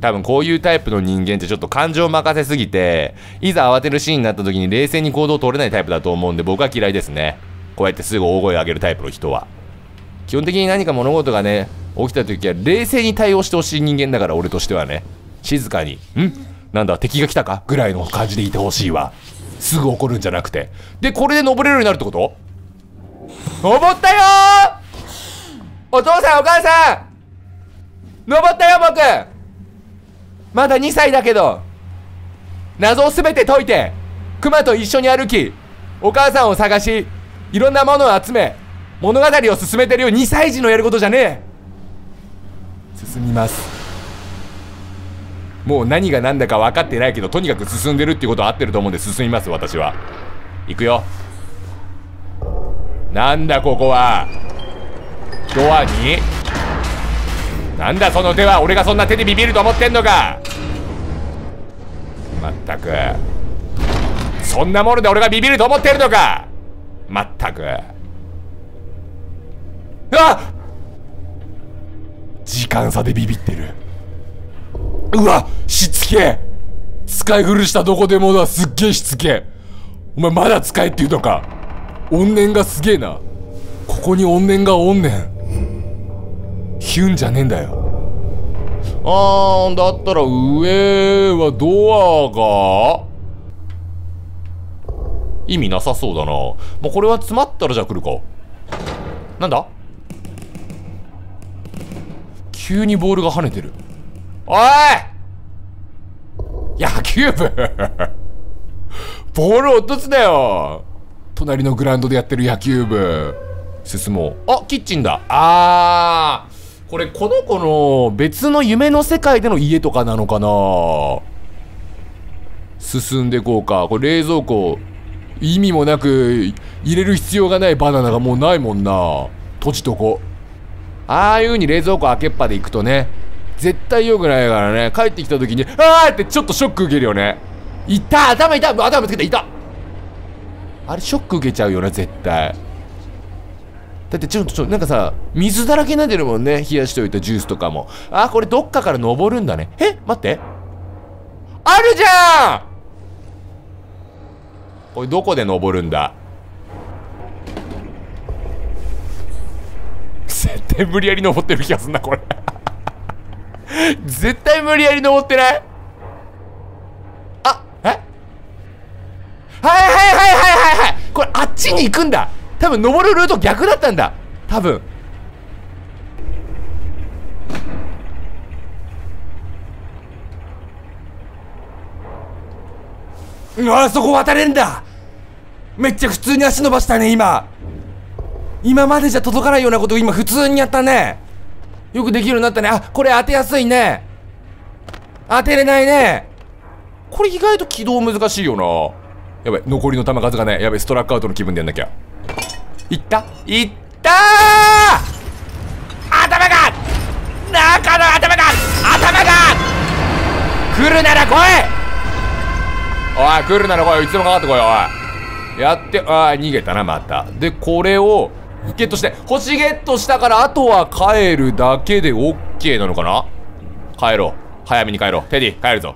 A: 多分こういうタイプの人間ってちょっと感情任せすぎていざ慌てるシーンになった時に冷静に行動を取れないタイプだと思うんで僕は嫌いですね。こうやってすぐ大声を上げるタイプの人は。基本的に何か物事がね起きた時は冷静に対応してほしい人間だから俺としてはね。静かに「ん？なんだ敵が来たか?」ぐらいの感じでいてほしいわ。すぐ怒るんじゃなくて。でこれで登れるようになるってこと？登ったよー！お父さんお母さん！登ったよ僕！まだ2歳だけど謎を全て解いてクマと一緒に歩きお母さんを探しいろんなものを集め物語を進めてるよ2歳児のやることじゃねえ。進みます。もう何が何だか分かってないけどとにかく進んでるっていうことは合ってると思うんで進みます私は。行くよ。なんだここは。ドアになんだその手は俺がそんな手でビビると思ってんのか。まったく。そんなもので俺がビビると思ってるのか。まったく。あ時間差でビビってる。うわ！しつけ使い古したどこでもだ。すっげえしつけお前まだ使えって言うのか。怨念がすげえな。ここに怨念がおんねん。ヒュンじゃねえんだよ。あーだったら上はドアが？意味なさそうだな。もうこれは詰まったらじゃあ来るか。なんだ？急にボールが跳ねてる。おい！野球部！ボール落とすなよ！隣のグラウンドでやってる野球部。進もう。あキッチンだ。あー。これこの子の別の夢の世界での家とかなのかな？進んでこうか。これ冷蔵庫意味もなく入れる必要がないバナナがもうないもんな。閉じとこ。ああいう風に冷蔵庫開けっぱで行くとね絶対良くないからね。帰ってきた時にあーってちょっとショック受けるよね。いた頭痛い頭ぶつけたい。たあれショック受けちゃうよね絶対。だってちょっとなんかさ水だらけになってるもんね冷やしておいたジュースとかも。あこれどっかから登るんだね。え待って。あるじゃん！これどこで登るんだ？絶対無理やり登ってる気がすんなこれ。絶対無理やり登ってない？あえ？はいはいはいはいはいはい。これあっちに行くんだ。多分登るルート逆だったんだ。多分。うわそこ渡れんだ。めっちゃ普通に足伸ばしたね今。今までじゃ届かないようなことを今普通にやったね。よくできるようになったね。あこれ当てやすいね。当てれないね。これ意外と起動難しいよな。やばい残りの球数がねやばいストラックアウトの気分でやんなきゃ。いった？いったー！頭が中の頭が頭が来るなら来い！おい来るなら来いいつでもかかってこいおい。やってああ逃げたなまた。でこれをゲットして星ゲットしたからあとは帰るだけで OK なのかな？帰ろう。早めに帰ろう。テディ帰るぞ。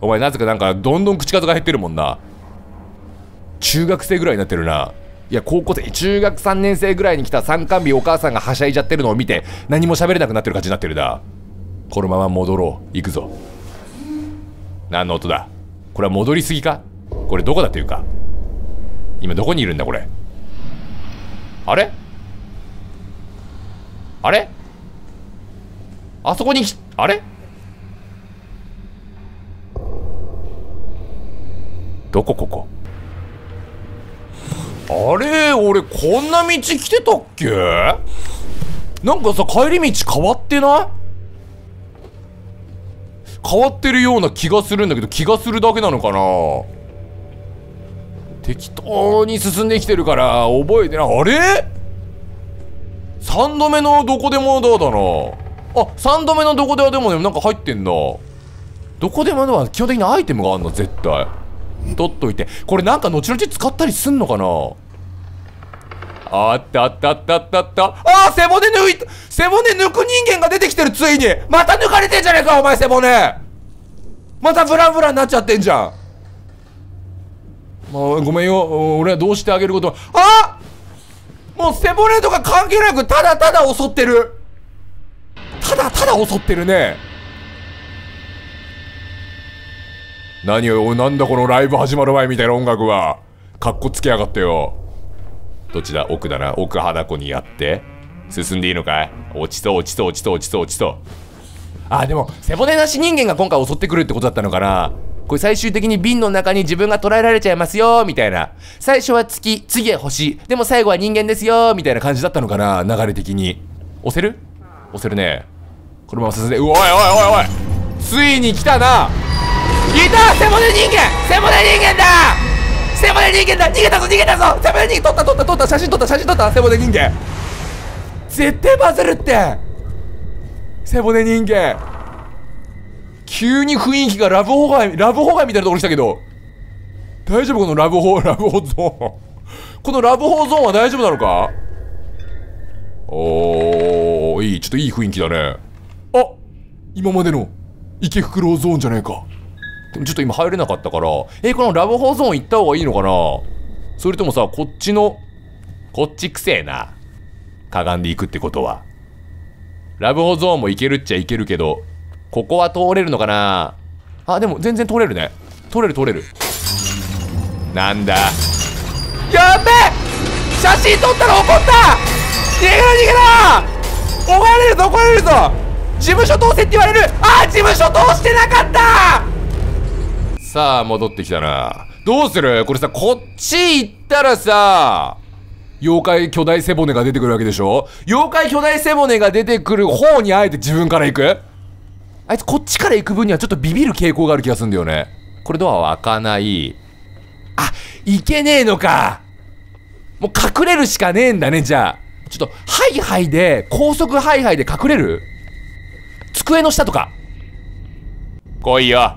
A: お前なぜかなんかどんどん口数が減ってるもんな。中学生ぐらいになってるな。いや高校生中学3年生ぐらいに来た参観日お母さんがはしゃいじゃってるのを見て何も喋れなくなってる感じになってるなこのまま戻ろう。行くぞ。何の音だ？これは戻りすぎか？これどこだというか。今どこにいるんだこれ？あれ？あれ？あそこにあれ？どこここ？あれ俺こんな道来てたっけ？なんかさ帰り道変わってない？変わってるような気がするんだけど気がするだけなのかな？適当に進んできてるから覚えてないあれ？3度目のどこでもドアだな。あ3度目のどこでもでもねなんか入ってんな。どこでもドア基本的にアイテムがあんの絶対。取っといて。これなんか後々使ったりすんのかな？あったあったあったあったあった。あー背骨抜いた背骨抜く人間が出てきてるついに。また抜かれてんじゃねえかお前背骨。またブラブラになっちゃってんじゃん。もうごめんよ。俺はどうしてあげること。あもう背骨とか関係なくただただ襲ってる。ただただ襲ってるね。何よおいなんだこのライブ始まる前みたいな音楽は。かっこつけやがってよ。どっちだ？奥だな。奥花子にやって。進んでいいのかい？落ちそう落ちそう落ちそう落ちそう落ちそうあでも背骨なし人間が今回襲ってくるってことだったのかな。これ最終的に瓶の中に自分が捉えられちゃいますよみたいな。最初は月次は星。でも最後は人間ですよみたいな感じだったのかな流れ的に。押せる？押せるね。このまま進んで。うおいおいおいおい。ついに来たな。いた背骨人間背骨人間だ。背骨人間だ。逃げたぞ逃げたぞ。背骨人間撮った撮った撮った。写真撮った写真撮った。背骨人間。絶対バズるって。背骨人間。急に雰囲気がラブホガイラブホガイみたいなところに来たけど。大丈夫このラブホラブホゾーン。このラブホゾーンは大丈夫なのか？おーいい。ちょっといい雰囲気だね。あ今までの池袋ゾーンじゃねえか。ちょっと今入れなかったからえこのラブホーゾーン行った方がいいのかな？それともさこっちのこっちくせえな。かがんでいくってことは。ラブホーゾーンも行けるっちゃいけるけどここは通れるのかな？あでも全然通れるね。通れる通れる。なんだ？やべえ！写真撮ったら怒った！逃げろ逃げろ！怒られるぞ怒られるぞ！事務所通せって言われる！あ事務所通してなかった！さあ戻ってきたな。どうする？これさこっち行ったらさ妖怪巨大背骨が出てくるわけでしょ？妖怪巨大背骨が出てくる方にあえて自分から行く？あいつこっちから行く分にはちょっとビビる傾向がある気がするんだよね。これドアは開かない。あいけねえのか。もう隠れるしかねえんだねじゃあ。ちょっとハイハイで高速ハイハイで隠れる？机の下とか。来いよ。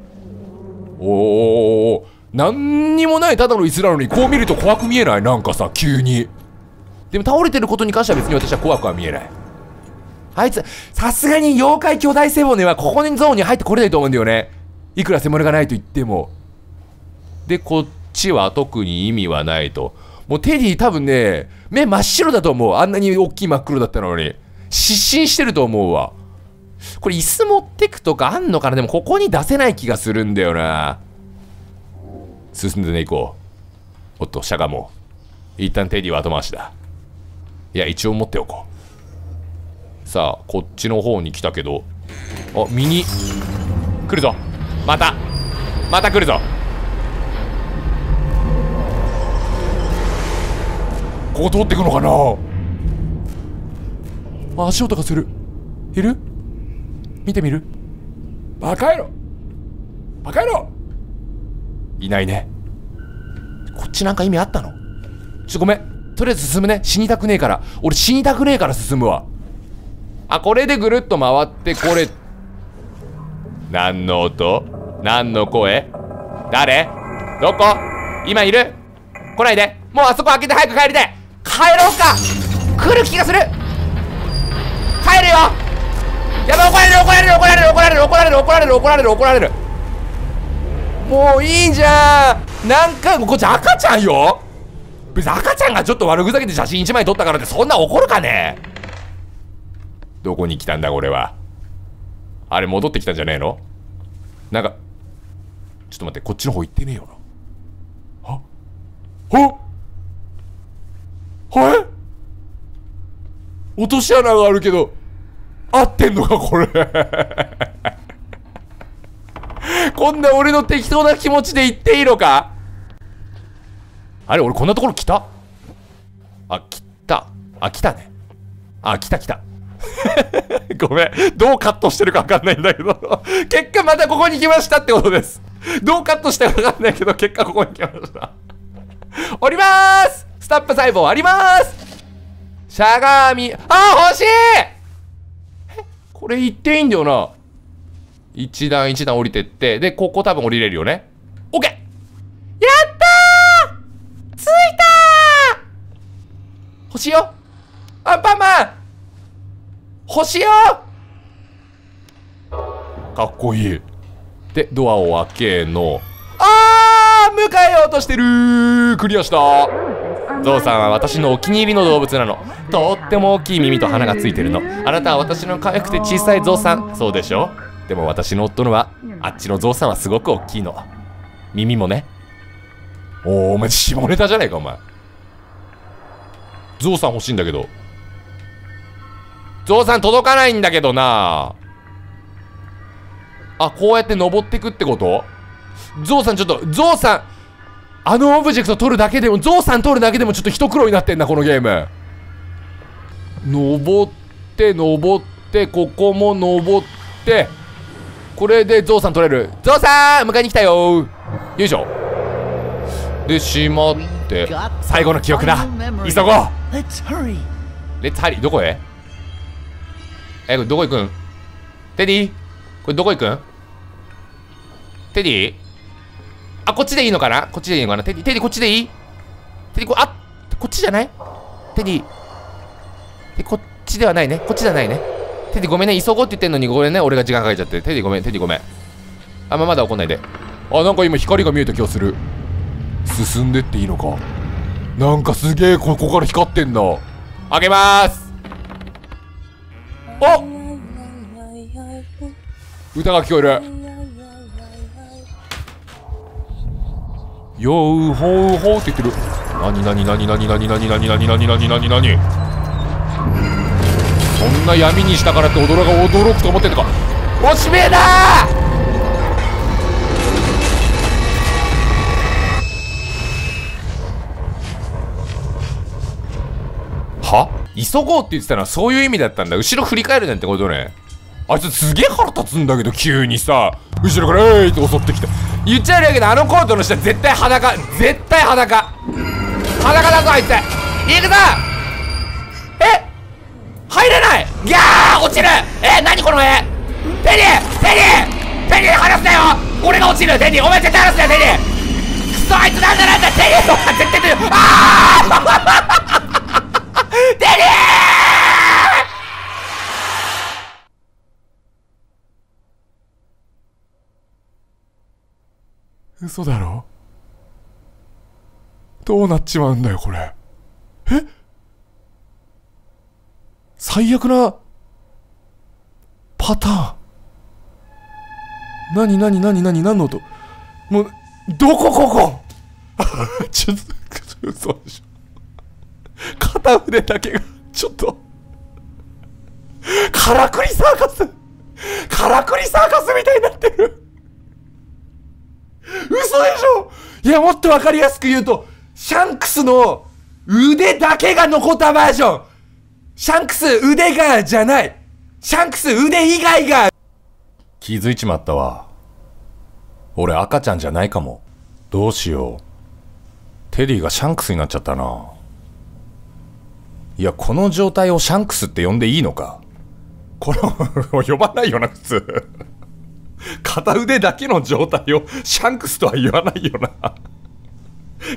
A: おーおー何にもないただの椅子なのにこう見ると怖く見えないなんかさ急に。でも倒れてることに関しては別に私は怖くは見えない。あいつさすがに妖怪巨大背骨はここにゾーンに入ってこれないと思うんだよね。いくら背骨がないと言っても。でこっちは特に意味はないと。もうテディ多分ね目真っ白だと思う。あんなに大きい真っ黒だったのに。失神してると思うわ。これ椅子持ってくとかあんのかな？でもここに出せない気がするんだよな。進んでね行こう。おっとしゃがもう。一旦テディは後回しだ。いや一応持っておこう。さあこっちの方に来たけど。あ右。来るぞ。また。また来るぞ。ここ通ってくのかな？あ足音がする。いる？見てみる？バカ野郎！バカ野郎！いないね。こっちなんか意味あったの？ちょごめん。とりあえず進むね。死にたくねえから。俺死にたくねえから進むわ。あこれでぐるっと回ってこれ。何の音？何の声？誰？どこ？今いる？来ないで。もうあそこ開けて早く帰りたい。帰ろうか。来る気がする。帰るよ。やばい怒られる怒られる怒られる怒られる怒られる怒られる怒られる怒られるもういいじゃん。何回もこっち赤ちゃんよ。別に赤ちゃんがちょっと悪ふざけて写真1枚撮ったからってそんな怒るかね。どこに来たんだこれは。あれ戻ってきたんじゃねえの？なんかちょっと待ってこっちの方行ってねえよな。は？ははい落とし穴があるけど。合ってんのかこれ こんな俺の適当な気持ちで言っていいのか？あれ俺こんなところ来た？あ、来た。あ、来たね。あ、来た来た。ごめん。どうカットしてるかわかんないんだけど。結果またここに来ましたってことです。どうカットしたかわかんないけど、結果ここに来ました。降りまーすスタップ細胞ありまーすしゃがみ、あ、欲しいこれ言っていいんだよな。一段一段降りてって、で、ここ多分降りれるよね。オッケーやったー!着いたー!欲しいよ!アンパンマン!欲しいよ!かっこいい。で、ドアを開けの。あー!迎えようとしてるー。クリアした。ゾウさんは私のお気に入りの動物なの。とっても大きい耳と鼻がついてるの。あなたは私の可愛くて小さいゾウさん。そうでしょ？でも私の夫のは、あっちのゾウさんはすごく大きいの。耳もね。おー、お前下ネタじゃないか、お前。ゾウさん欲しいんだけど。ゾウさん届かないんだけどなあ、こうやって登ってくってこと？ゾウさんちょっと、ゾウさん、あのオブジェクト取るだけでも、ゾウさん取るだけでもちょっと一苦労になってんな、このゲーム。登って、登って、ここも登って、これでゾウさん取れる。ゾウさん迎えに来たよ。よいしょ。で、しまって、最後の記憶だ。急ごう.
C: Let's hurry
A: どこへ？え、これどこ行くん？テディ？これどこ行くん？テディ？あ、こっちでいいのかな？こっちでいいのかな？テディ、テディこっちでいい？テディこ、あ、こっちじゃない？テディ。テディこっちではないね。こっちじゃないね。テディごめんね。急ごうって言ってんのにごめんね。俺が時間かけちゃって。テディごめん、テディごめん。あ、まあ、まだ怒んないで。あ、なんか今光が見えた気がする。進んでっていいのかなんかすげえここから光ってんだ。あげまーすお歌が聞こえるよーほーほーって言ってる。なになになになになになになになになになになになにそんな闇にしたからって驚が驚くと思ってんのか。おしめえだ！は？急ごうって言ってたのはそういう意味だったんだ。後ろ振り返るなんてことね。あいつすげえ腹立つんだけど急にさ。後ろから「えい!」って襲ってきて。言っちゃうけどあのコートの下絶対裸。絶対裸。裸だぞあいつ。行くぞ。え？入れない。ギャー落ちる。え何この絵？テディテディテディ離すなよ。俺が落ちる。テディお前絶対離すなよテディクソあいつなんだなんだ。テディお前絶対 テディああテディ嘘だろ？どうなっちまうんだよこれ。え？最悪なパターン。何何何何何の音？もうどこここ？ちょっと嘘でしょ。片腕だけがちょっと。からくりサーカス。からくりサーカスみたいになってる。嘘でしょ？いやもっとわかりやすく言うとシャンクスの腕だけが残ったバージョン。シャンクス腕がじゃない。シャンクス腕以外が。気づいちまったわ。俺赤ちゃんじゃないかも。どうしよう。テディがシャンクスになっちゃったな。いやこの状態をシャンクスって呼んでいいのか？これ 呼ばないよな普通。片腕だけの状態をシャンクスとは言わないよな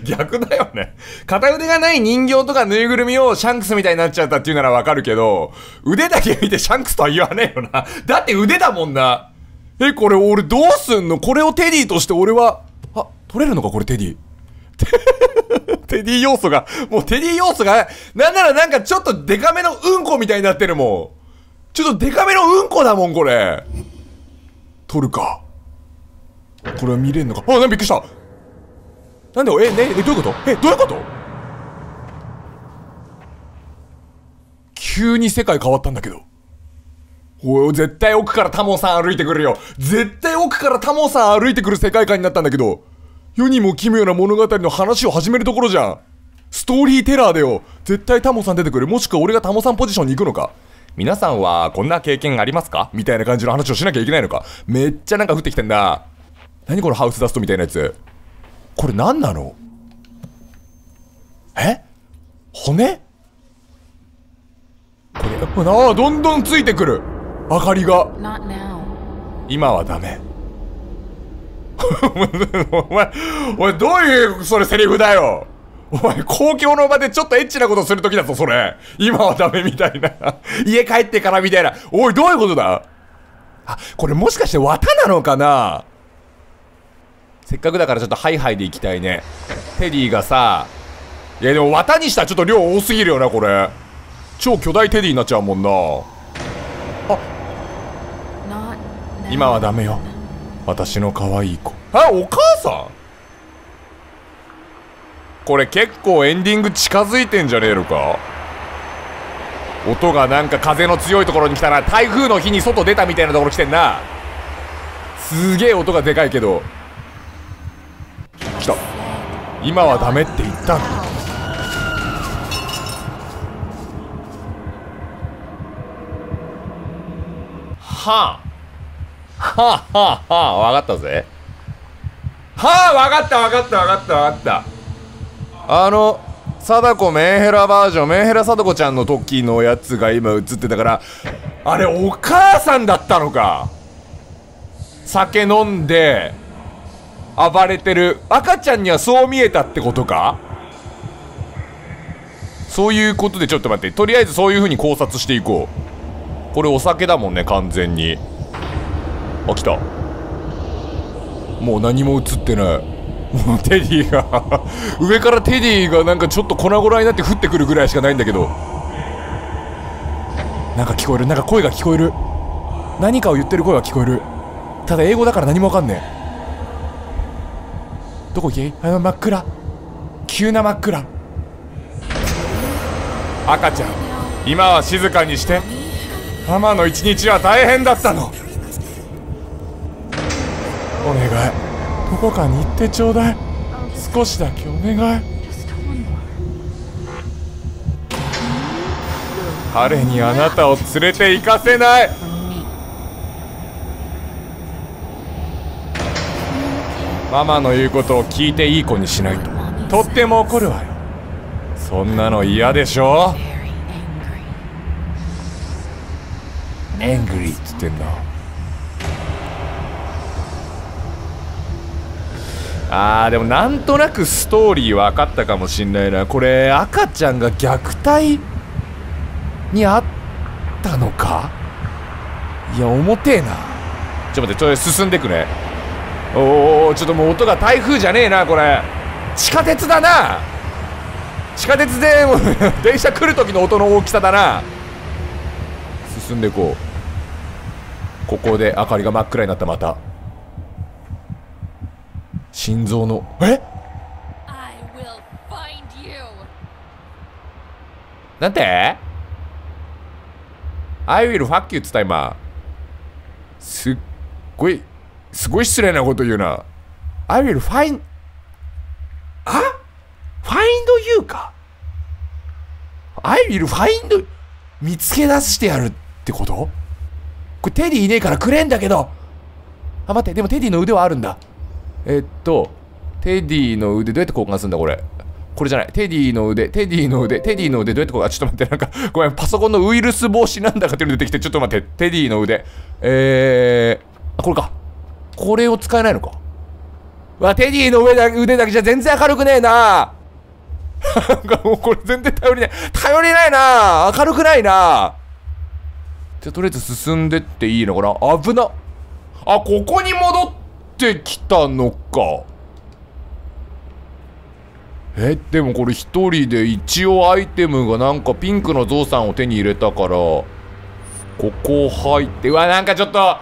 A: 逆だよね。片腕がない人形とかぬいぐるみをシャンクスみたいになっちゃったっていうならわかるけど、腕だけ見てシャンクスとは言わねえよな。だって腕だもんな。え、これ俺どうすんの？これをテディとして俺は、あ、取れるのか？これテディ テディ要素が、もうテディ要素が、なんならなんかちょっとデカめのうんこみたいになってるもん。ちょっとデカめのうんこだもん、これ。取るか。これは見れんのか。あ、なんびっくりした。なんで、え、ね、え、どういうこと？え、どういうこと？急に世界変わったんだけど。おい、絶対奥からタモさん歩いてくるよ。絶対奥からタモさん歩いてくる世界観になったんだけど。世にも奇妙な物語の話を始めるところじゃん。ストーリーテラーでよ。絶対タモさん出てくる。もしくは俺がタモさんポジションに行くのか。皆さんはこんな経験ありますか？みたいな感じの話をしなきゃいけないのか？めっちゃなんか降ってきてんだ。何このハウスダストみたいなやつ。これ何なの？え？骨？これ、ああ、どんどんついてくる。明かりが。今はダメ。お前、おい、どういう、それセリフだよ？お前、公共の場でちょっとエッチなことするときだぞ、それ。今はダメみたいな。家帰ってからみたいな。おい、どういうことだ？あ、これもしかして綿なのかな？せっかくだからちょっとハイハイでいきたいね。テディがさ、いやでも綿にしたらちょっと量多すぎるよな、これ。超巨大テディになっちゃうもんな。
B: Now.
A: 今はダメよ私の可愛い子あお母さん？これ結構エンディング近づいてんじゃねえのか？音がなんか風の強いところに来たな。台風の日に外出たみたいなところ来てんな。すげえ音がでかいけど。来た。今はダメって言ったのはあ。はあはあはあ。わかったぜ。はあわかったわかったわかったわかった。あの貞子メンヘラバージョンメンヘラ貞子ちゃんの時のやつが今映ってたからあれお母さんだったのか。酒飲んで暴れてる。赤ちゃんにはそう見えたってことか。そういうことでちょっと待って。とりあえずそういう風に考察していこう。これお酒だもんね完全に。あ来た。もう何も映ってない。テディが 上からテディがなんかちょっと粉々になって降ってくるぐらいしかないんだけど。なんか聞こえる。なんか声が聞こえる。何かを言ってる声が聞こえる。ただ英語だから何もわかんねえ。どこ行け？あの真っ暗。急な真っ暗。赤ちゃん今は静かにして。ママの一日は大変だったの。お願い。どこかに行ってちょうだい。少しだけお願い。彼にあなたを連れて行かせない。ママの言うことを聞いていい子にしないと。とっても怒るわよ。そんなの嫌でしょ？エングリーっつってんだあーでもなんとなくストーリー分かったかもしんないな。これ赤ちゃんが虐待にあったのか？いや重てえな。ちょっと待ってちょっと進んでくねおおちょっともう音が台風じゃねえなこれ。地下鉄だな。地下鉄で 電車来る時の音の大きさだな。進んでいこう。ここで明かりが真っ暗になったまた。心臓の。え
B: ？I will find you.
A: なんて ?I will fuck you っつった今。すっごいすごい失礼なこと言うな。I will find あ ?find you か？I will find 見つけ出してやるってこと？これテディいねえからくれんだけど。あ待ってでもテディの腕はあるんだえっとテディの腕どうやって交換するんだこれ？これじゃない。テディの腕テディの腕テディの腕どうやってこうあちょっと待ってなんかごめんパソコンのウイルス防止なんだかっていうの出てきてちょっと待ってテディの腕。えー、あこれか。これを使えないのか。うわテディの上だ腕だけじゃ全然明るくねえな。なんかもうこれ全然頼りない。頼りないな。明るくないな。じゃとりあえず進んでっていいのかな？危な。あここに戻ってきたのか。えでもこれ一人で一応アイテムがなんかピンクのゾウさんを手に入れたからここ入ってうわなんかちょっと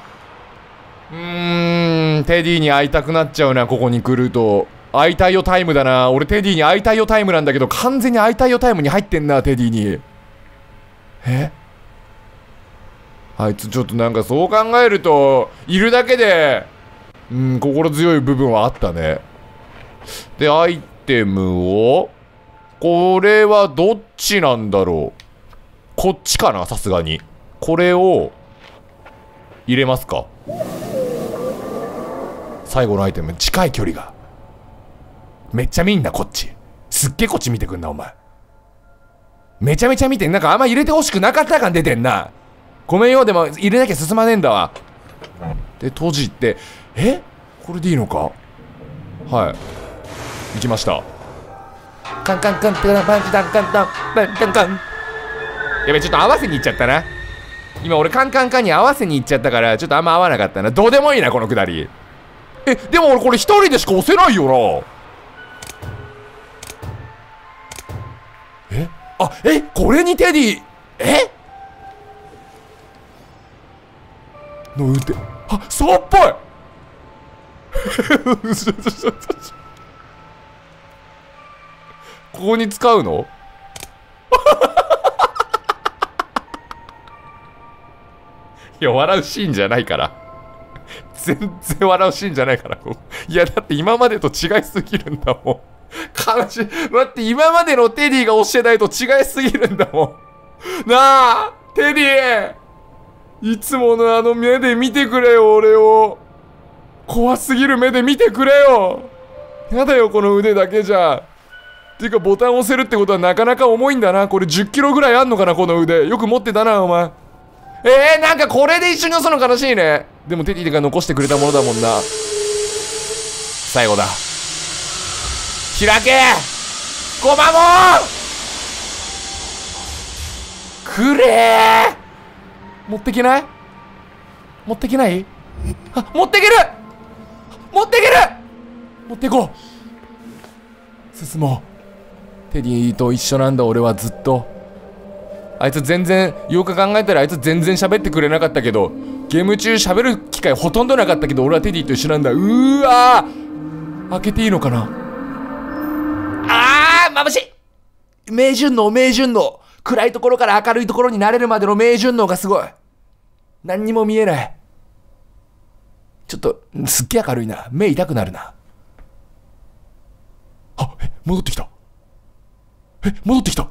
A: うーんテディに会いたくなっちゃうなここに来ると。会いたいよタイムだな。俺テディに会いたいよタイムなんだけど完全に会いたいよタイムに入ってんなテディに。え？あいつちょっとなんかそう考えるといるだけでうん心強い部分はあったね。でアイテムをこれはどっちなんだろう。こっちかなさすがに。これを入れますか。最後のアイテム近い距離が。めっちゃ見んなこっち。すっげえこっち見てくんなお前。めちゃめちゃ見てん。なんかあんま入れてほしくなかった感出てんな。ごめんよでも入れなきゃ進まねえんだわ。で閉じてえ？これでいいのか？はい。行きました。カンカンカンカンパンチダンカンダン。パンカンカン。やべちょっと合わせに行っちゃったな。今俺カンカンカンに合わせに行っちゃったからちょっとあんま合わなかったな。どうでもいいなこのくだり。えでも俺これ一人でしか押せないよな。え？あえ？これにテディ。え？の腕あそうっぽい ここに使うの？いや笑うシーンじゃないから。全然笑うシーンじゃないから。いやだって今までと違いすぎるんだもん。悲しい。待って今までのテディが教えないと違いすぎるんだもん。なあテディいつものあの目で見てくれよ俺を。怖すぎる目で見てくれよ。やだよこの腕だけじゃ。ていうかボタン押せるってことはなかなか重いんだな。これ1 0キロぐらいあんのかなこの腕。よく持ってたなお前。えー、なんかこれで一緒に押すの悲しいね。でもテディが残してくれたものだもんな。最後だ。開け。ごまもくれー。持ってけない？持ってけない？あ持ってける。持ってける！持ってこう！進もう。テディと一緒なんだ俺はずっと。あいつ全然よく考えたらあいつ全然喋ってくれなかったけどゲーム中喋る機会ほとんどなかったけど俺はテディと一緒なんだ。うーわー！開けていいのかな？あー眩しい！明順能明順能。暗いところから明るいところになれるまでの明順能がすごい。何にも見えないちょっとすっげえ明るいな。目痛くなるな。あえ戻ってきた。え戻ってきた。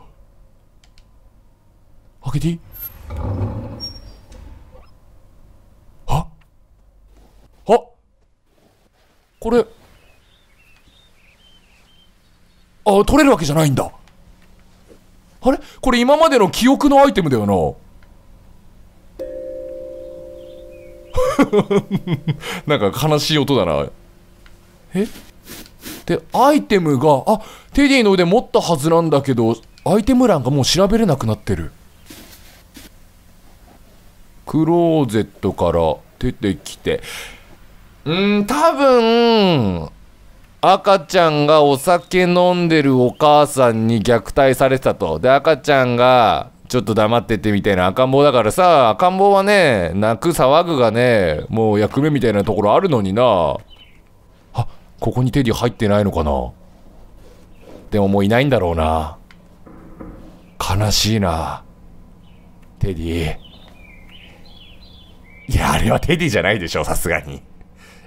A: 開けていい？ああこれ。あ取れるわけじゃないんだ。あれ？これ今までの記憶のアイテムだよな。なんか悲しい音だな。え？でアイテムがあテディの腕持ったはずなんだけどアイテム欄がもう調べれなくなってる。クローゼットから出てきて。うん多分赤ちゃんがお酒飲んでるお母さんに虐待されてたと。で赤ちゃんがちょっと黙っててみたいな。赤ん坊だからさ赤ん坊はね泣く騒ぐがねもう役目みたいなところあるのにな。あここにテディ入ってないのかな。でももういないんだろうな。悲しいな。テディ。いやあれはテディじゃないでしょさすがに。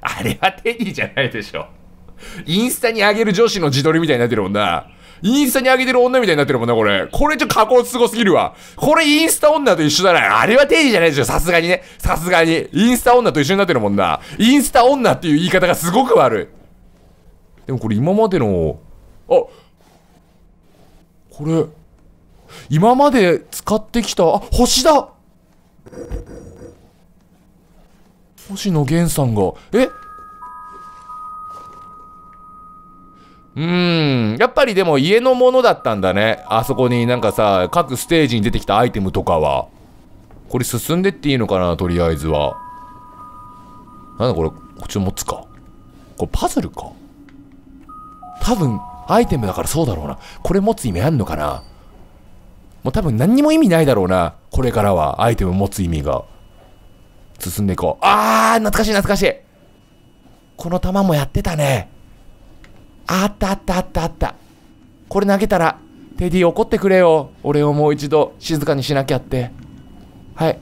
A: あれはテディじゃないでしょ。インスタに上げる女子の自撮りみたいになってるもんな。インスタに上げてる女みたいになってるもんな、これ。これちょっと加工すごすぎるわ。これインスタ女と一緒だな。あれは定義じゃないでしょ、さすがにね。さすがに。インスタ女と一緒になってるもんな。インスタ女っていう言い方がすごく悪い。でもこれ今までの、あ、これ、今まで使ってきた、あ、星だ星野源さんが、え？うーん。やっぱりでも家のものだったんだね。あそこになんかさ、各ステージに出てきたアイテムとかは。これ進んでっていいのかな、とりあえずは。なんだこれ、こっち持つか。これパズルか。多分、アイテムだからそうだろうな。これ持つ意味あんのかなもう多分何にも意味ないだろうな。これからはアイテム持つ意味が。進んでいこう。あー、懐かしい懐かしい。この弾もやってたね。あったあったあったあった。これ投げたら、テディ怒ってくれよ。俺をもう一度静かにしなきゃって。はい。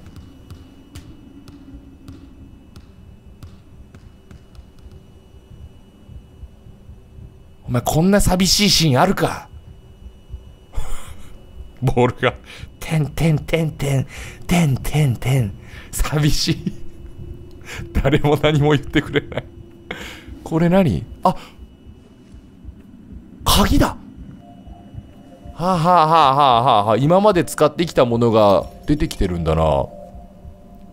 A: お前こんな寂しいシーンあるか？ボールが、てんてんてんてん、てんてんてん。寂しい。誰も何も言ってくれない。これ何？あ鍵だはあ、はあはあはあはあ、今まで使ってきたものが出てきてるんだな。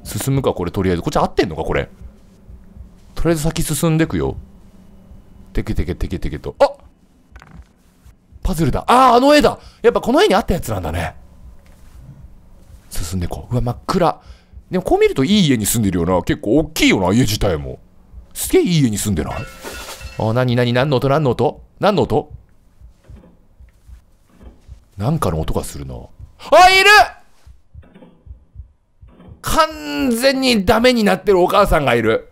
A: 進むか、これとりあえず。こっち合ってんのか、これ。とりあえず先進んでくよ。テケテケテケテケと。あパズルだ。ああ、あの絵だやっぱこの絵にあったやつなんだね。進んでこう。うわ、真っ暗。でもこう見るといい家に住んでるよな。結構大きいよな、家自体も。すげえいい家に住んでない？あ、なになに何の音何の音？何の音？なんかの音がするな。あ、いる完全にダメになってるお母さんがいる。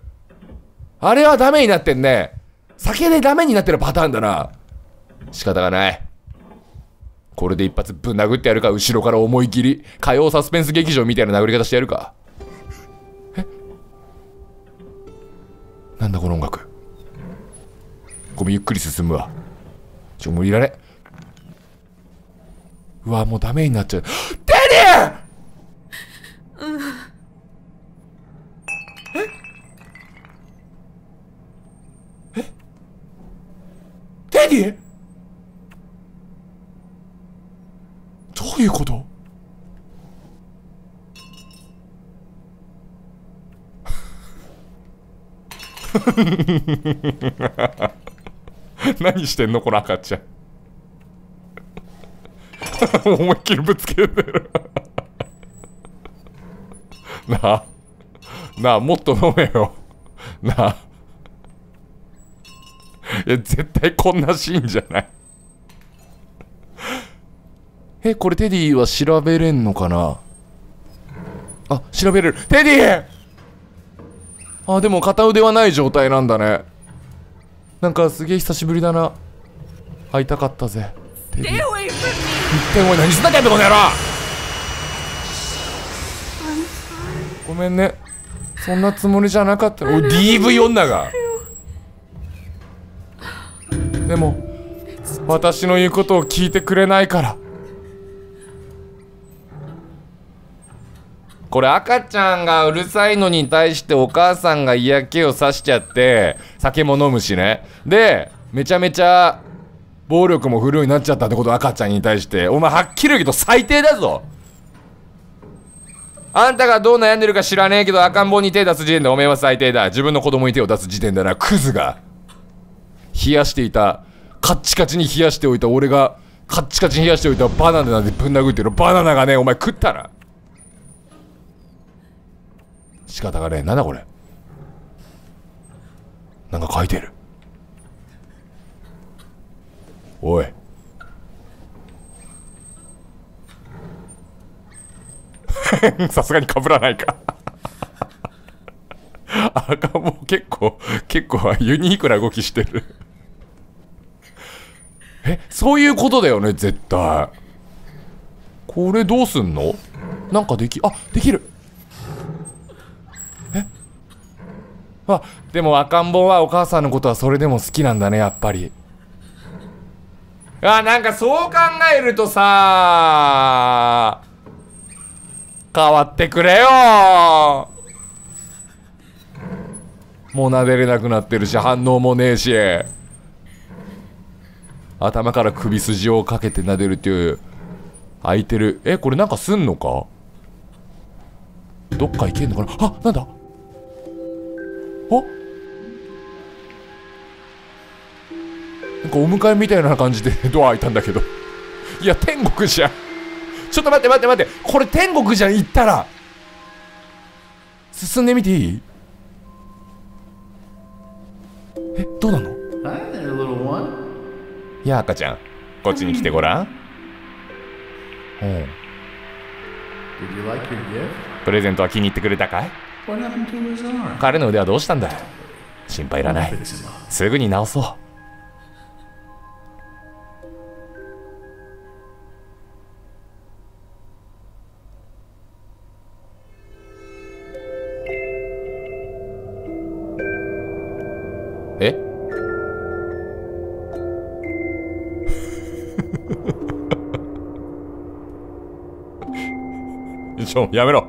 A: あれはダメになってんね。酒でダメになってるパターンだな。仕方がない。これで一発ぶん殴ってやるか、後ろから思い切り、火曜サスペンス劇場みたいな殴り方してやるか。え？なんだこの音楽。ごめん、ゆっくり進むわ。ちょ、もういられ。うわ、もうダメになっちゃう。テディえ？え？テディどういうこと？何してんの？この赤ちゃん。思いっきりぶつけてる なあ。なあもっと飲めよ。なあ。いや絶対こんなシーンじゃない。えこれテディは調べれんのかな？あ調べれる。テディ！あでも片腕はない状態なんだね。なんかすげえ久しぶりだな。会いたかったぜ。テディ。一体お前何すんだっけこの野郎ごめんね。そんなつもりじゃなかったお DV 女が。でも私の言うことを聞いてくれないから。これ赤ちゃんがうるさいのに対してお母さんが嫌気をさしちゃって酒も飲むしね。でめちゃめちゃ暴力も振るうになっちゃったってこと赤ちゃんに対してお前はっきり言うけど最低だぞ。あんたがどう悩んでるか知らねえけど赤ん坊に手出す時点でおめえは最低だ。自分の子供に手を出す時点だなクズが冷やしていたカッチカチに冷やしておいた俺がカッチカチに冷やしておいたバナナなんてぶん殴ってるバナナがねお前食ったな仕方がねえ。なんだこれ。なんか書いてる。おい。さすがにかぶらないか。赤も結構結構ユニークな動きしてる。えそういうことだよね絶対。これどうすんの？なんかできあできる。え？あでも赤ん坊はお母さんのことはそれでも好きなんだねやっぱり。あなんかそう考えるとさ変わってくれよ。もう撫でれなくなってるし反応もねえし。頭から首筋をかけて撫でるっていう空いてる。えこれなんかすんのか？どっか行けんのかな？あなんだ？おなんかお迎えみたいな感じで ドア開いたんだけど。いや天国じゃん。ちょっと待って待って待って。これ天国じゃん行ったら。進んでみていい？えどうなの？いや赤ちゃん。こっちに来てごらん。うん?プレゼントは気に入ってくれたかい?彼の腕はどうしたんだ心配いらない.すぐに直そうちょ、やめろ。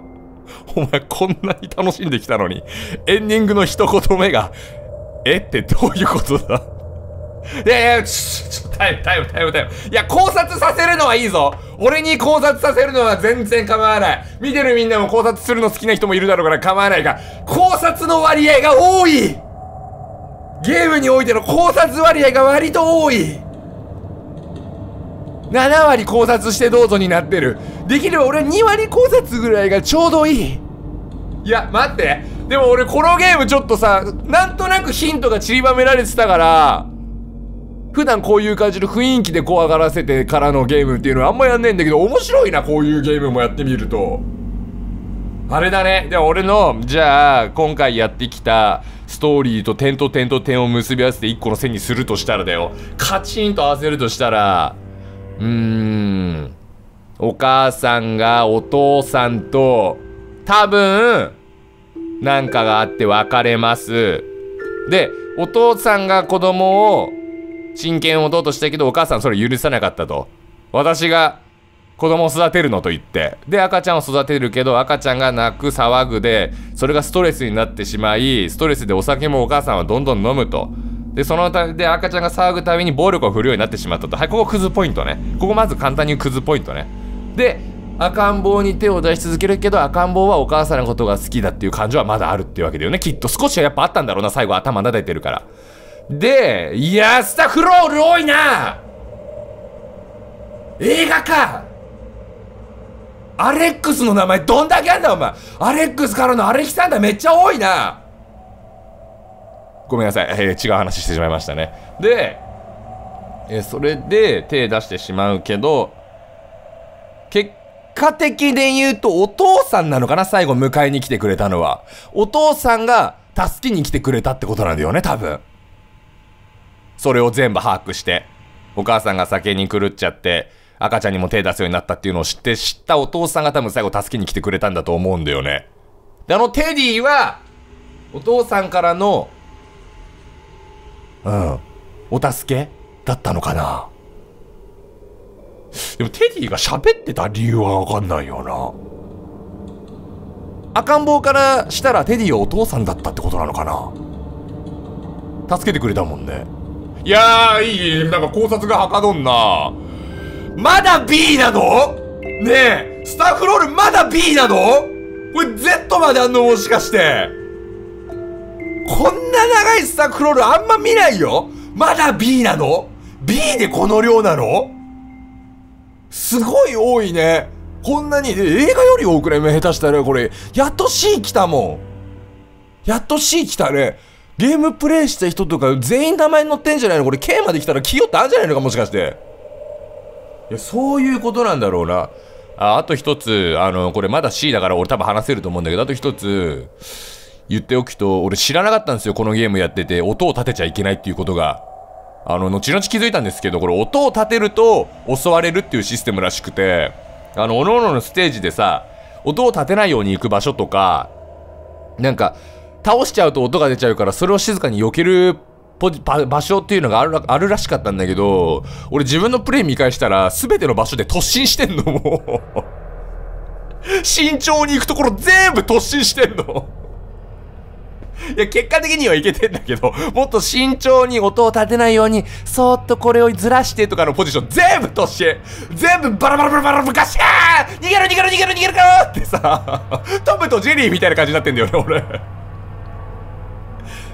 A: お前こんなに楽しんできたのに、エンディングの一言目が、えってどういうことだ？いやいや、ちょ、ちょ、タイム、タイム、タイム、タイム。いや、考察させるのはいいぞ。俺に考察させるのは全然構わない。見てるみんなも考察するの好きな人もいるだろうから構わないが、考察の割合が多いゲームにおいての考察割合が割と多い7割考察してどうぞになってる。できれば俺は2割考察ぐらいがちょうどいい。いや待って。でも俺このゲームちょっとさなんとなくヒントが散りばめられてたから普段こういう感じの雰囲気で怖がらせてからのゲームっていうのはあんまやんねえんだけど面白いなこういうゲームもやってみると。あれだね。でも俺のじゃあ今回やってきたストーリーと点と点と点を結び合わせて1個の線にするとしたらだよ。カチンと合わせるとしたらうーん。お母さんがお父さんと多分なんかがあって別れます。でお父さんが子供を親権を持とうとしたけどお母さんそれ許さなかったと。私が子供を育てるのと言って。で赤ちゃんを育てるけど赤ちゃんが泣く騒ぐでそれがストレスになってしまいストレスでお酒もお母さんはどんどん飲むと。でそのたで赤ちゃんが騒ぐたびに暴力を振るようになってしまったと。はいここクズポイントね。ここまず簡単にクズポイントね。で赤ん坊に手を出し続けるけど赤ん坊はお母さんのことが好きだっていう感情はまだあるっていうわけだよね。きっと少しはやっぱあったんだろうな最後頭撫でてるから。でいやスタッフロール多いな。映画か。アレックスの名前どんだけあんだお前。アレックスからのアレキサンダーめっちゃ多いな。ごめんなさい、えー違う話してしまいましたね。で、えーそれで手出してしまうけど結果的で言うとお父さんなのかな？最後迎えに来てくれたのは。お父さんが助けに来てくれたってことなんだよね多分。それを全部把握してお母さんが酒に狂っちゃって赤ちゃんにも手出すようになったっていうのを知って知ったお父さんが多分最後助けに来てくれたんだと思うんだよね。であのテディはお父さんからのうん。お助けだったのかな？でもテディが喋ってた理由は分かんないよな。赤ん坊からしたらテディはお父さんだったってことなのかな？助けてくれたもんね。いやーいいなんか考察がはかどんな。まだ B なの？ねえスタッフロールまだ B なの？これ Z まであんの？もしかして。こんな長いスタッフロールあんま見ないよまだ B なの ?B でこの量なの？すごい多いね。こんなに、映画より多くない？下手したらこれ、やっと C 来たもん。やっと C 来たね。ゲームプレイした人とか全員名前載ってんじゃないの？これ K まで来たらキヨってあるんじゃないのかもしかして。いや、そういうことなんだろうな。ああと一つ、あの、これまだ C だから俺多分話せると思うんだけど、あと一つ、言っておくと、俺知らなかったんですよ、このゲームやってて、音を立てちゃいけないっていうことが。あの、後々気づいたんですけど、これ音を立てると襲われるっていうシステムらしくて、あの、各々のステージでさ、音を立てないように行く場所とか、なんか、倒しちゃうと音が出ちゃうから、それを静かに避けるポジ場所っていうのがあるらあるらしかったんだけど、俺自分のプレイ見返したら、すべての場所で突進してんの、もう。慎重に行くところ全部突進してんの。いや、結果的にはいけてんだけど、もっと慎重に音を立てないように、そーっとこれをずらしてとかのポジション全部突進。全部バラバラバラバラバラガシャー逃げろ逃げろ逃げろ逃げるかってさ、トムとジェリーみたいな感じになってんだよね、俺。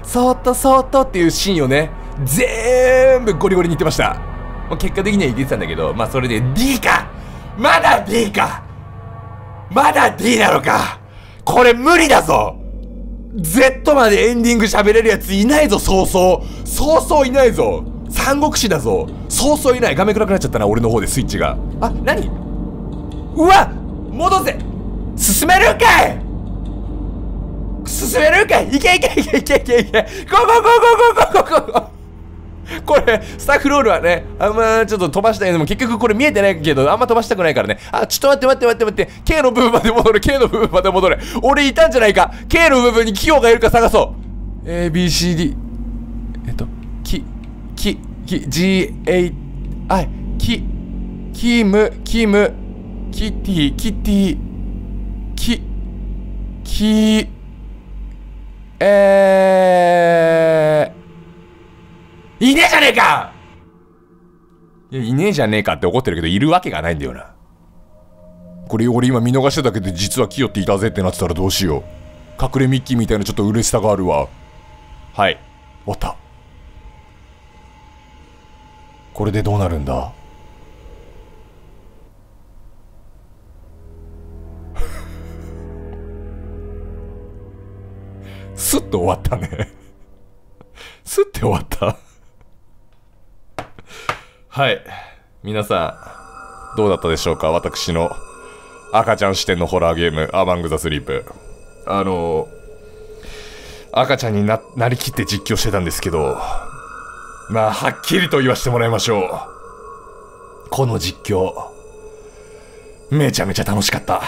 A: そーっとそーっとっていうシーンをね、全部ゴリゴリに言ってました。まあ、結果的にはいけてたんだけど、まあそれで D か！まだ D か！まだ D なのか！これ無理だぞ！!Z までエンディング喋れるやついないぞ、そうそう。そうそういないぞ。三国志だぞ。そうそういない。画面暗くなっちゃったな俺の方でスイッチが。あ何？うわ戻せ！進めるんかい！進めるんかい！いけいけいけいけいけいけ。ゴーゴーゴーゴーゴーゴーゴーゴー。これ、スタッフロールはね、あんまちょっと飛ばしたいでも結局これ見えてないけど、あんま飛ばしたくないからね。あ、ちょっと待って待って待って待って。K の部分まで戻る、K の部分まで戻る。俺いたんじゃないか。K の部分に企業がいるか探そう。A, B, C, D。えっと、き、き、き、G, A, I, き、キム、キム、キティ、キティ、き、き、えー、いねえじゃねえかいや、いねえじゃねえかって怒ってるけど、いるわけがないんだよな。これ、俺今見逃してたけど、実はキヨっていたぜってなってたらどうしよう。隠れミッキーみたいなちょっと嬉しさがあるわ。はい。終わった。これでどうなるんだ？スッと終わったね。スッて終わった。はい。皆さん、どうだったでしょうか？私の赤ちゃん視点のホラーゲーム、アバング・ザ・スリープ。あの、赤ちゃんになりきって実況してたんですけど、まあ、はっきりと言わせてもらいましょう。この実況、めちゃめちゃ楽しかった。